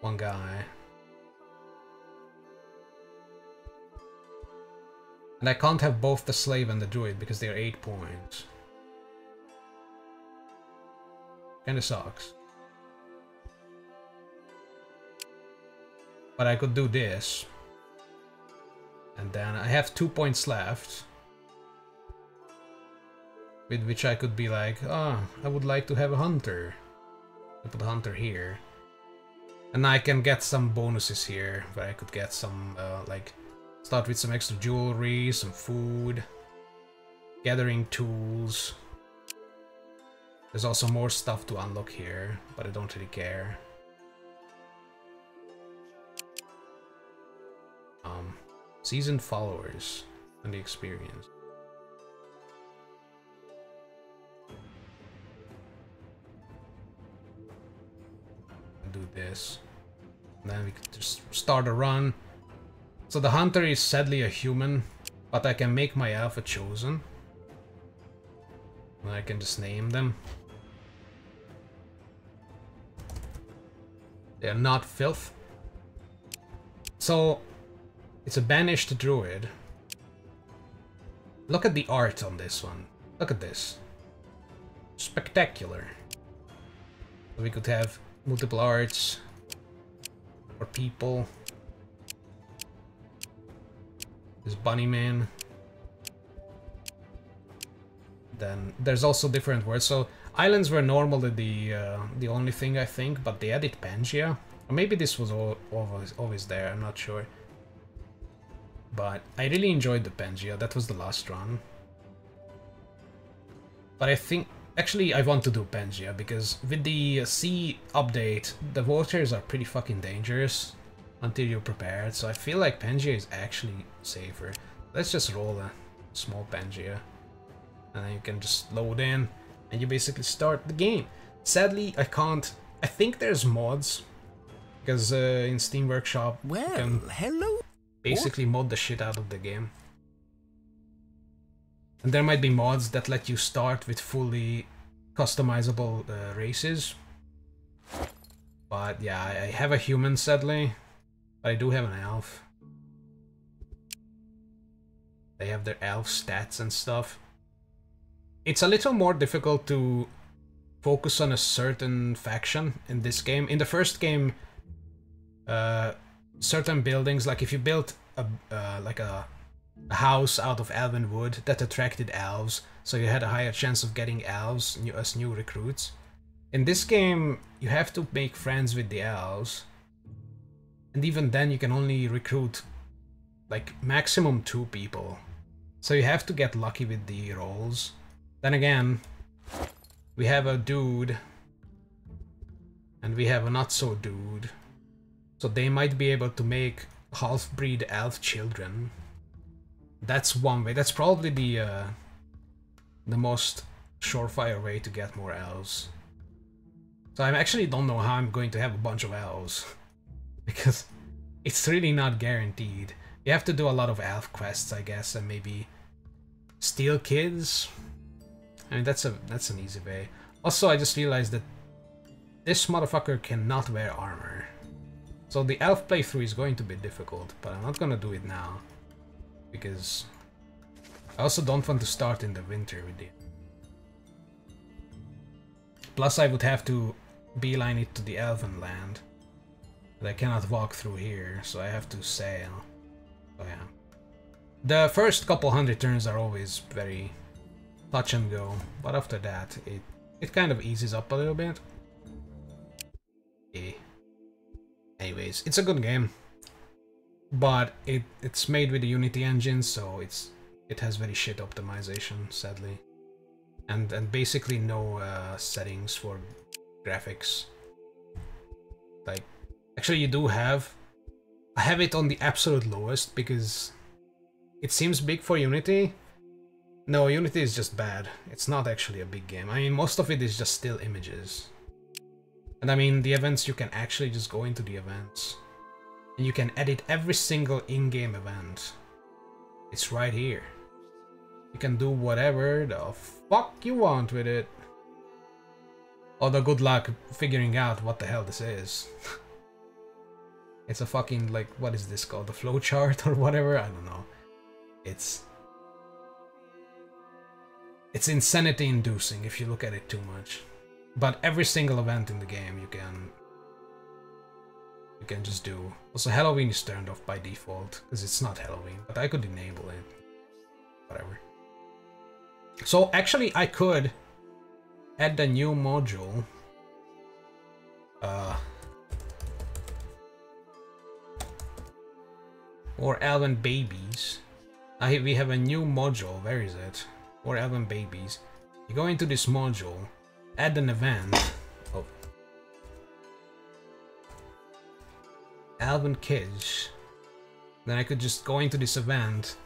One guy. And I can't have both the slave and the druid because they're 8 points. Kinda sucks. But I could do this. And then I have 2 points left. With which I could be like, ah, oh, I would like to have a hunter. I put hunter here. And I can get some bonuses here, where I could get some, uh, like, Start with some extra jewelry, some food, gathering tools. There's also more stuff to unlock here, but I don't really care. Um, seasoned followers and the experience. Do this. And then we can just start a run. So the hunter is sadly a human, but I can make my alpha chosen. And I can just name them. They are not filth. So, it's a banished druid. Look at the art on this one. Look at this. Spectacular. we could have multiple arts for people. This bunny man. Then there's also different words. So islands were normally the uh, the only thing I think, but they added Pangea. Or maybe this was always always there. I'm not sure. But I really enjoyed the Pangea. That was the last run. But I think actually I want to do Pangea because with the sea update, the waters are pretty fucking dangerous until you're prepared. So I feel like Pangea is actually safer. Let's just roll a small Pangea. And then you can just load in and you basically start the game. Sadly, I can't... I think there's mods. Because uh, in Steam Workshop, well, you can hello. basically mod the shit out of the game. And there might be mods that let you start with fully customizable uh, races. But yeah, I have a human sadly, but I do have an elf. They have their elf stats and stuff. It's a little more difficult to focus on a certain faction in this game. In the first game, uh, certain buildings, like if you built a uh, like a, a house out of elven wood, that attracted elves, so you had a higher chance of getting elves new, as new recruits. In this game, you have to make friends with the elves, and even then you can only recruit like maximum two people. So you have to get lucky with the rolls. Then again, we have a dude and we have a not so dude. So they might be able to make half-breed elf children. That's one way. That's probably the uh, the most surefire way to get more elves. So I actually don't know how I'm going to have a bunch of elves. because it's really not guaranteed. You have to do a lot of elf quests, I guess, and maybe steal kids. I mean, that's a that's an easy way. Also, I just realized that this motherfucker cannot wear armor. So the elf playthrough is going to be difficult, but I'm not gonna do it now. Because I also don't want to start in the winter with it. Plus I would have to beeline it to the elven land. But I cannot walk through here, so I have to sail. So yeah. The first couple hundred turns are always very touch and go, but after that it it kind of eases up a little bit. Yeah. Anyways, it's a good game. But it it's made with the Unity engine, so it's it has very shit optimization, sadly. And and basically no uh, settings for graphics. Like actually you do have I have it on the absolute lowest because it seems big for Unity. No, Unity is just bad. It's not actually a big game. I mean, most of it is just still images. And I mean, the events, you can actually just go into the events. And you can edit every single in-game event. It's right here. You can do whatever the fuck you want with it. Although good luck figuring out what the hell this is. it's a fucking, like, what is this called? The flowchart or whatever? I don't know. It's... It's insanity inducing if you look at it too much. But every single event in the game you can you can just do. Also Halloween is turned off by default because it's not Halloween, but I could enable it. Whatever. So actually I could add a new module. Uh or Elven Babies. I, we have a new module, where is it? Or Elven Babies. You go into this module, add an event. Oh. Elven Kids. Then I could just go into this event.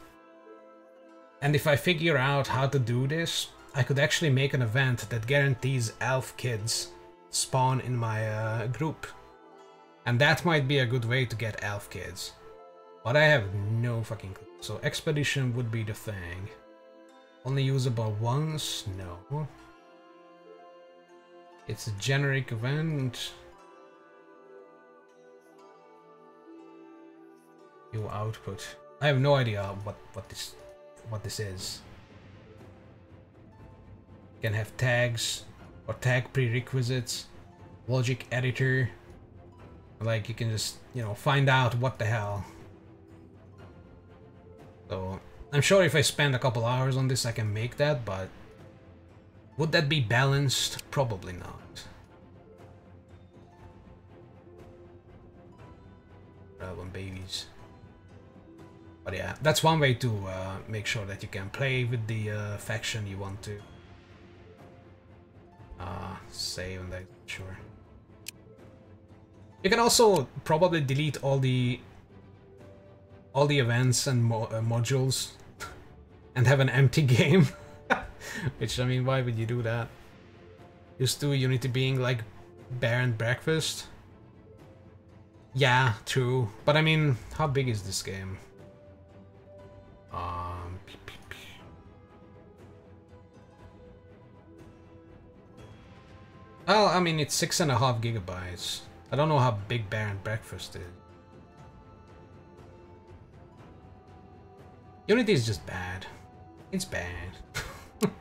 And if I figure out how to do this, I could actually make an event that guarantees elf kids spawn in my uh, group. And that might be a good way to get elf kids. But I have no fucking clue. So expedition would be the thing. Only usable once? No. It's a generic event. New output. I have no idea what what this what this is. You can have tags or tag prerequisites, logic editor. Like you can just you know find out what the hell. So I'm sure if I spend a couple hours on this, I can make that, but would that be balanced? Probably not. Problem babies. But yeah, that's one way to uh, make sure that you can play with the uh, faction you want to. Uh, save and that, sure. You can also probably delete all the all the events and mo uh, modules and have an empty game. Which, I mean, why would you do that? Used to Unity being like and breakfast. Yeah, true. But I mean, how big is this game? Um, well, I mean, it's six and a half gigabytes. I don't know how big Bear and Breakfast is. Unity is just bad. It's bad.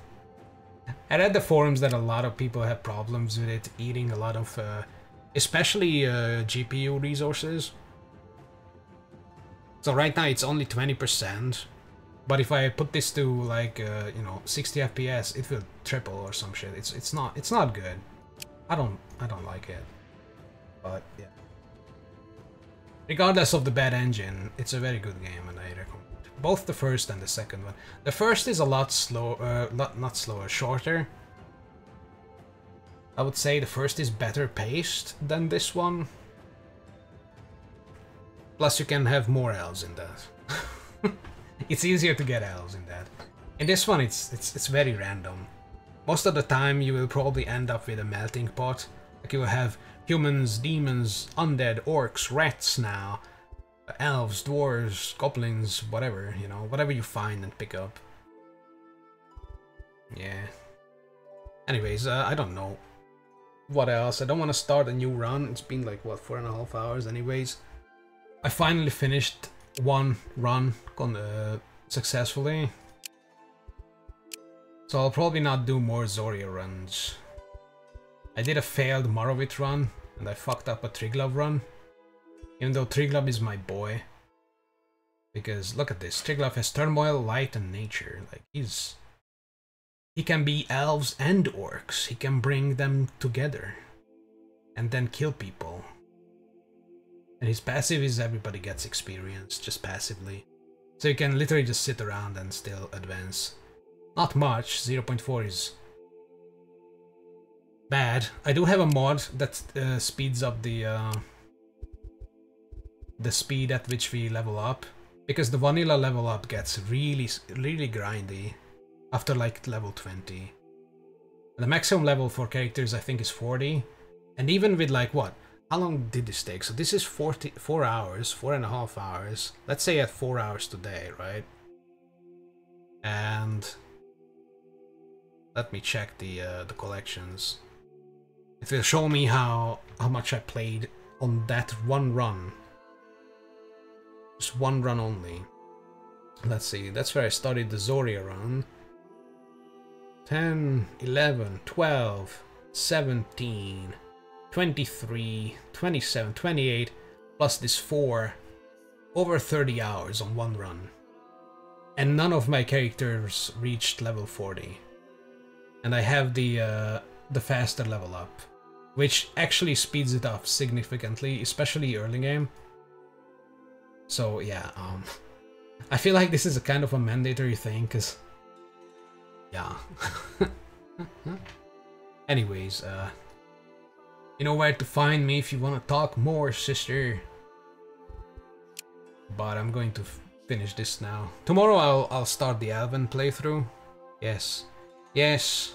I read the forums that a lot of people have problems with it eating a lot of, uh, especially uh, GPU resources. So right now it's only 20%, but if I put this to like, uh, you know, 60 FPS, it will triple or some shit. It's it's not it's not good. I don't I don't like it. But yeah. Regardless of the bad engine, it's a very good game and I both the first and the second one. The first is a lot slower, uh, not, not slower, shorter. I would say the first is better paced than this one. Plus you can have more elves in that. it's easier to get elves in that. In this one it's, it's, it's very random. Most of the time you will probably end up with a melting pot. Like you will have humans, demons, undead, orcs, rats now, elves, dwarves, goblins, whatever, you know, whatever you find and pick up. Yeah. Anyways, uh, I don't know. what else? I don't want to start a new run. It's been like, what, four and a half hours anyways. I finally finished one run uh, successfully. So I'll probably not do more Zorya runs. I did a failed Morrowind run, and I fucked up a Triglav run. Even though Triglav is my boy. Because look at this, Triglav has turmoil, light, and nature. Like he's he can be elves and orcs. He can bring them together and then kill people. And his passive is everybody gets experience just passively. So you can literally just sit around and still advance. Not much, 0.4 is bad. I do have a mod that uh, speeds up the uh, the speed at which we level up. Because the vanilla level up gets really, really grindy after like level 20. The maximum level for characters I think is 40. And even with like what? How long did this take? So this is 40, 4 hours, four and a half hours. Let's say at 4 hours today, right? And let me check the uh, the collections. It will show me how how much I played on that one run. Just one run only. Let's see, that's where I started the Zorya run. 10, 11, 12, 17, 23, 27, 28, plus this 4, over 30 hours on one run. And none of my characters reached level 40. And I have the, uh, the faster level up, which actually speeds it up significantly, especially early game. So yeah, um, I feel like this is a kind of a mandatory thing, because yeah. Anyways, uh, you know where to find me if you want to talk more, sister. But I'm going to finish this now. Tomorrow I'll I'll start the Alvin playthrough. Yes, yes.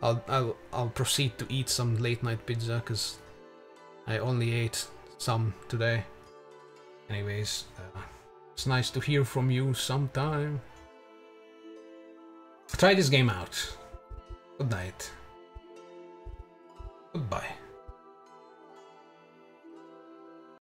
I'll I'll I'll proceed to eat some late night pizza because I only ate some today. Anyways, uh, it's nice to hear from you sometime. Try this game out. Good night. Goodbye.